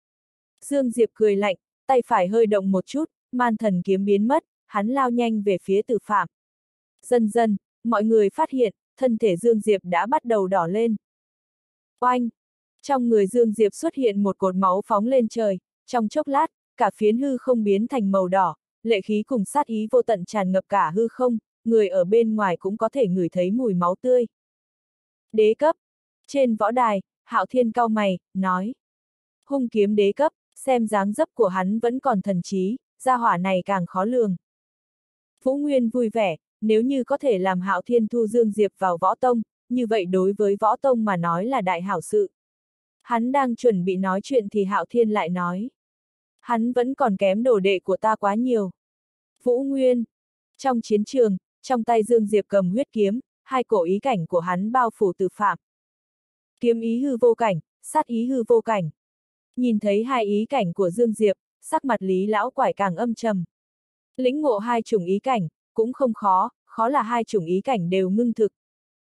S1: Dương Diệp cười lạnh, tay phải hơi động một chút, man thần kiếm biến mất, hắn lao nhanh về phía từ phạm. Dần dần, mọi người phát hiện, thân thể Dương Diệp đã bắt đầu đỏ lên. Oanh! Trong người Dương Diệp xuất hiện một cột máu phóng lên trời, trong chốc lát, cả phiến hư không biến thành màu đỏ, lệ khí cùng sát ý vô tận tràn ngập cả hư không, người ở bên ngoài cũng có thể ngửi thấy mùi máu tươi. Đế cấp. Trên võ đài, Hạo Thiên cao mày, nói. Hung kiếm đế cấp, xem dáng dấp của hắn vẫn còn thần trí, gia hỏa này càng khó lường. Vũ Nguyên vui vẻ, nếu như có thể làm Hạo Thiên thu Dương Diệp vào võ tông, như vậy đối với võ tông mà nói là đại hảo sự. Hắn đang chuẩn bị nói chuyện thì Hạo Thiên lại nói. Hắn vẫn còn kém đồ đệ của ta quá nhiều. Vũ Nguyên. Trong chiến trường, trong tay Dương Diệp cầm huyết kiếm, hai cổ ý cảnh của hắn bao phủ từ phạm. Kiếm ý hư vô cảnh, sát ý hư vô cảnh. Nhìn thấy hai ý cảnh của Dương Diệp, sắc mặt Lý Lão Quải càng âm trầm. Lĩnh ngộ hai chủng ý cảnh, cũng không khó, khó là hai chủng ý cảnh đều ngưng thực.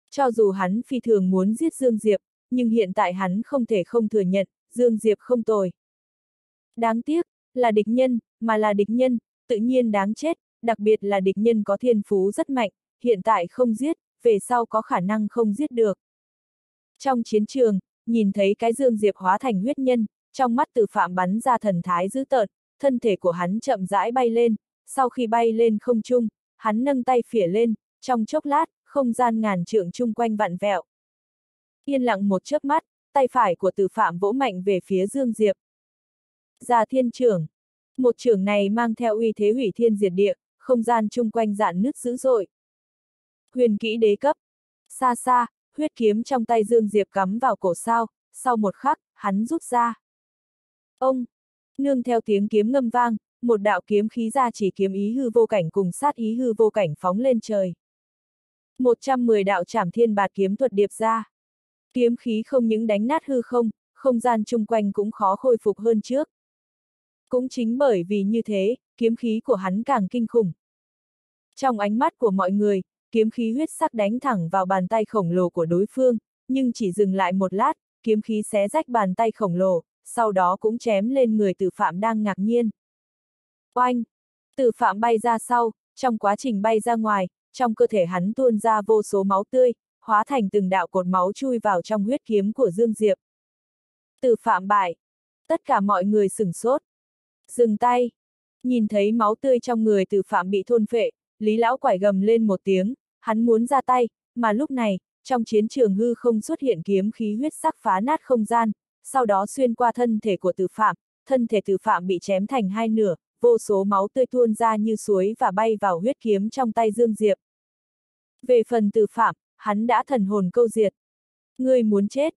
S1: Cho dù hắn phi thường muốn giết Dương Diệp, nhưng hiện tại hắn không thể không thừa nhận, Dương Diệp không tồi. Đáng tiếc, là địch nhân, mà là địch nhân, tự nhiên đáng chết, đặc biệt là địch nhân có thiên phú rất mạnh, hiện tại không giết, về sau có khả năng không giết được. Trong chiến trường, nhìn thấy cái Dương Diệp hóa thành huyết nhân, trong mắt từ phạm bắn ra thần thái dữ tợn, thân thể của hắn chậm rãi bay lên, sau khi bay lên không trung, hắn nâng tay phỉa lên, trong chốc lát, không gian ngàn trượng chung quanh vặn vẹo. Yên lặng một chớp mắt, tay phải của từ phạm vỗ mạnh về phía Dương Diệp. Già thiên trưởng. Một trưởng này mang theo uy thế hủy thiên diệt địa, không gian chung quanh dạn nứt dữ dội. Huyền kỹ đế cấp. Xa xa, huyết kiếm trong tay Dương Diệp cắm vào cổ sao, sau một khắc, hắn rút ra. Ông! Nương theo tiếng kiếm ngâm vang, một đạo kiếm khí ra chỉ kiếm ý hư vô cảnh cùng sát ý hư vô cảnh phóng lên trời. 110 đạo trảm thiên bạt kiếm thuật điệp ra. Kiếm khí không những đánh nát hư không, không gian chung quanh cũng khó khôi phục hơn trước. Cũng chính bởi vì như thế, kiếm khí của hắn càng kinh khủng. Trong ánh mắt của mọi người, kiếm khí huyết sắc đánh thẳng vào bàn tay khổng lồ của đối phương, nhưng chỉ dừng lại một lát, kiếm khí xé rách bàn tay khổng lồ, sau đó cũng chém lên người tử phạm đang ngạc nhiên. Oanh! Tử phạm bay ra sau, trong quá trình bay ra ngoài, trong cơ thể hắn tuôn ra vô số máu tươi, hóa thành từng đạo cột máu chui vào trong huyết kiếm của Dương Diệp. Tử phạm bại! Tất cả mọi người sửng sốt. Dừng tay! Nhìn thấy máu tươi trong người tử phạm bị thôn phệ, Lý Lão quải gầm lên một tiếng, hắn muốn ra tay, mà lúc này, trong chiến trường hư không xuất hiện kiếm khí huyết sắc phá nát không gian, sau đó xuyên qua thân thể của tử phạm, thân thể tử phạm bị chém thành hai nửa, vô số máu tươi tuôn ra như suối và bay vào huyết kiếm trong tay Dương Diệp. Về phần tử phạm, hắn đã thần hồn câu diệt. Ngươi muốn chết.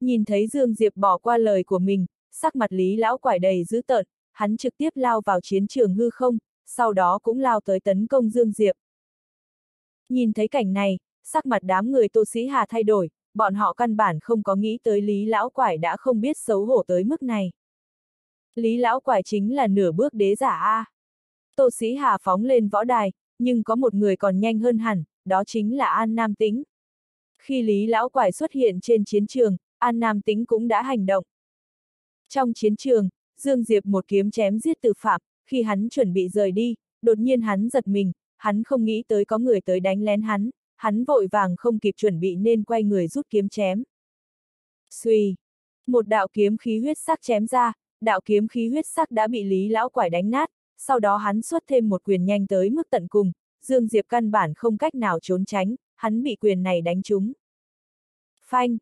S1: Nhìn thấy Dương Diệp bỏ qua lời của mình, sắc mặt Lý Lão quải đầy dữ tợn, hắn trực tiếp lao vào chiến trường hư không, sau đó cũng lao tới tấn công Dương Diệp. Nhìn thấy cảnh này, sắc mặt đám người Tô Sĩ Hà thay đổi, bọn họ căn bản không có nghĩ tới Lý Lão Quải đã không biết xấu hổ tới mức này. Lý lão quải chính là nửa bước đế giả A. Tô sĩ Hà phóng lên võ đài, nhưng có một người còn nhanh hơn hẳn, đó chính là An Nam tính. Khi Lý lão quải xuất hiện trên chiến trường, An Nam tính cũng đã hành động. Trong chiến trường, Dương Diệp một kiếm chém giết tự phạm, khi hắn chuẩn bị rời đi, đột nhiên hắn giật mình, hắn không nghĩ tới có người tới đánh lén hắn, hắn vội vàng không kịp chuẩn bị nên quay người rút kiếm chém. Xuy! Một đạo kiếm khí huyết sắc chém ra, đạo kiếm khí huyết sắc đã bị Lý Lão Quải đánh nát, sau đó hắn xuất thêm một quyền nhanh tới mức tận cùng, Dương Diệp căn bản không cách nào trốn tránh, hắn bị quyền này đánh trúng. Phanh!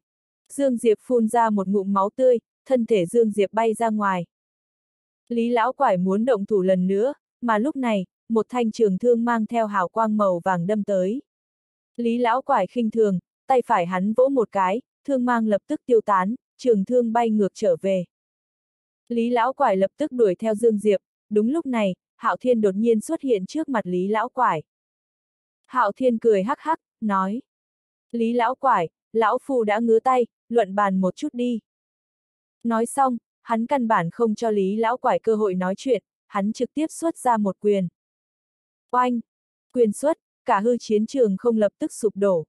S1: Dương Diệp phun ra một ngụm máu tươi, thân thể Dương Diệp bay ra ngoài. Lý Lão Quải muốn động thủ lần nữa, mà lúc này, một thanh trường thương mang theo hào quang màu vàng đâm tới. Lý Lão Quải khinh thường, tay phải hắn vỗ một cái, thương mang lập tức tiêu tán, trường thương bay ngược trở về. Lý Lão Quải lập tức đuổi theo Dương Diệp, đúng lúc này, Hạo Thiên đột nhiên xuất hiện trước mặt Lý Lão Quải. Hạo Thiên cười hắc hắc, nói. Lý Lão Quải, Lão Phu đã ngứa tay, luận bàn một chút đi. Nói xong, hắn căn bản không cho Lý Lão Quải cơ hội nói chuyện, hắn trực tiếp xuất ra một quyền. Oanh! Quyền xuất, cả hư chiến trường không lập tức sụp đổ.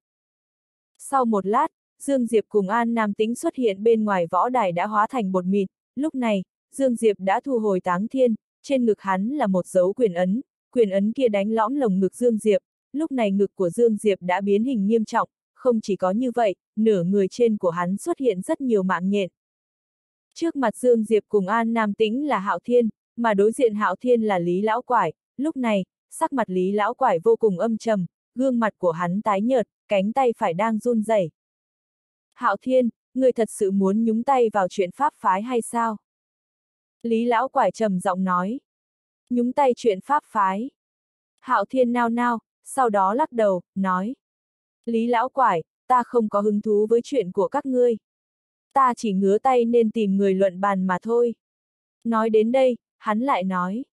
S1: Sau một lát, Dương Diệp cùng An Nam Tĩnh xuất hiện bên ngoài võ đài đã hóa thành bột mịt, lúc này, Dương Diệp đã thu hồi táng thiên, trên ngực hắn là một dấu quyền ấn, quyền ấn kia đánh lõm lồng ngực Dương Diệp, lúc này ngực của Dương Diệp đã biến hình nghiêm trọng, không chỉ có như vậy, nửa người trên của hắn xuất hiện rất nhiều mạng nhện. Trước mặt Dương Diệp cùng An Nam Tĩnh là Hạo Thiên, mà đối diện Hạo Thiên là Lý Lão Quải, lúc này, sắc mặt Lý Lão Quải vô cùng âm trầm, gương mặt của hắn tái nhợt, cánh tay phải đang run rẩy. Hạo Thiên, người thật sự muốn nhúng tay vào chuyện pháp phái hay sao? Lý Lão Quải trầm giọng nói. Nhúng tay chuyện pháp phái. Hạo Thiên nao nao, sau đó lắc đầu, nói. Lý Lão Quải, ta không có hứng thú với chuyện của các ngươi. Ta chỉ ngứa tay nên tìm người luận bàn mà thôi. Nói đến đây, hắn lại nói.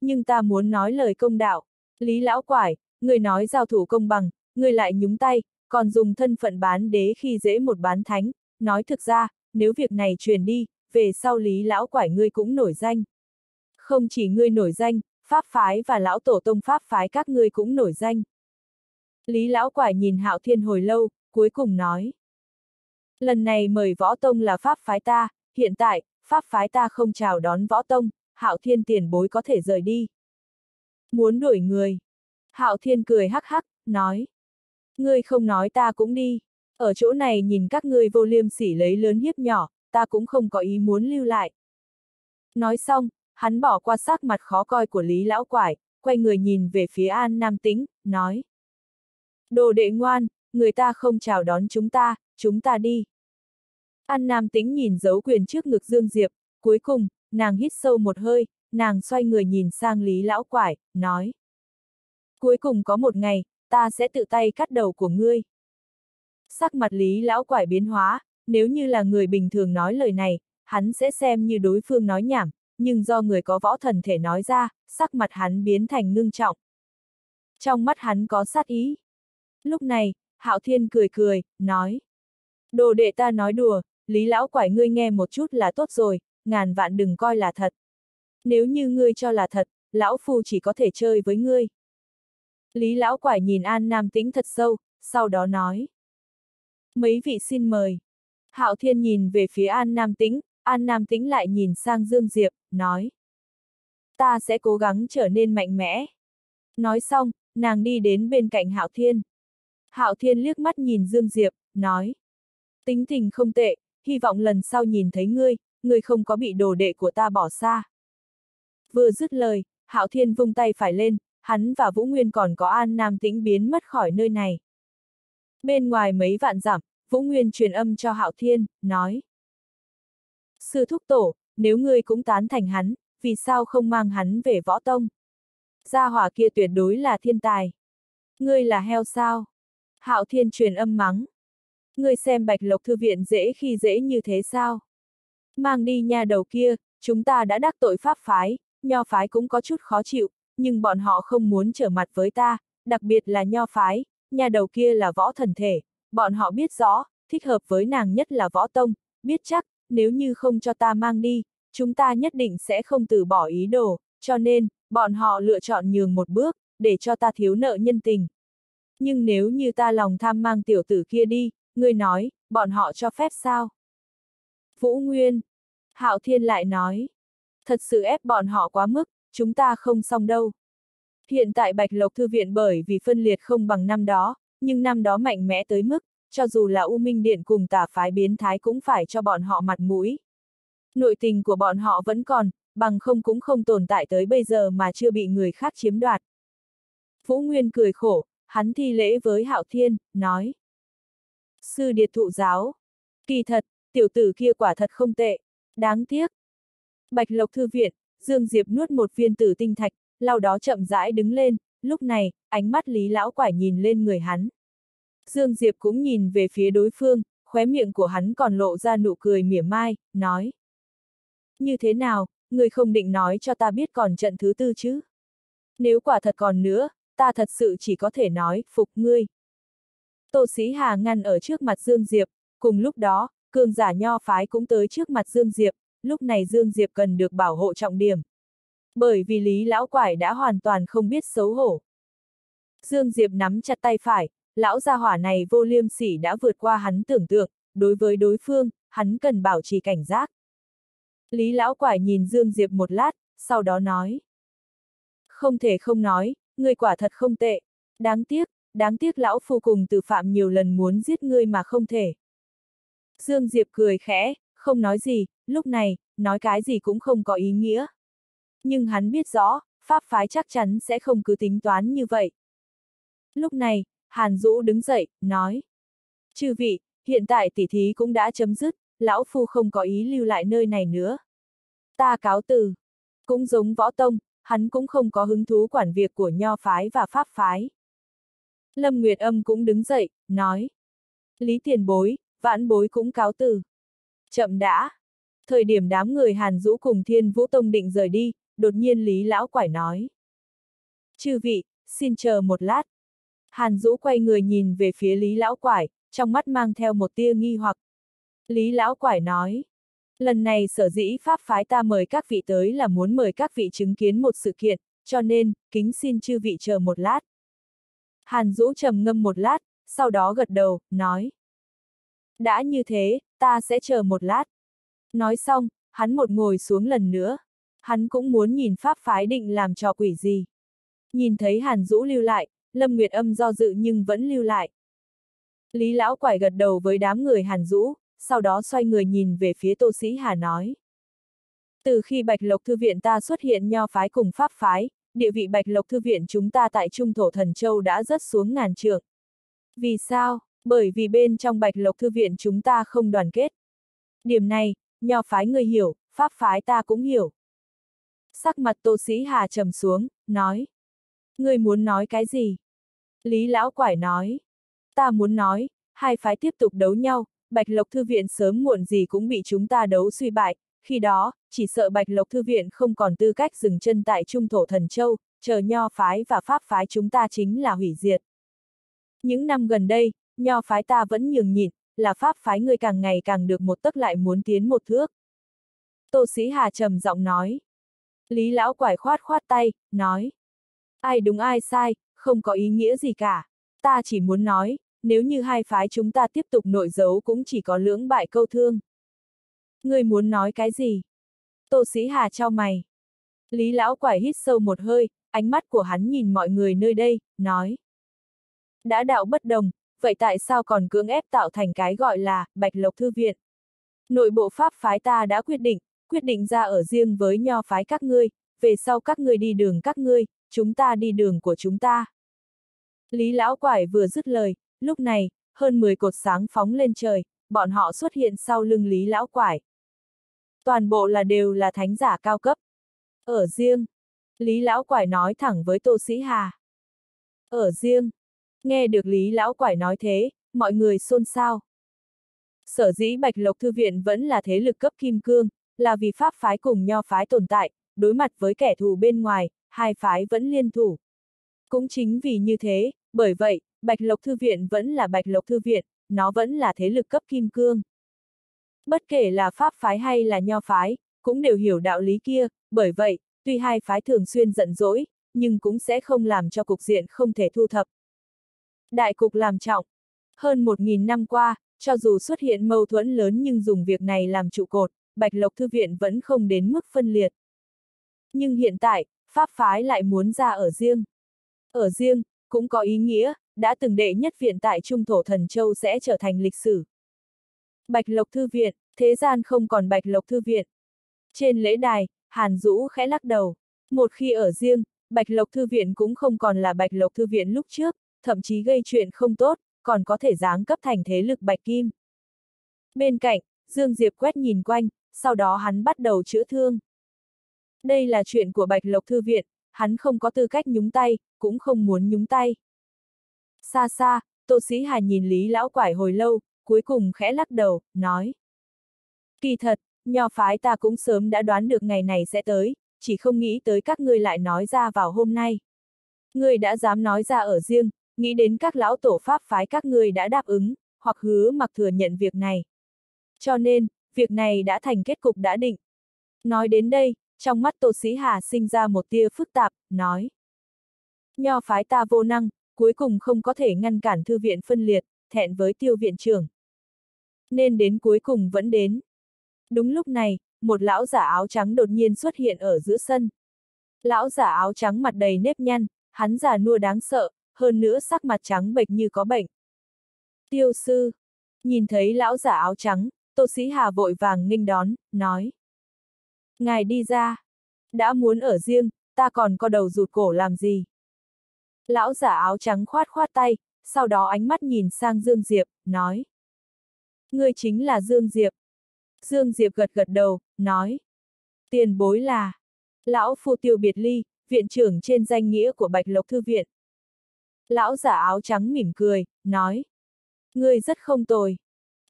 S1: Nhưng ta muốn nói lời công đạo. Lý Lão Quải, người nói giao thủ công bằng, người lại nhúng tay, còn dùng thân phận bán đế khi dễ một bán thánh, nói thực ra, nếu việc này truyền đi, về sau Lý Lão Quải ngươi cũng nổi danh. Không chỉ ngươi nổi danh, Pháp Phái và Lão Tổ Tông Pháp Phái các ngươi cũng nổi danh. Lý Lão Quải nhìn Hạo Thiên hồi lâu, cuối cùng nói. Lần này mời Võ Tông là Pháp Phái ta, hiện tại, Pháp Phái ta không chào đón Võ Tông, Hạo Thiên tiền bối có thể rời đi. Muốn đuổi người. Hạo Thiên cười hắc hắc, nói. Ngươi không nói ta cũng đi. Ở chỗ này nhìn các ngươi vô liêm sỉ lấy lớn hiếp nhỏ, ta cũng không có ý muốn lưu lại. Nói xong, hắn bỏ qua sắc mặt khó coi của Lý Lão Quải, quay người nhìn về phía An Nam Tĩnh, nói. Đồ đệ ngoan, người ta không chào đón chúng ta, chúng ta đi. An Nam Tĩnh nhìn dấu quyền trước ngực Dương Diệp, cuối cùng, nàng hít sâu một hơi, nàng xoay người nhìn sang Lý Lão Quải, nói. Cuối cùng có một ngày, ta sẽ tự tay cắt đầu của ngươi. Sắc mặt Lý Lão Quải biến hóa, nếu như là người bình thường nói lời này, hắn sẽ xem như đối phương nói nhảm, nhưng do người có võ thần thể nói ra, sắc mặt hắn biến thành ngưng trọng. Trong mắt hắn có sát ý. Lúc này, Hạo Thiên cười cười, nói. Đồ đệ ta nói đùa, Lý Lão Quải ngươi nghe một chút là tốt rồi, ngàn vạn đừng coi là thật. Nếu như ngươi cho là thật, Lão Phu chỉ có thể chơi với ngươi. Lý Lão Quải nhìn An Nam Tĩnh thật sâu, sau đó nói. Mấy vị xin mời. Hạo Thiên nhìn về phía An Nam Tĩnh, An Nam Tĩnh lại nhìn sang Dương Diệp, nói. Ta sẽ cố gắng trở nên mạnh mẽ. Nói xong, nàng đi đến bên cạnh Hạo Thiên. Hạo Thiên liếc mắt nhìn Dương Diệp, nói. Tính tình không tệ, hy vọng lần sau nhìn thấy ngươi, ngươi không có bị đồ đệ của ta bỏ xa. Vừa dứt lời, Hạo Thiên vung tay phải lên, hắn và Vũ Nguyên còn có An Nam Tĩnh biến mất khỏi nơi này. Bên ngoài mấy vạn dặm, Vũ Nguyên truyền âm cho Hạo Thiên, nói. Sư thúc tổ, nếu ngươi cũng tán thành hắn, vì sao không mang hắn về võ tông? Gia hỏa kia tuyệt đối là thiên tài. Ngươi là heo sao? Hạo Thiên truyền âm mắng. Ngươi xem bạch lộc thư viện dễ khi dễ như thế sao? Mang đi nhà đầu kia, chúng ta đã đắc tội pháp phái, nho phái cũng có chút khó chịu, nhưng bọn họ không muốn trở mặt với ta, đặc biệt là nho phái, nhà đầu kia là võ thần thể, bọn họ biết rõ, thích hợp với nàng nhất là võ tông, biết chắc, nếu như không cho ta mang đi, chúng ta nhất định sẽ không từ bỏ ý đồ, cho nên, bọn họ lựa chọn nhường một bước, để cho ta thiếu nợ nhân tình. Nhưng nếu như ta lòng tham mang tiểu tử kia đi, ngươi nói, bọn họ cho phép sao? Vũ Nguyên. Hạo Thiên lại nói. Thật sự ép bọn họ quá mức, chúng ta không xong đâu. Hiện tại Bạch Lộc Thư Viện bởi vì phân liệt không bằng năm đó, nhưng năm đó mạnh mẽ tới mức, cho dù là U Minh Điện cùng tả phái biến thái cũng phải cho bọn họ mặt mũi. Nội tình của bọn họ vẫn còn, bằng không cũng không tồn tại tới bây giờ mà chưa bị người khác chiếm đoạt. Vũ Nguyên cười khổ, hắn thi lễ với Hạo Thiên, nói. Sư điệt thụ giáo. Kỳ thật, tiểu tử kia quả thật không tệ. Đáng tiếc. Bạch Lộc Thư Viện, Dương Diệp nuốt một viên tử tinh thạch, lao đó chậm rãi đứng lên, lúc này, ánh mắt Lý Lão Quải nhìn lên người hắn. Dương Diệp cũng nhìn về phía đối phương, khóe miệng của hắn còn lộ ra nụ cười mỉa mai, nói. Như thế nào, người không định nói cho ta biết còn trận thứ tư chứ? Nếu quả thật còn nữa, ta thật sự chỉ có thể nói, phục ngươi. Tô Sĩ Hà ngăn ở trước mặt Dương Diệp, cùng lúc đó, cường giả nho phái cũng tới trước mặt Dương Diệp, lúc này Dương Diệp cần được bảo hộ trọng điểm. Bởi vì Lý Lão Quải đã hoàn toàn không biết xấu hổ. Dương Diệp nắm chặt tay phải, lão gia hỏa này vô liêm sỉ đã vượt qua hắn tưởng tượng, đối với đối phương, hắn cần bảo trì cảnh giác. Lý Lão Quải nhìn Dương Diệp một lát, sau đó nói. Không thể không nói, người quả thật không tệ. Đáng tiếc, đáng tiếc lão phu cùng từ phạm nhiều lần muốn giết ngươi mà không thể. Dương Diệp cười khẽ, không nói gì, lúc này, nói cái gì cũng không có ý nghĩa. Nhưng hắn biết rõ, pháp phái chắc chắn sẽ không cứ tính toán như vậy. Lúc này, Hàn Dũ đứng dậy, nói. Chư vị, hiện tại tỷ thí cũng đã chấm dứt, lão phu không có ý lưu lại nơi này nữa. Ta cáo từ. Cũng giống võ tông, hắn cũng không có hứng thú quản việc của nho phái và pháp phái. Lâm Nguyệt Âm cũng đứng dậy, nói. Lý tiền bối, vãn bối cũng cáo từ. Chậm đã. Thời điểm đám người Hàn Dũ cùng Thiên Vũ Tông định rời đi, đột nhiên Lý Lão Quải nói. Chư vị, xin chờ một lát. Hàn Dũ quay người nhìn về phía Lý Lão Quải, trong mắt mang theo một tia nghi hoặc. Lý Lão Quải nói. Lần này sở dĩ Pháp phái ta mời các vị tới là muốn mời các vị chứng kiến một sự kiện, cho nên, kính xin chư vị chờ một lát. Hàn Dũ trầm ngâm một lát, sau đó gật đầu, nói. Đã như thế, ta sẽ chờ một lát. Nói xong, hắn một ngồi xuống lần nữa. Hắn cũng muốn nhìn Pháp phái định làm trò quỷ gì. Nhìn thấy Hàn Dũ lưu lại, Lâm Nguyệt Âm do dự nhưng vẫn lưu lại. Lý Lão Quải gật đầu với đám người Hàn Dũ, sau đó xoay người nhìn về phía Tô Sĩ Hà nói. Từ khi Bạch Lộc Thư Viện ta xuất hiện nho phái cùng Pháp phái, địa vị Bạch Lộc Thư Viện chúng ta tại Trung Thổ Thần Châu đã rất xuống ngàn trượng. Vì sao? Bởi vì bên trong Bạch Lộc Thư Viện chúng ta không đoàn kết. Điểm này, nho phái người hiểu, Pháp phái ta cũng hiểu. Sắc mặt Tô Sĩ Hà trầm xuống, nói. Người muốn nói cái gì? Lý Lão Quải nói. Ta muốn nói, hai phái tiếp tục đấu nhau, Bạch Lộc Thư Viện sớm muộn gì cũng bị chúng ta đấu suy bại, khi đó, chỉ sợ Bạch Lộc Thư Viện không còn tư cách dừng chân tại Trung Thổ Thần Châu, chờ Nho phái và Pháp phái chúng ta chính là hủy diệt. Những năm gần đây, Nho phái ta vẫn nhường nhịn, là Pháp phái người càng ngày càng được một tấc lại muốn tiến một thước. Tô Sĩ Hà trầm giọng nói. Lý Lão quải khoát khoát tay, nói. Ai đúng ai sai, không có ý nghĩa gì cả. Ta chỉ muốn nói, nếu như hai phái chúng ta tiếp tục nội giấu cũng chỉ có lưỡng bại câu thương ngươi muốn nói cái gì? Tô sĩ Hà trao mày. Lý lão quải hít sâu một hơi, ánh mắt của hắn nhìn mọi người nơi đây, nói. Đã đạo bất đồng, vậy tại sao còn cưỡng ép tạo thành cái gọi là Bạch Lộc Thư Viện? Nội bộ Pháp phái ta đã quyết định, quyết định ra ở riêng với nho phái các ngươi, về sau các ngươi đi đường các ngươi, chúng ta đi đường của chúng ta. Lý lão quải vừa dứt lời, lúc này, hơn 10 cột sáng phóng lên trời, bọn họ xuất hiện sau lưng Lý lão quải. Toàn bộ là đều là thánh giả cao cấp. Ở riêng, Lý lão quải nói thẳng với Tô Sĩ Hà. Ở riêng, nghe được Lý lão quải nói thế, mọi người xôn xao. Sở dĩ Bạch Lộc Thư Viện vẫn là thế lực cấp kim cương, là vì Pháp phái cùng nho phái tồn tại, đối mặt với kẻ thù bên ngoài, hai phái vẫn liên thủ. Cũng chính vì như thế, bởi vậy, Bạch Lộc Thư Viện vẫn là Bạch Lộc Thư Viện, nó vẫn là thế lực cấp kim cương. Bất kể là Pháp phái hay là Nho phái, cũng đều hiểu đạo lý kia, bởi vậy, tuy hai phái thường xuyên giận dỗi, nhưng cũng sẽ không làm cho cục diện không thể thu thập. Đại cục làm trọng. Hơn một nghìn năm qua, cho dù xuất hiện mâu thuẫn lớn nhưng dùng việc này làm trụ cột, Bạch Lộc Thư Viện vẫn không đến mức phân liệt. Nhưng hiện tại, Pháp phái lại muốn ra ở riêng. Ở riêng, cũng có ý nghĩa, đã từng đệ nhất viện tại Trung Thổ Thần Châu sẽ trở thành lịch sử. Bạch Lộc Thư Viện, thế gian không còn Bạch Lộc Thư Viện. Trên lễ đài, Hàn Dũ khẽ lắc đầu. Một khi ở riêng, Bạch Lộc Thư Viện cũng không còn là Bạch Lộc Thư Viện lúc trước, thậm chí gây chuyện không tốt, còn có thể giáng cấp thành thế lực Bạch Kim. Bên cạnh, Dương Diệp quét nhìn quanh, sau đó hắn bắt đầu chữa thương. Đây là chuyện của Bạch Lộc Thư Viện, hắn không có tư cách nhúng tay, cũng không muốn nhúng tay. Xa xa, Tô Sĩ Hà nhìn Lý Lão Quải hồi lâu, cuối cùng khẽ lắc đầu, nói. Kỳ thật, nho phái ta cũng sớm đã đoán được ngày này sẽ tới, chỉ không nghĩ tới các ngươi lại nói ra vào hôm nay. Ngươi đã dám nói ra ở riêng, nghĩ đến các lão tổ pháp phái các ngươi đã đáp ứng, hoặc hứa mặc thừa nhận việc này. Cho nên, việc này đã thành kết cục đã định. Nói đến đây, trong mắt Tô Sĩ Hà sinh ra một tia phức tạp, nói. Nho phái ta vô năng, cuối cùng không có thể ngăn cản thư viện phân liệt, thẹn với tiêu viện trưởng. Nên đến cuối cùng vẫn đến. Đúng lúc này, một lão giả áo trắng đột nhiên xuất hiện ở giữa sân. Lão giả áo trắng mặt đầy nếp nhăn, hắn già nua đáng sợ, hơn nữa sắc mặt trắng bệch như có bệnh. Tiêu sư, nhìn thấy lão giả áo trắng, Tô Sĩ Hà vội vàng nghênh đón, nói. Ngài đi ra. Đã muốn ở riêng, ta còn có đầu rụt cổ làm gì? Lão giả áo trắng khoát khoát tay, sau đó ánh mắt nhìn sang Dương Diệp, nói. Ngươi chính là Dương Diệp. Dương Diệp gật gật đầu, nói. Tiền bối là. Lão Phu Tiêu Biệt Ly, viện trưởng trên danh nghĩa của Bạch Lộc Thư Viện. Lão giả áo trắng mỉm cười, nói. Ngươi rất không tồi.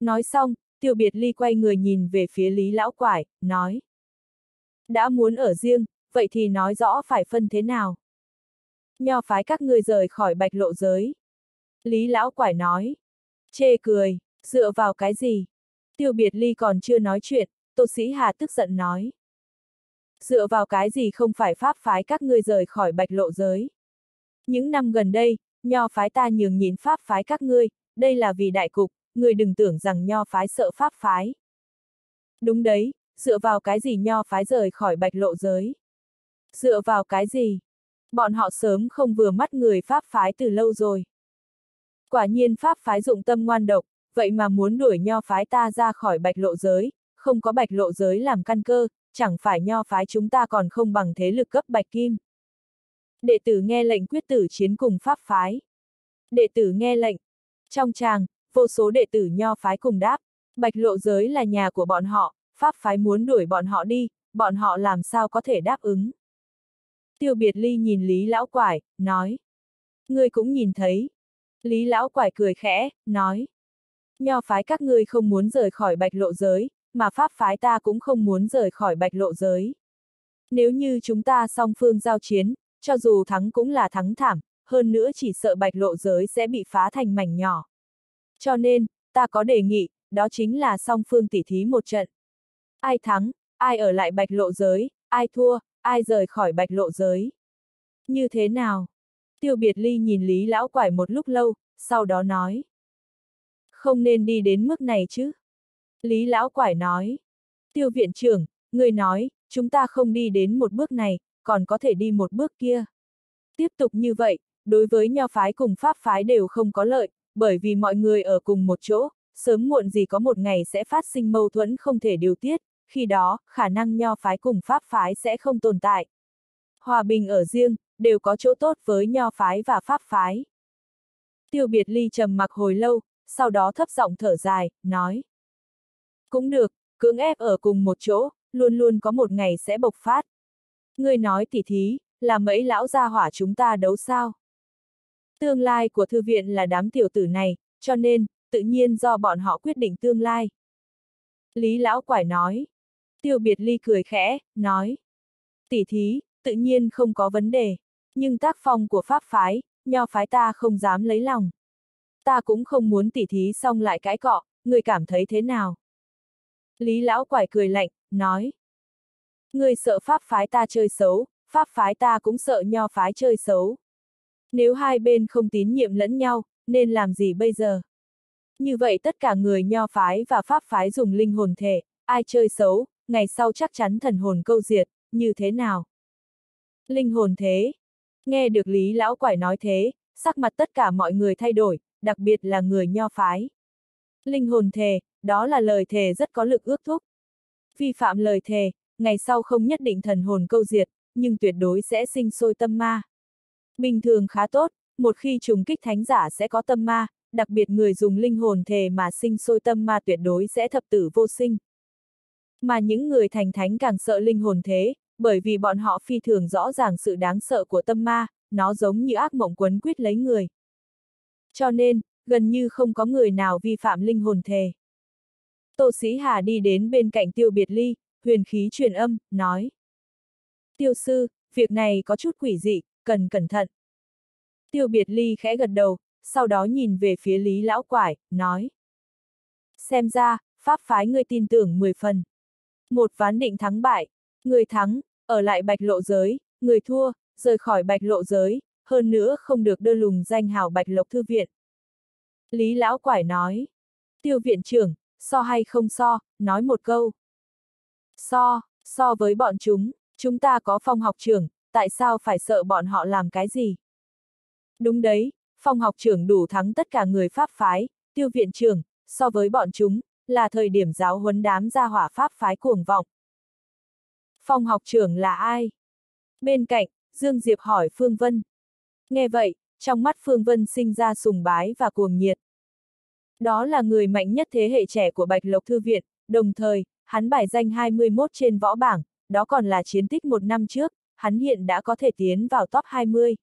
S1: Nói xong, Tiêu Biệt Ly quay người nhìn về phía Lý Lão Quải, nói. Đã muốn ở riêng, vậy thì nói rõ phải phân thế nào. Nho phái các ngươi rời khỏi bạch lộ giới. Lý Lão Quải nói. Chê cười, dựa vào cái gì? Tiêu biệt ly còn chưa nói chuyện, Tô Sĩ Hà tức giận nói. Dựa vào cái gì không phải pháp phái các ngươi rời khỏi bạch lộ giới. Những năm gần đây, nho phái ta nhường nhìn pháp phái các ngươi, đây là vì đại cục, ngươi đừng tưởng rằng nho phái sợ pháp phái. Đúng đấy, dựa vào cái gì nho phái rời khỏi bạch lộ giới? Dựa vào cái gì? Bọn họ sớm không vừa mắt người pháp phái từ lâu rồi. Quả nhiên pháp phái dụng tâm ngoan độc, vậy mà muốn đuổi nho phái ta ra khỏi bạch lộ giới, không có bạch lộ giới làm căn cơ, chẳng phải nho phái chúng ta còn không bằng thế lực cấp bạch kim. Đệ tử nghe lệnh quyết tử chiến cùng pháp phái. Đệ tử nghe lệnh. Trong tràng, vô số đệ tử nho phái cùng đáp, bạch lộ giới là nhà của bọn họ, pháp phái muốn đuổi bọn họ đi, bọn họ làm sao có thể đáp ứng. Tiêu biệt ly nhìn Lý Lão Quải, nói. Ngươi cũng nhìn thấy. Lý Lão Quải cười khẽ, nói. Nho phái các ngươi không muốn rời khỏi bạch lộ giới, mà pháp phái ta cũng không muốn rời khỏi bạch lộ giới. Nếu như chúng ta song phương giao chiến, cho dù thắng cũng là thắng thảm, hơn nữa chỉ sợ bạch lộ giới sẽ bị phá thành mảnh nhỏ. Cho nên, ta có đề nghị, đó chính là song phương tỉ thí một trận. Ai thắng, ai ở lại bạch lộ giới, ai thua, ai rời khỏi bạch lộ giới. Như thế nào? Tiêu biệt ly nhìn Lý Lão Quải một lúc lâu, sau đó nói. Không nên đi đến mức này chứ. Lý Lão Quải nói. Tiêu viện trưởng, người nói, chúng ta không đi đến một bước này, còn có thể đi một bước kia. Tiếp tục như vậy, đối với nho phái cùng pháp phái đều không có lợi, bởi vì mọi người ở cùng một chỗ, sớm muộn gì có một ngày sẽ phát sinh mâu thuẫn không thể điều tiết, khi đó, khả năng nho phái cùng pháp phái sẽ không tồn tại. Hòa bình ở riêng, đều có chỗ tốt với nho phái và pháp phái. Tiêu biệt ly trầm mặc hồi lâu, sau đó thấp giọng thở dài, nói. Cũng được, cưỡng ép ở cùng một chỗ, luôn luôn có một ngày sẽ bộc phát. Người nói tỉ thí, là mấy lão gia hỏa chúng ta đấu sao? Tương lai của thư viện là đám tiểu tử này, cho nên, tự nhiên do bọn họ quyết định tương lai. Lý lão quải nói. Tiêu biệt ly cười khẽ, nói. Tỷ thí, tự nhiên không có vấn đề, nhưng tác phong của pháp phái, nho phái ta không dám lấy lòng. Ta cũng không muốn tỉ thí xong lại cãi cọ, người cảm thấy thế nào? Lý lão quải cười lạnh, nói. Ngươi sợ pháp phái ta chơi xấu, pháp phái ta cũng sợ nho phái chơi xấu. Nếu hai bên không tín nhiệm lẫn nhau, nên làm gì bây giờ? Như vậy tất cả người nho phái và pháp phái dùng linh hồn thể, ai chơi xấu, ngày sau chắc chắn thần hồn câu diệt, như thế nào? Linh hồn thế. Nghe được Lý Lão Quải nói thế, sắc mặt tất cả mọi người thay đổi, đặc biệt là người nho phái. Linh hồn thề, đó là lời thề rất có lực ước thúc. Vi phạm lời thề, ngày sau không nhất định thần hồn câu diệt, nhưng tuyệt đối sẽ sinh sôi tâm ma. Bình thường khá tốt, một khi trùng kích thánh giả sẽ có tâm ma, đặc biệt người dùng linh hồn thề mà sinh sôi tâm ma tuyệt đối sẽ thập tử vô sinh. Mà những người thành thánh càng sợ linh hồn thế, bởi vì bọn họ phi thường rõ ràng sự đáng sợ của tâm ma, nó giống như ác mộng quấn quyết lấy người. Cho nên, gần như không có người nào vi phạm linh hồn thề. Tô Sĩ Hà đi đến bên cạnh tiêu biệt ly, huyền khí truyền âm, nói. Tiêu sư, việc này có chút quỷ dị, cần cẩn thận. Tiêu biệt ly khẽ gật đầu, sau đó nhìn về phía Lý Lão Quải, nói. Xem ra, pháp phái ngươi tin tưởng 10 phần. Một ván định thắng bại, người thắng, ở lại bạch lộ giới, người thua, rời khỏi bạch lộ giới, hơn nữa không được đưa lùng danh hào bạch lộc thư viện. Lý Lão Quải nói. Tiêu viện trưởng, so hay không so, nói một câu. So, so với bọn chúng, chúng ta có phong học trưởng, tại sao phải sợ bọn họ làm cái gì? Đúng đấy, phong học trưởng đủ thắng tất cả người pháp phái, tiêu viện trưởng, so với bọn chúng, là thời điểm giáo huấn đám gia hỏa pháp phái cuồng vọng. Phong học trưởng là ai? Bên cạnh, Dương Diệp hỏi Phương Vân. Nghe vậy, trong mắt Phương Vân sinh ra sùng bái và cuồng nhiệt. Đó là người mạnh nhất thế hệ trẻ của Bạch Lộc Thư Viện, đồng thời, hắn bài danh 21 trên võ bảng, đó còn là chiến tích một năm trước, hắn hiện đã có thể tiến vào top 20.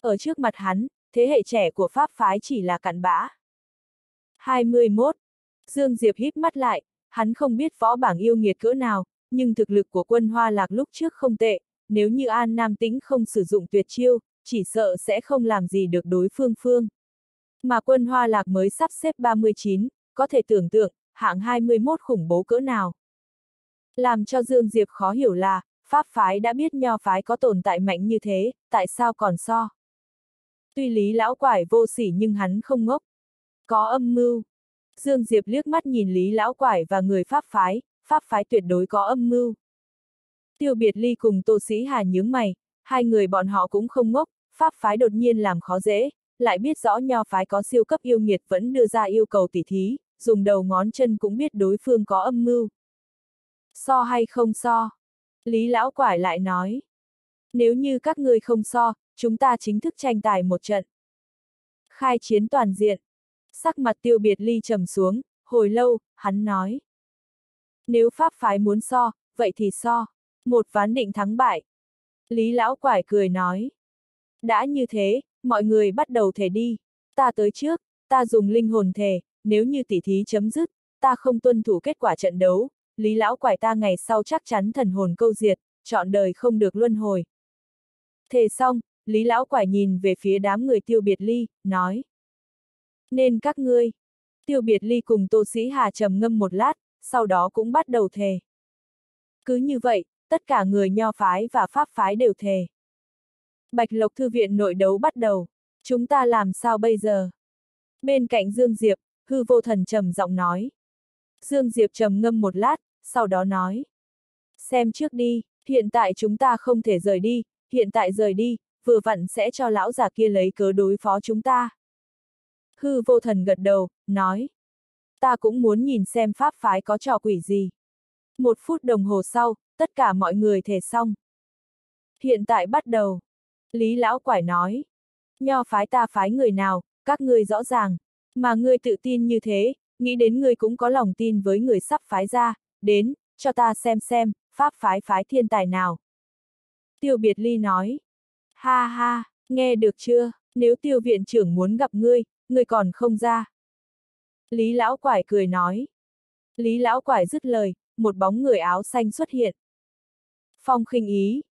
S1: Ở trước mặt hắn, thế hệ trẻ của Pháp phái chỉ là cặn bã. 21. Dương Diệp híp mắt lại, hắn không biết võ bảng yêu nghiệt cỡ nào, nhưng thực lực của quân Hoa Lạc lúc trước không tệ, nếu như An Nam Tĩnh không sử dụng tuyệt chiêu, chỉ sợ sẽ không làm gì được đối phương phương. Mà quân Hoa Lạc mới sắp xếp 39, có thể tưởng tượng, hạng 21 khủng bố cỡ nào. Làm cho Dương Diệp khó hiểu là, Pháp phái đã biết nho phái có tồn tại mạnh như thế, tại sao còn so? Tuy lý lão quải vô sỉ nhưng hắn không ngốc. Có âm mưu. Dương Diệp liếc mắt nhìn lý lão quải và người Pháp phái, Pháp phái tuyệt đối có âm mưu. Tiêu biệt ly cùng Tô Sĩ Hà nhướng mày, hai người bọn họ cũng không ngốc, Pháp phái đột nhiên làm khó dễ, lại biết rõ nho phái có siêu cấp yêu nghiệt vẫn đưa ra yêu cầu tỉ thí, dùng đầu ngón chân cũng biết đối phương có âm mưu. So hay không so? Lý lão quải lại nói. Nếu như các ngươi không so, chúng ta chính thức tranh tài một trận. Khai chiến toàn diện. Sắc mặt tiêu biệt ly trầm xuống, hồi lâu, hắn nói. Nếu pháp phái muốn so, vậy thì so. Một ván định thắng bại. Lý lão quải cười nói. Đã như thế, mọi người bắt đầu thể đi. Ta tới trước, ta dùng linh hồn thể, nếu như tỉ thí chấm dứt, ta không tuân thủ kết quả trận đấu, Lý lão quải ta ngày sau chắc chắn thần hồn câu diệt, chọn đời không được luân hồi. Thề xong, Lý lão quải nhìn về phía đám người tiêu biệt ly, nói. Nên các ngươi. Tiêu biệt ly cùng Tô Sĩ Hà trầm ngâm một lát, sau đó cũng bắt đầu thề. Cứ như vậy, tất cả người nho phái và pháp phái đều thề. Bạch Lộc Thư viện nội đấu bắt đầu. Chúng ta làm sao bây giờ? Bên cạnh Dương Diệp, hư vô thần trầm giọng nói. Dương Diệp trầm ngâm một lát, sau đó nói. Xem trước đi, hiện tại chúng ta không thể rời đi, hiện tại rời đi, vừa vặn sẽ cho lão già kia lấy cớ đối phó chúng ta. Hư vô thần gật đầu, nói. Ta cũng muốn nhìn xem pháp phái có trò quỷ gì. Một phút đồng hồ sau, tất cả mọi người thể xong. Hiện tại bắt đầu. Lý lão quải nói. Nho phái ta phái người nào, các ngươi rõ ràng. Mà ngươi tự tin như thế, nghĩ đến ngươi cũng có lòng tin với người sắp phái ra, đến, cho ta xem xem, pháp phái phái thiên tài nào. Tiêu biệt ly nói. Ha ha, nghe được chưa, nếu tiêu viện trưởng muốn gặp ngươi, ngươi còn không ra. Lý lão quải cười nói. Lý lão quải dứt lời, một bóng người áo xanh xuất hiện. Phong khinh ý.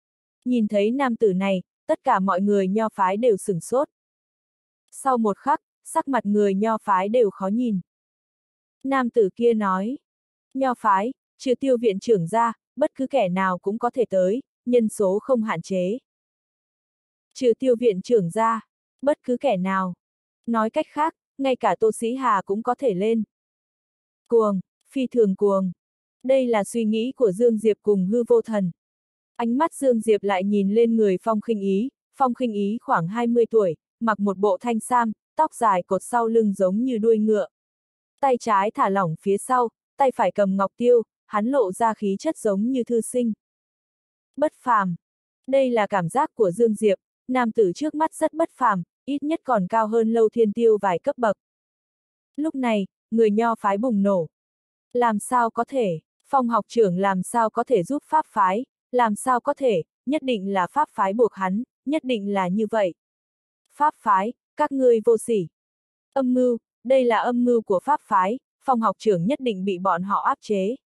S1: Nhìn thấy nam tử này, tất cả mọi người nho phái đều sửng sốt. Sau một khắc, sắc mặt người nho phái đều khó nhìn. Nam tử kia nói. Nho phái, trừ tiêu viện trưởng ra, bất cứ kẻ nào cũng có thể tới, nhân số không hạn chế. Trừ tiêu viện trưởng ra, bất cứ kẻ nào. Nói cách khác, ngay cả Tô Sĩ Hà cũng có thể lên. Cuồng, phi thường cuồng. Đây là suy nghĩ của Dương Diệp cùng hư vô thần. Ánh mắt Dương Diệp lại nhìn lên người Phong khinh ý, Phong khinh ý khoảng 20 tuổi, mặc một bộ thanh sam, tóc dài cột sau lưng giống như đuôi ngựa. Tay trái thả lỏng phía sau, tay phải cầm ngọc tiêu, hắn lộ ra khí chất giống như thư sinh. Bất phàm. Đây là cảm giác của Dương Diệp, nam tử trước mắt rất bất phàm, ít nhất còn cao hơn lâu thiên tiêu vài cấp bậc. Lúc này, người nho phái bùng nổ. Làm sao có thể, phong học trưởng làm sao có thể giúp pháp phái, làm sao có thể, nhất định là pháp phái buộc hắn, nhất định là như vậy. Pháp phái, các ngươi vô sỉ. Âm mưu, đây là âm mưu của pháp phái, phong học trưởng nhất định bị bọn họ áp chế.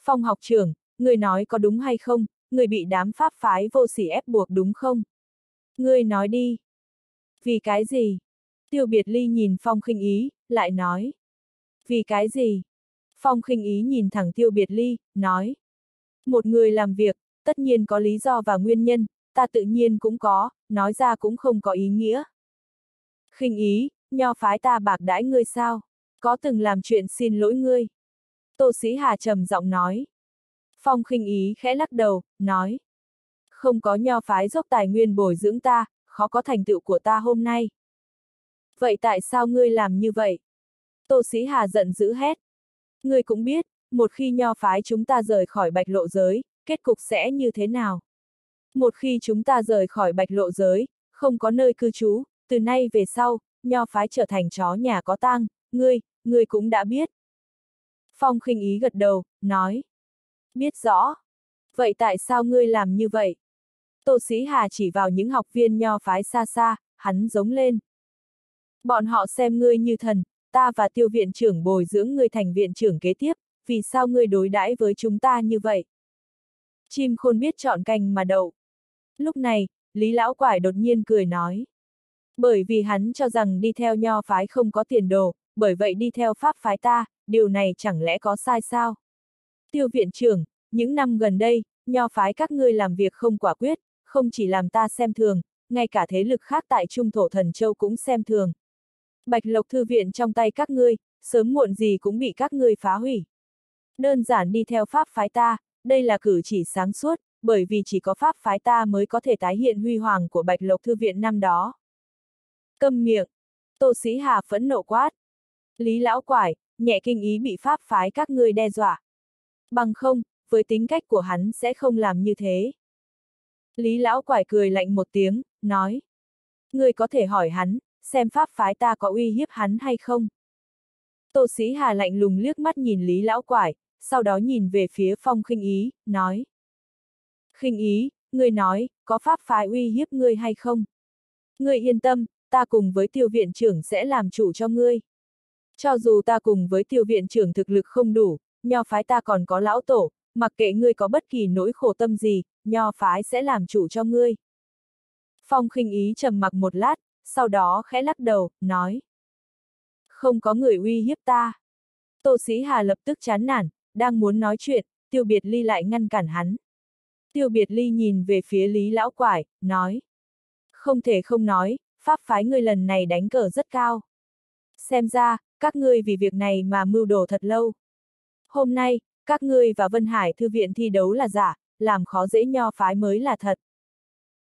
S1: Phong học trưởng, người nói có đúng hay không, người bị đám pháp phái vô sỉ ép buộc đúng không? Ngươi nói đi. Vì cái gì? Tiêu biệt ly nhìn phong khinh ý, lại nói. Vì cái gì? Phong khinh ý nhìn thẳng tiêu biệt ly, nói. Một người làm việc, tất nhiên có lý do và nguyên nhân, ta tự nhiên cũng có, nói ra cũng không có ý nghĩa. khinh ý, nho phái ta bạc đãi ngươi sao? Có từng làm chuyện xin lỗi ngươi? Tô sĩ Hà trầm giọng nói. Phong khinh ý khẽ lắc đầu, nói. Không có nho phái dốc tài nguyên bồi dưỡng ta, khó có thành tựu của ta hôm nay. Vậy tại sao ngươi làm như vậy? Tô sĩ Hà giận dữ hét. Ngươi cũng biết, một khi nho phái chúng ta rời khỏi bạch lộ giới, kết cục sẽ như thế nào? Một khi chúng ta rời khỏi bạch lộ giới, không có nơi cư trú, từ nay về sau, nho phái trở thành chó nhà có tang, ngươi, ngươi cũng đã biết. Phong khinh ý gật đầu, nói. Biết rõ. Vậy tại sao ngươi làm như vậy? Tô Sĩ Hà chỉ vào những học viên nho phái xa xa, hắn giống lên. Bọn họ xem ngươi như thần, ta và tiêu viện trưởng bồi dưỡng ngươi thành viện trưởng kế tiếp, vì sao ngươi đối đãi với chúng ta như vậy? Chim khôn biết chọn cành mà đậu. Lúc này, Lý Lão Quải đột nhiên cười nói. Bởi vì hắn cho rằng đi theo nho phái không có tiền đồ, bởi vậy đi theo pháp phái ta, điều này chẳng lẽ có sai sao? Tiêu viện trưởng, những năm gần đây, nho phái các ngươi làm việc không quả quyết, không chỉ làm ta xem thường, ngay cả thế lực khác tại Trung Thổ Thần Châu cũng xem thường. Bạch Lộc Thư Viện trong tay các ngươi, sớm muộn gì cũng bị các ngươi phá hủy. Đơn giản đi theo pháp phái ta, đây là cử chỉ sáng suốt, bởi vì chỉ có pháp phái ta mới có thể tái hiện huy hoàng của Bạch Lộc Thư Viện năm đó. Câm miệng. Tô Sĩ Hà phẫn nộ quát. Lý Lão Quải, nhẹ kinh ý bị pháp phái các ngươi đe dọa. Bằng không, với tính cách của hắn sẽ không làm như thế. Lý Lão Quải cười lạnh một tiếng, nói. Ngươi có thể hỏi hắn, xem pháp phái ta có uy hiếp hắn hay không. Tô sĩ Hà lạnh lùng liếc mắt nhìn Lý Lão Quải, sau đó nhìn về phía phong khinh ý, nói. khinh ý, ngươi nói, có pháp phái uy hiếp ngươi hay không? Ngươi yên tâm, ta cùng với tiêu viện trưởng sẽ làm chủ cho ngươi. Cho dù ta cùng với tiêu viện trưởng thực lực không đủ, nho phái ta còn có lão tổ, mặc kệ ngươi có bất kỳ nỗi khổ tâm gì, nho phái sẽ làm chủ cho ngươi. Phong khinh ý trầm mặc một lát, sau đó khẽ lắc đầu, nói. Không có người uy hiếp ta. Tô sĩ Hà lập tức chán nản, đang muốn nói chuyện, tiêu biệt ly lại ngăn cản hắn. Tiêu biệt ly nhìn về phía Lý Lão Quải, nói. Không thể không nói, pháp phái ngươi lần này đánh cờ rất cao. Xem ra, các ngươi vì việc này mà mưu đồ thật lâu. Hôm nay, các ngươi và Vân Hải Thư viện thi đấu là giả, làm khó dễ nho phái mới là thật.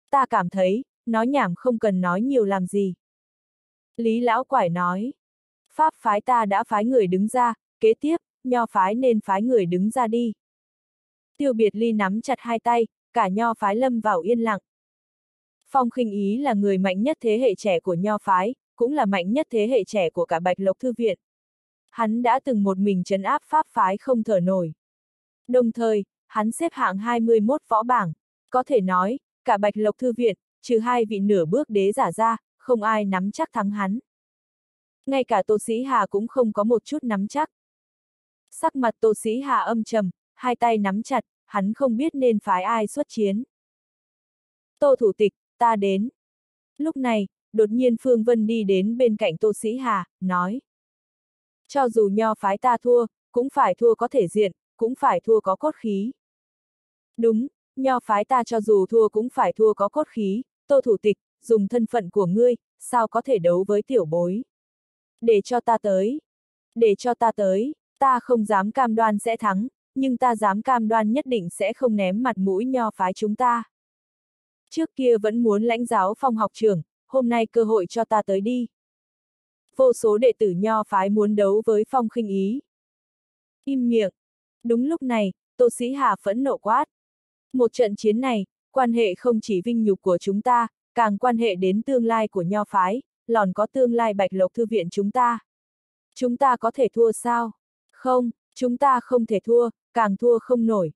S1: Ta cảm thấy, nói nhảm không cần nói nhiều làm gì. Lý Lão Quải nói, Pháp phái ta đã phái người đứng ra, kế tiếp, nho phái nên phái người đứng ra đi. Tiêu biệt ly nắm chặt hai tay, cả nho phái lâm vào yên lặng. Phong khinh ý là người mạnh nhất thế hệ trẻ của nho phái, cũng là mạnh nhất thế hệ trẻ của cả Bạch Lộc Thư Viện. Hắn đã từng một mình chấn áp pháp phái không thở nổi. Đồng thời, hắn xếp hạng 21 võ bảng. Có thể nói, cả Bạch Lộc Thư Viện, trừ hai vị nửa bước đế giả ra, không ai nắm chắc thắng hắn. Ngay cả Tô Sĩ Hà cũng không có một chút nắm chắc. Sắc mặt Tô Sĩ Hà âm trầm, hai tay nắm chặt, hắn không biết nên phái ai xuất chiến. Tô Thủ tịch, ta đến. Lúc này, đột nhiên Phương Vân đi đến bên cạnh Tô Sĩ Hà, nói. Cho dù nho phái ta thua, cũng phải thua có thể diện, cũng phải thua có cốt khí. Đúng, nho phái ta cho dù thua cũng phải thua có cốt khí, tô thủ tịch, dùng thân phận của ngươi, sao có thể đấu với tiểu bối. Để cho ta tới. Để cho ta tới, ta không dám cam đoan sẽ thắng, nhưng ta dám cam đoan nhất định sẽ không ném mặt mũi nho phái chúng ta. Trước kia vẫn muốn lãnh giáo phong học trường, hôm nay cơ hội cho ta tới đi. Vô số đệ tử nho phái muốn đấu với phong khinh ý. Im miệng. Đúng lúc này, Tô Sĩ Hà phẫn nộ quát. Một trận chiến này, quan hệ không chỉ vinh nhục của chúng ta, càng quan hệ đến tương lai của nho phái, lòn có tương lai bạch lộc thư viện chúng ta. Chúng ta có thể thua sao? Không, chúng ta không thể thua, càng thua không nổi.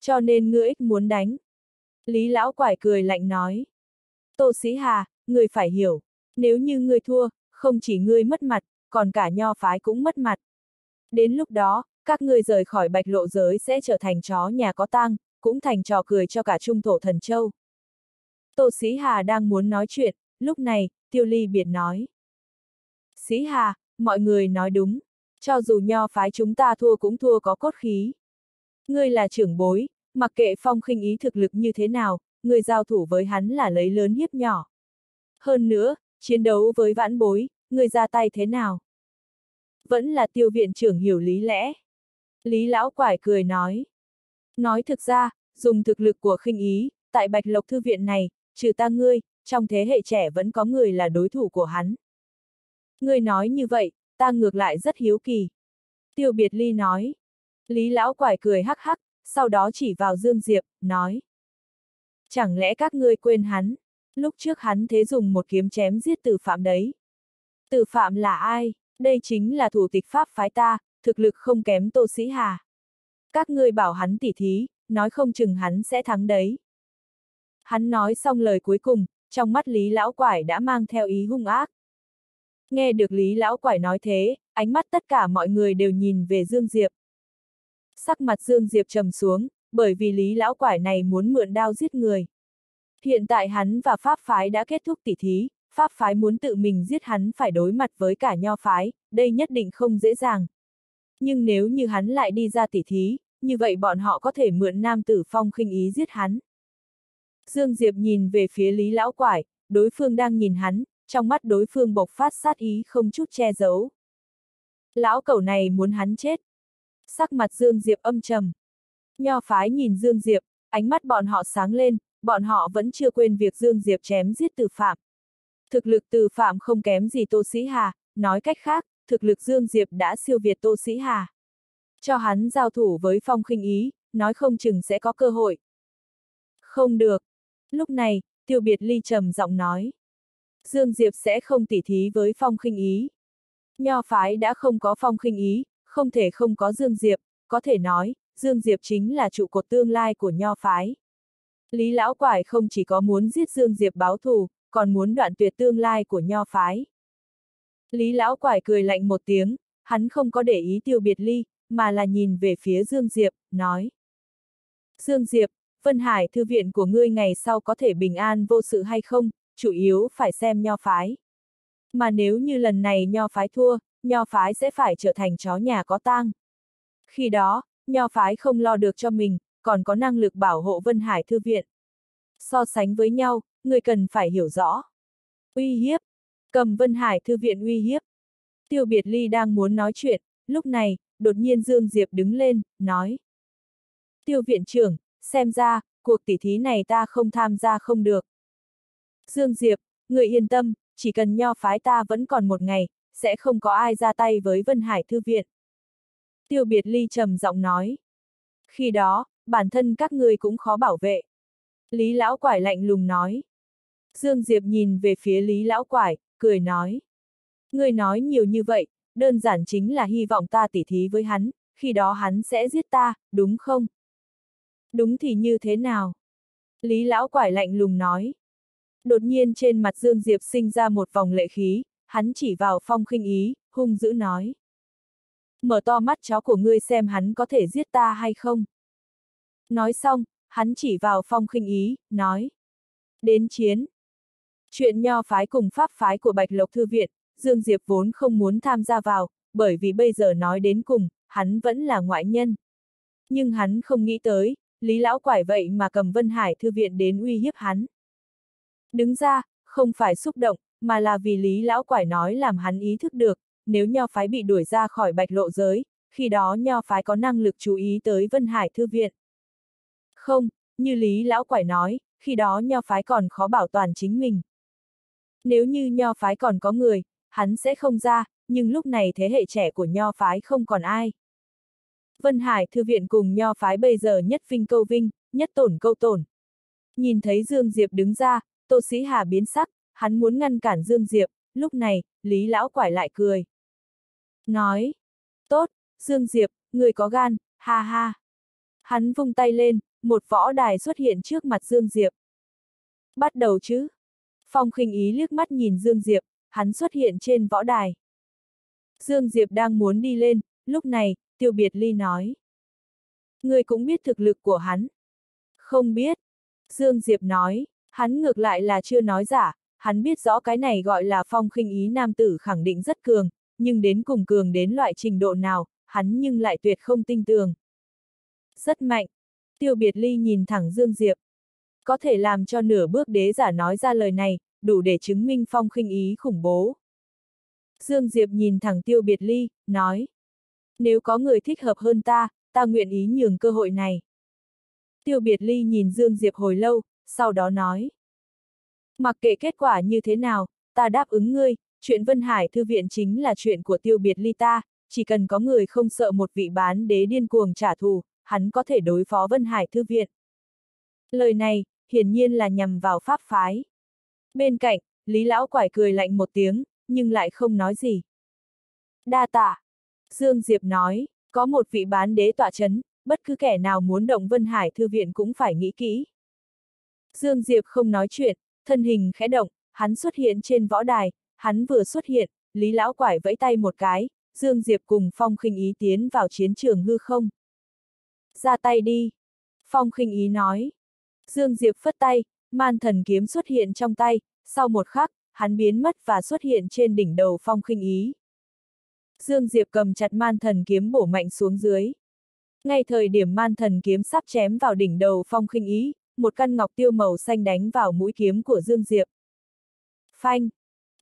S1: Cho nên ngươi ích muốn đánh. Lý lão quải cười lạnh nói. Tô Sĩ Hà, ngươi phải hiểu, nếu như ngươi thua, không chỉ ngươi mất mặt, còn cả nho phái cũng mất mặt. Đến lúc đó, các ngươi rời khỏi bạch lộ giới sẽ trở thành chó nhà có tang, cũng thành trò cười cho cả trung thổ thần châu. Tô Sĩ Hà đang muốn nói chuyện, lúc này, Tiêu Ly biệt nói. Sĩ Hà, mọi người nói đúng, cho dù nho phái chúng ta thua cũng thua có cốt khí. Ngươi là trưởng bối, mặc kệ phong khinh ý thực lực như thế nào, người giao thủ với hắn là lấy lớn hiếp nhỏ. Hơn nữa, chiến đấu với vãn bối, người ra tay thế nào? Vẫn là tiêu viện trưởng hiểu lý lẽ. Lý lão quải cười nói. Nói thực ra, dùng thực lực của khinh ý, tại Bạch Lộc Thư viện này, trừ ta ngươi, trong thế hệ trẻ vẫn có người là đối thủ của hắn. Ngươi nói như vậy, ta ngược lại rất hiếu kỳ. Tiêu biệt ly nói. Lý lão quải cười hắc hắc, sau đó chỉ vào Dương Diệp, nói. Chẳng lẽ các ngươi quên hắn? Lúc trước hắn thế dùng một kiếm chém giết từ phạm đấy. Từ phạm là ai? Đây chính là thủ tịch pháp phái ta, thực lực không kém Tô Sĩ Hà. Các ngươi bảo hắn tỉ thí, nói không chừng hắn sẽ thắng đấy. Hắn nói xong lời cuối cùng, trong mắt Lý Lão Quải đã mang theo ý hung ác. Nghe được Lý Lão Quải nói thế, ánh mắt tất cả mọi người đều nhìn về Dương Diệp. Sắc mặt Dương Diệp trầm xuống, bởi vì Lý Lão Quải này muốn mượn đao giết người. Hiện tại hắn và Pháp Phái đã kết thúc tỉ thí, Pháp Phái muốn tự mình giết hắn phải đối mặt với cả Nho Phái, đây nhất định không dễ dàng. Nhưng nếu như hắn lại đi ra tỉ thí, như vậy bọn họ có thể mượn nam tử phong khinh ý giết hắn. Dương Diệp nhìn về phía Lý Lão Quải, đối phương đang nhìn hắn, trong mắt đối phương bộc phát sát ý không chút che giấu. Lão cẩu này muốn hắn chết. Sắc mặt Dương Diệp âm trầm. Nho phái nhìn Dương Diệp, ánh mắt bọn họ sáng lên, bọn họ vẫn chưa quên việc Dương Diệp chém giết từ phạm. Thực lực từ phạm không kém gì Tô Sĩ Hà, nói cách khác, thực lực Dương Diệp đã siêu việt Tô Sĩ Hà. Cho hắn giao thủ với phong khinh ý, nói không chừng sẽ có cơ hội. Không được. Lúc này, tiêu biệt ly trầm giọng nói. Dương Diệp sẽ không tỉ thí với phong khinh ý. Nho phái đã không có phong khinh ý, không thể không có Dương Diệp, có thể nói, Dương Diệp chính là trụ cột tương lai của Nho phái. Lý Lão Quải không chỉ có muốn giết Dương Diệp báo thù, còn muốn đoạn tuyệt tương lai của Nho phái. Lý Lão Quải cười lạnh một tiếng, hắn không có để ý tiêu biệt ly, mà là nhìn về phía Dương Diệp, nói. Dương Diệp, Vân Hải Thư viện của ngươi ngày sau có thể bình an vô sự hay không, chủ yếu phải xem nho phái. Mà nếu như lần này nho phái thua, nho phái sẽ phải trở thành chó nhà có tang. Khi đó, nho phái không lo được cho mình, còn có năng lực bảo hộ Vân Hải Thư viện. So sánh với nhau, người cần phải hiểu rõ. Uy hiếp. Cầm Vân Hải Thư viện uy hiếp. Tiêu Biệt Ly đang muốn nói chuyện, lúc này, đột nhiên Dương Diệp đứng lên, nói. Tiêu viện trưởng, xem ra, cuộc tỉ thí này ta không tham gia không được. Dương Diệp, người yên tâm, chỉ cần nho phái ta vẫn còn một ngày, sẽ không có ai ra tay với Vân Hải Thư Viện. Tiêu biệt ly trầm giọng nói. Khi đó, bản thân các ngươi cũng khó bảo vệ. Lý Lão Quải lạnh lùng nói. Dương Diệp nhìn về phía Lý Lão Quải, cười nói. Ngươi nói nhiều như vậy, đơn giản chính là hy vọng ta tỉ thí với hắn, khi đó hắn sẽ giết ta, đúng không? Đúng thì như thế nào? Lý Lão Quải lạnh lùng nói. Đột nhiên trên mặt Dương Diệp sinh ra một vòng lệ khí, hắn chỉ vào phong khinh ý, hung dữ nói. Mở to mắt chó của ngươi xem hắn có thể giết ta hay không. Nói xong, hắn chỉ vào phong khinh ý, nói. Đến chiến. Chuyện nho phái cùng pháp phái của Bạch Lộc Thư Viện, Dương Diệp vốn không muốn tham gia vào, bởi vì bây giờ nói đến cùng, hắn vẫn là ngoại nhân. Nhưng hắn không nghĩ tới, Lý Lão Quải vậy mà cầm Vân Hải Thư Viện đến uy hiếp hắn. Đứng ra, không phải xúc động, mà là vì Lý Lão Quải nói làm hắn ý thức được, nếu nho phái bị đuổi ra khỏi bạch lộ giới, khi đó nho phái có năng lực chú ý tới Vân Hải Thư Viện. Không, như Lý Lão Quải nói, khi đó nho phái còn khó bảo toàn chính mình. Nếu như nho phái còn có người, hắn sẽ không ra, nhưng lúc này thế hệ trẻ của nho phái không còn ai. Vân Hải Thư Viện cùng nho phái bây giờ nhất vinh câu vinh, nhất tổn câu tổn. Nhìn thấy Dương Diệp đứng ra, Tô Sĩ Hà biến sắc, hắn muốn ngăn cản Dương Diệp, lúc này, Lý Lão quải lại cười. Nói, tốt, Dương Diệp, người có gan, ha ha. Hắn vung tay lên, một võ đài xuất hiện trước mặt Dương Diệp. Bắt đầu chứ. Phong khinh ý liếc mắt nhìn Dương Diệp, hắn xuất hiện trên võ đài. Dương Diệp đang muốn đi lên, lúc này, Tiêu Biệt Ly nói. Người cũng biết thực lực của hắn. Không biết. Dương Diệp nói, hắn ngược lại là chưa nói giả, hắn biết rõ cái này gọi là phong khinh ý nam tử khẳng định rất cường, nhưng đến cùng cường đến loại trình độ nào, hắn nhưng lại tuyệt không tin tường. Rất mạnh. Tiêu biệt ly nhìn thẳng Dương Diệp. Có thể làm cho nửa bước đế giả nói ra lời này, đủ để chứng minh phong khinh ý khủng bố. Dương Diệp nhìn thẳng tiêu biệt ly, nói. Nếu có người thích hợp hơn ta, ta nguyện ý nhường cơ hội này. Tiêu biệt ly nhìn Dương Diệp hồi lâu, sau đó nói. Mặc kệ kết quả như thế nào, ta đáp ứng ngươi, chuyện Vân Hải Thư Viện chính là chuyện của tiêu biệt ly ta, chỉ cần có người không sợ một vị bán đế điên cuồng trả thù, hắn có thể đối phó Vân Hải Thư Viện. Lời này, hiển nhiên là nhằm vào pháp phái. Bên cạnh, Lý Lão Quải cười lạnh một tiếng, nhưng lại không nói gì. Đa tạ. Dương Diệp nói, có một vị bán đế tọa chấn, bất cứ kẻ nào muốn động Vân Hải Thư Viện cũng phải nghĩ kỹ. Dương Diệp không nói chuyện, thân hình khẽ động, hắn xuất hiện trên võ đài, hắn vừa xuất hiện, Lý Lão Quải vẫy tay một cái, Dương Diệp cùng Phong khinh ý tiến vào chiến trường hư không. Ra tay đi. Phong khinh ý nói. Dương Diệp phất tay, man thần kiếm xuất hiện trong tay, sau một khắc, hắn biến mất và xuất hiện trên đỉnh đầu Phong khinh ý. Dương Diệp cầm chặt man thần kiếm bổ mạnh xuống dưới. Ngay thời điểm man thần kiếm sắp chém vào đỉnh đầu Phong khinh ý, một căn ngọc tiêu màu xanh đánh vào mũi kiếm của Dương Diệp. Phanh!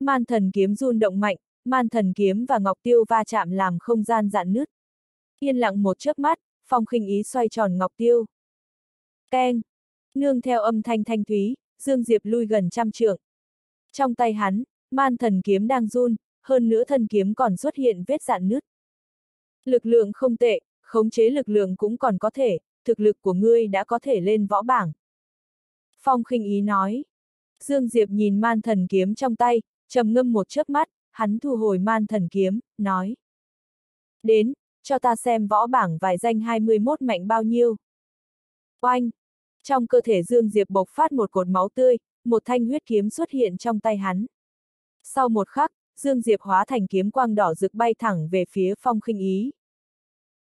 S1: Man thần kiếm run động mạnh, man thần kiếm và ngọc tiêu va chạm làm không gian dạn nứt. Yên lặng một chớp mắt, phong khinh ý xoay tròn ngọc tiêu. Keng! Nương theo âm thanh thanh thúy, Dương Diệp lui gần trăm trượng. Trong tay hắn, man thần kiếm đang run, hơn nữa thân kiếm còn xuất hiện vết dạn nứt. Lực lượng không tệ, khống chế lực lượng cũng còn có thể, thực lực của ngươi đã có thể lên võ bảng. Phong khinh ý nói. Dương Diệp nhìn man thần kiếm trong tay, trầm ngâm một chớp mắt, hắn thu hồi man thần kiếm, nói. Đến, cho ta xem võ bảng vài danh 21 mạnh bao nhiêu. Oanh! Trong cơ thể Dương Diệp bộc phát một cột máu tươi, một thanh huyết kiếm xuất hiện trong tay hắn. Sau một khắc, Dương Diệp hóa thành kiếm quang đỏ rực bay thẳng về phía phong khinh ý.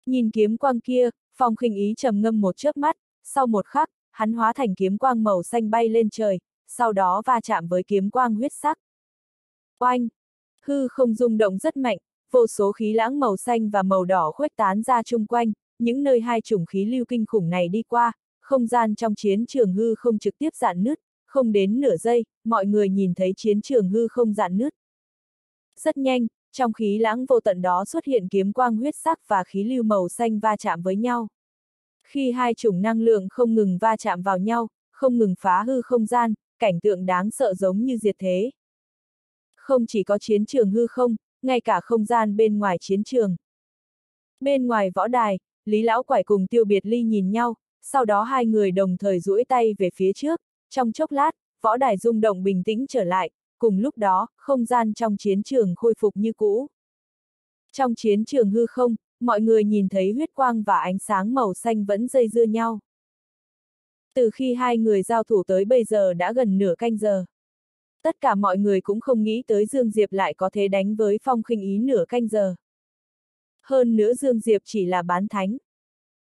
S1: Nhìn kiếm quang kia, phong khinh ý trầm ngâm một chớp mắt, sau một khắc, hắn hóa thành kiếm quang màu xanh bay lên trời, sau đó va chạm với kiếm quang huyết sắc. Oanh! Hư không rung động rất mạnh, vô số khí lãng màu xanh và màu đỏ khuếch tán ra chung quanh, những nơi hai chủng khí lưu kinh khủng này đi qua, không gian trong chiến trường hư không trực tiếp dạn nứt, không đến nửa giây, mọi người nhìn thấy chiến trường hư không dạn nứt. Rất nhanh, trong khí lãng vô tận đó xuất hiện kiếm quang huyết sắc và khí lưu màu xanh va chạm với nhau. Khi hai chủng năng lượng không ngừng va chạm vào nhau, không ngừng phá hư không gian, cảnh tượng đáng sợ giống như diệt thế. Không chỉ có chiến trường hư không, ngay cả không gian bên ngoài chiến trường. Bên ngoài võ đài, Lý Lão Quải cùng Tiêu Biệt Ly nhìn nhau, sau đó hai người đồng thời duỗi tay về phía trước, trong chốc lát, võ đài rung động bình tĩnh trở lại, cùng lúc đó, không gian trong chiến trường khôi phục như cũ. Trong chiến trường hư không, mọi người nhìn thấy huyết quang và ánh sáng màu xanh vẫn dây dưa nhau. Từ khi hai người giao thủ tới bây giờ đã gần nửa canh giờ. Tất cả mọi người cũng không nghĩ tới Dương Diệp lại có thể đánh với phong khinh ý nửa canh giờ. Hơn nữa Dương Diệp chỉ là bán thánh.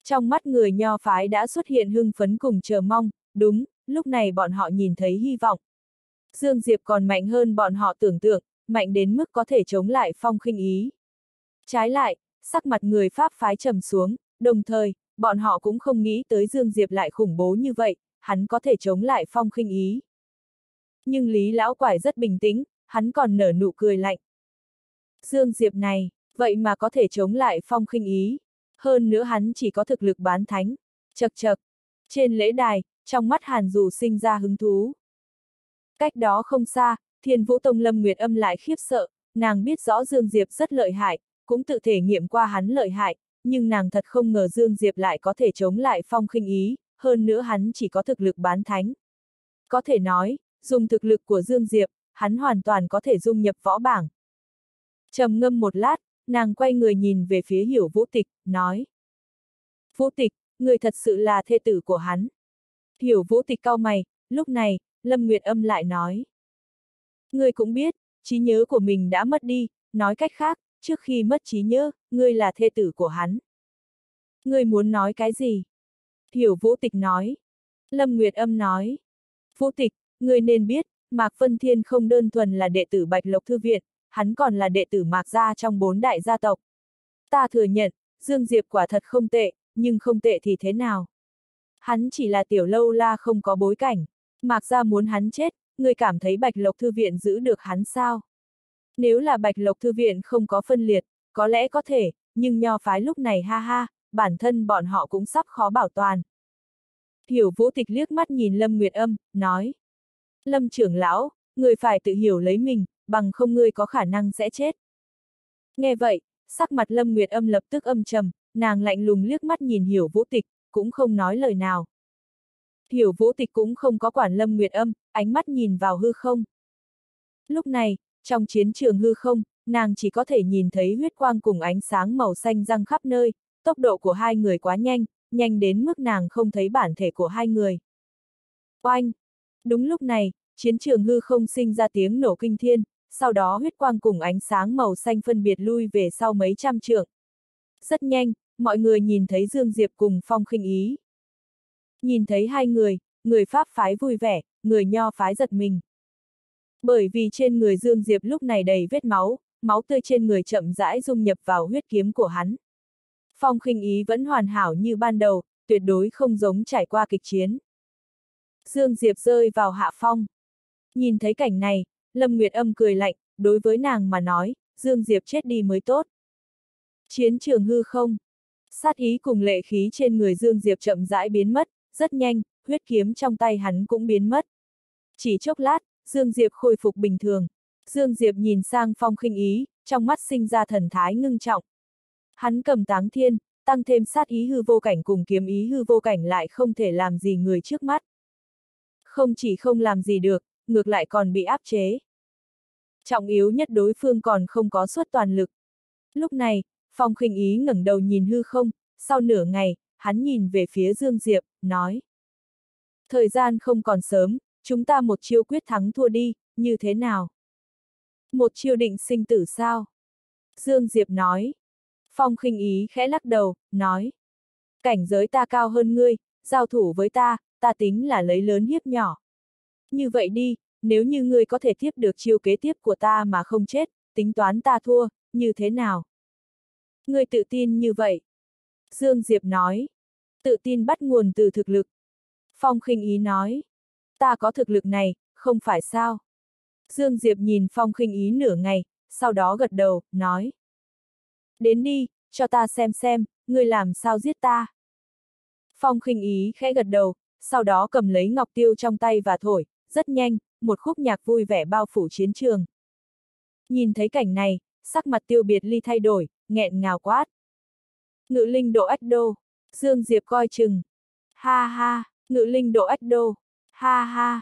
S1: Trong mắt người nho phái đã xuất hiện hưng phấn cùng chờ mong, đúng, lúc này bọn họ nhìn thấy hy vọng. Dương Diệp còn mạnh hơn bọn họ tưởng tượng, mạnh đến mức có thể chống lại phong khinh ý. Trái lại, sắc mặt người Pháp phái trầm xuống, đồng thời, bọn họ cũng không nghĩ tới Dương Diệp lại khủng bố như vậy, hắn có thể chống lại phong khinh ý. Nhưng Lý Lão Quải rất bình tĩnh, hắn còn nở nụ cười lạnh. Dương Diệp này, vậy mà có thể chống lại phong khinh ý. Hơn nữa hắn chỉ có thực lực bán thánh. Chật chật. Trên lễ đài, trong mắt Hàn Dù sinh ra hứng thú. Cách đó không xa, Thiên Vũ Tông Lâm Nguyệt Âm lại khiếp sợ, nàng biết rõ Dương Diệp rất lợi hại, cũng tự thể nghiệm qua hắn lợi hại, nhưng nàng thật không ngờ Dương Diệp lại có thể chống lại phong khinh ý, hơn nữa hắn chỉ có thực lực bán thánh. Có thể nói, dùng thực lực của Dương Diệp, hắn hoàn toàn có thể dung nhập võ bảng. trầm ngâm một lát, nàng quay người nhìn về phía hiểu vũ tịch, nói. Vũ tịch, người thật sự là thê tử của hắn. Hiểu vũ tịch cau mày, lúc này, Lâm Nguyệt Âm lại nói. Người cũng biết, trí nhớ của mình đã mất đi, nói cách khác, trước khi mất trí nhớ, ngươi là thê tử của hắn. Ngươi muốn nói cái gì? Hiểu Vũ Tịch nói. Lâm Nguyệt Âm nói. Vũ Tịch, ngươi nên biết, Mạc Vân Thiên không đơn thuần là đệ tử Bạch Lộc Thư Viện, hắn còn là đệ tử Mạc Gia trong bốn đại gia tộc. Ta thừa nhận, Dương Diệp quả thật không tệ, nhưng không tệ thì thế nào? Hắn chỉ là tiểu lâu la không có bối cảnh. Mạc Gia muốn hắn chết, ngươi cảm thấy Bạch Lộc Thư Viện giữ được hắn sao? Nếu là Bạch Lộc Thư Viện không có phân liệt, có lẽ có thể, nhưng nho phái lúc này ha ha, bản thân bọn họ cũng sắp khó bảo toàn. Hiểu vũ tịch liếc mắt nhìn Lâm Nguyệt Âm, nói. Lâm trưởng lão, người phải tự hiểu lấy mình, bằng không ngươi có khả năng sẽ chết. Nghe vậy, sắc mặt Lâm Nguyệt Âm lập tức âm trầm, nàng lạnh lùng liếc mắt nhìn Hiểu Vũ Tịch, cũng không nói lời nào. Hiểu Vũ Tịch cũng không có quản Lâm Nguyệt Âm, ánh mắt nhìn vào hư không. Lúc này, trong chiến trường hư không, nàng chỉ có thể nhìn thấy huyết quang cùng ánh sáng màu xanh răng khắp nơi, tốc độ của hai người quá nhanh, nhanh đến mức nàng không thấy bản thể của hai người. Oanh! Đúng lúc này, chiến trường hư không sinh ra tiếng nổ kinh thiên, sau đó huyết quang cùng ánh sáng màu xanh phân biệt lui về sau mấy trăm trượng. Rất nhanh, mọi người nhìn thấy Dương Diệp cùng Phong khinh ý. Nhìn thấy hai người, người Pháp phái vui vẻ, người Nho phái giật mình. Bởi vì trên người Dương Diệp lúc này đầy vết máu, máu tươi trên người chậm rãi dung nhập vào huyết kiếm của hắn. Phong khinh ý vẫn hoàn hảo như ban đầu, tuyệt đối không giống trải qua kịch chiến. Dương Diệp rơi vào hạ phong. Nhìn thấy cảnh này, Lâm Nguyệt âm cười lạnh, đối với nàng mà nói, Dương Diệp chết đi mới tốt. Chiến trường hư không. Sát ý cùng lệ khí trên người Dương Diệp chậm rãi biến mất, rất nhanh, huyết kiếm trong tay hắn cũng biến mất. Chỉ chốc lát, Dương Diệp khôi phục bình thường. Dương Diệp nhìn sang phong khinh ý, trong mắt sinh ra thần thái ngưng trọng. Hắn cầm táng thiên, tăng thêm sát ý hư vô cảnh cùng kiếm ý hư vô cảnh lại không thể làm gì người trước mắt. Không chỉ không làm gì được, ngược lại còn bị áp chế. Trọng yếu nhất đối phương còn không có suất toàn lực. Lúc này, Phong khinh ý ngẩng đầu nhìn hư không, sau nửa ngày, hắn nhìn về phía Dương Diệp, nói. Thời gian không còn sớm, chúng ta một chiêu quyết thắng thua đi, như thế nào? Một chiêu định sinh tử sao? Dương Diệp nói. Phong khinh ý khẽ lắc đầu, nói. Cảnh giới ta cao hơn ngươi, giao thủ với ta, ta tính là lấy lớn hiếp nhỏ. Như vậy đi, nếu như ngươi có thể tiếp được chiêu kế tiếp của ta mà không chết, tính toán ta thua, như thế nào? Ngươi tự tin như vậy. Dương Diệp nói. Tự tin bắt nguồn từ thực lực. Phong khinh ý nói. Ta có thực lực này, không phải sao? Dương Diệp nhìn Phong khinh ý nửa ngày, sau đó gật đầu, nói. Đến đi, cho ta xem xem, ngươi làm sao giết ta. Phong khinh ý khẽ gật đầu, sau đó cầm lấy ngọc tiêu trong tay và thổi, rất nhanh, một khúc nhạc vui vẻ bao phủ chiến trường. Nhìn thấy cảnh này, sắc mặt tiêu biệt ly thay đổi, nghẹn ngào quát. Ngự linh độ ách đô, Dương Diệp coi chừng. Ha ha, ngự linh độ ách đô, ha ha.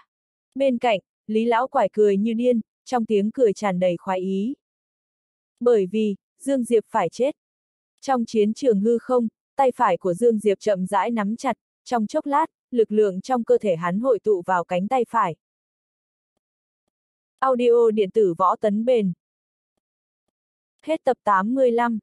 S1: Bên cạnh, Lý Lão quải cười như điên, trong tiếng cười tràn đầy khoái ý. Bởi vì, Dương Diệp phải chết. Trong chiến trường hư không, tay phải của Dương Diệp chậm rãi nắm chặt, trong chốc lát, lực lượng trong cơ thể hắn hội tụ vào cánh tay phải. Audio điện tử võ tấn bền. Hết tập 85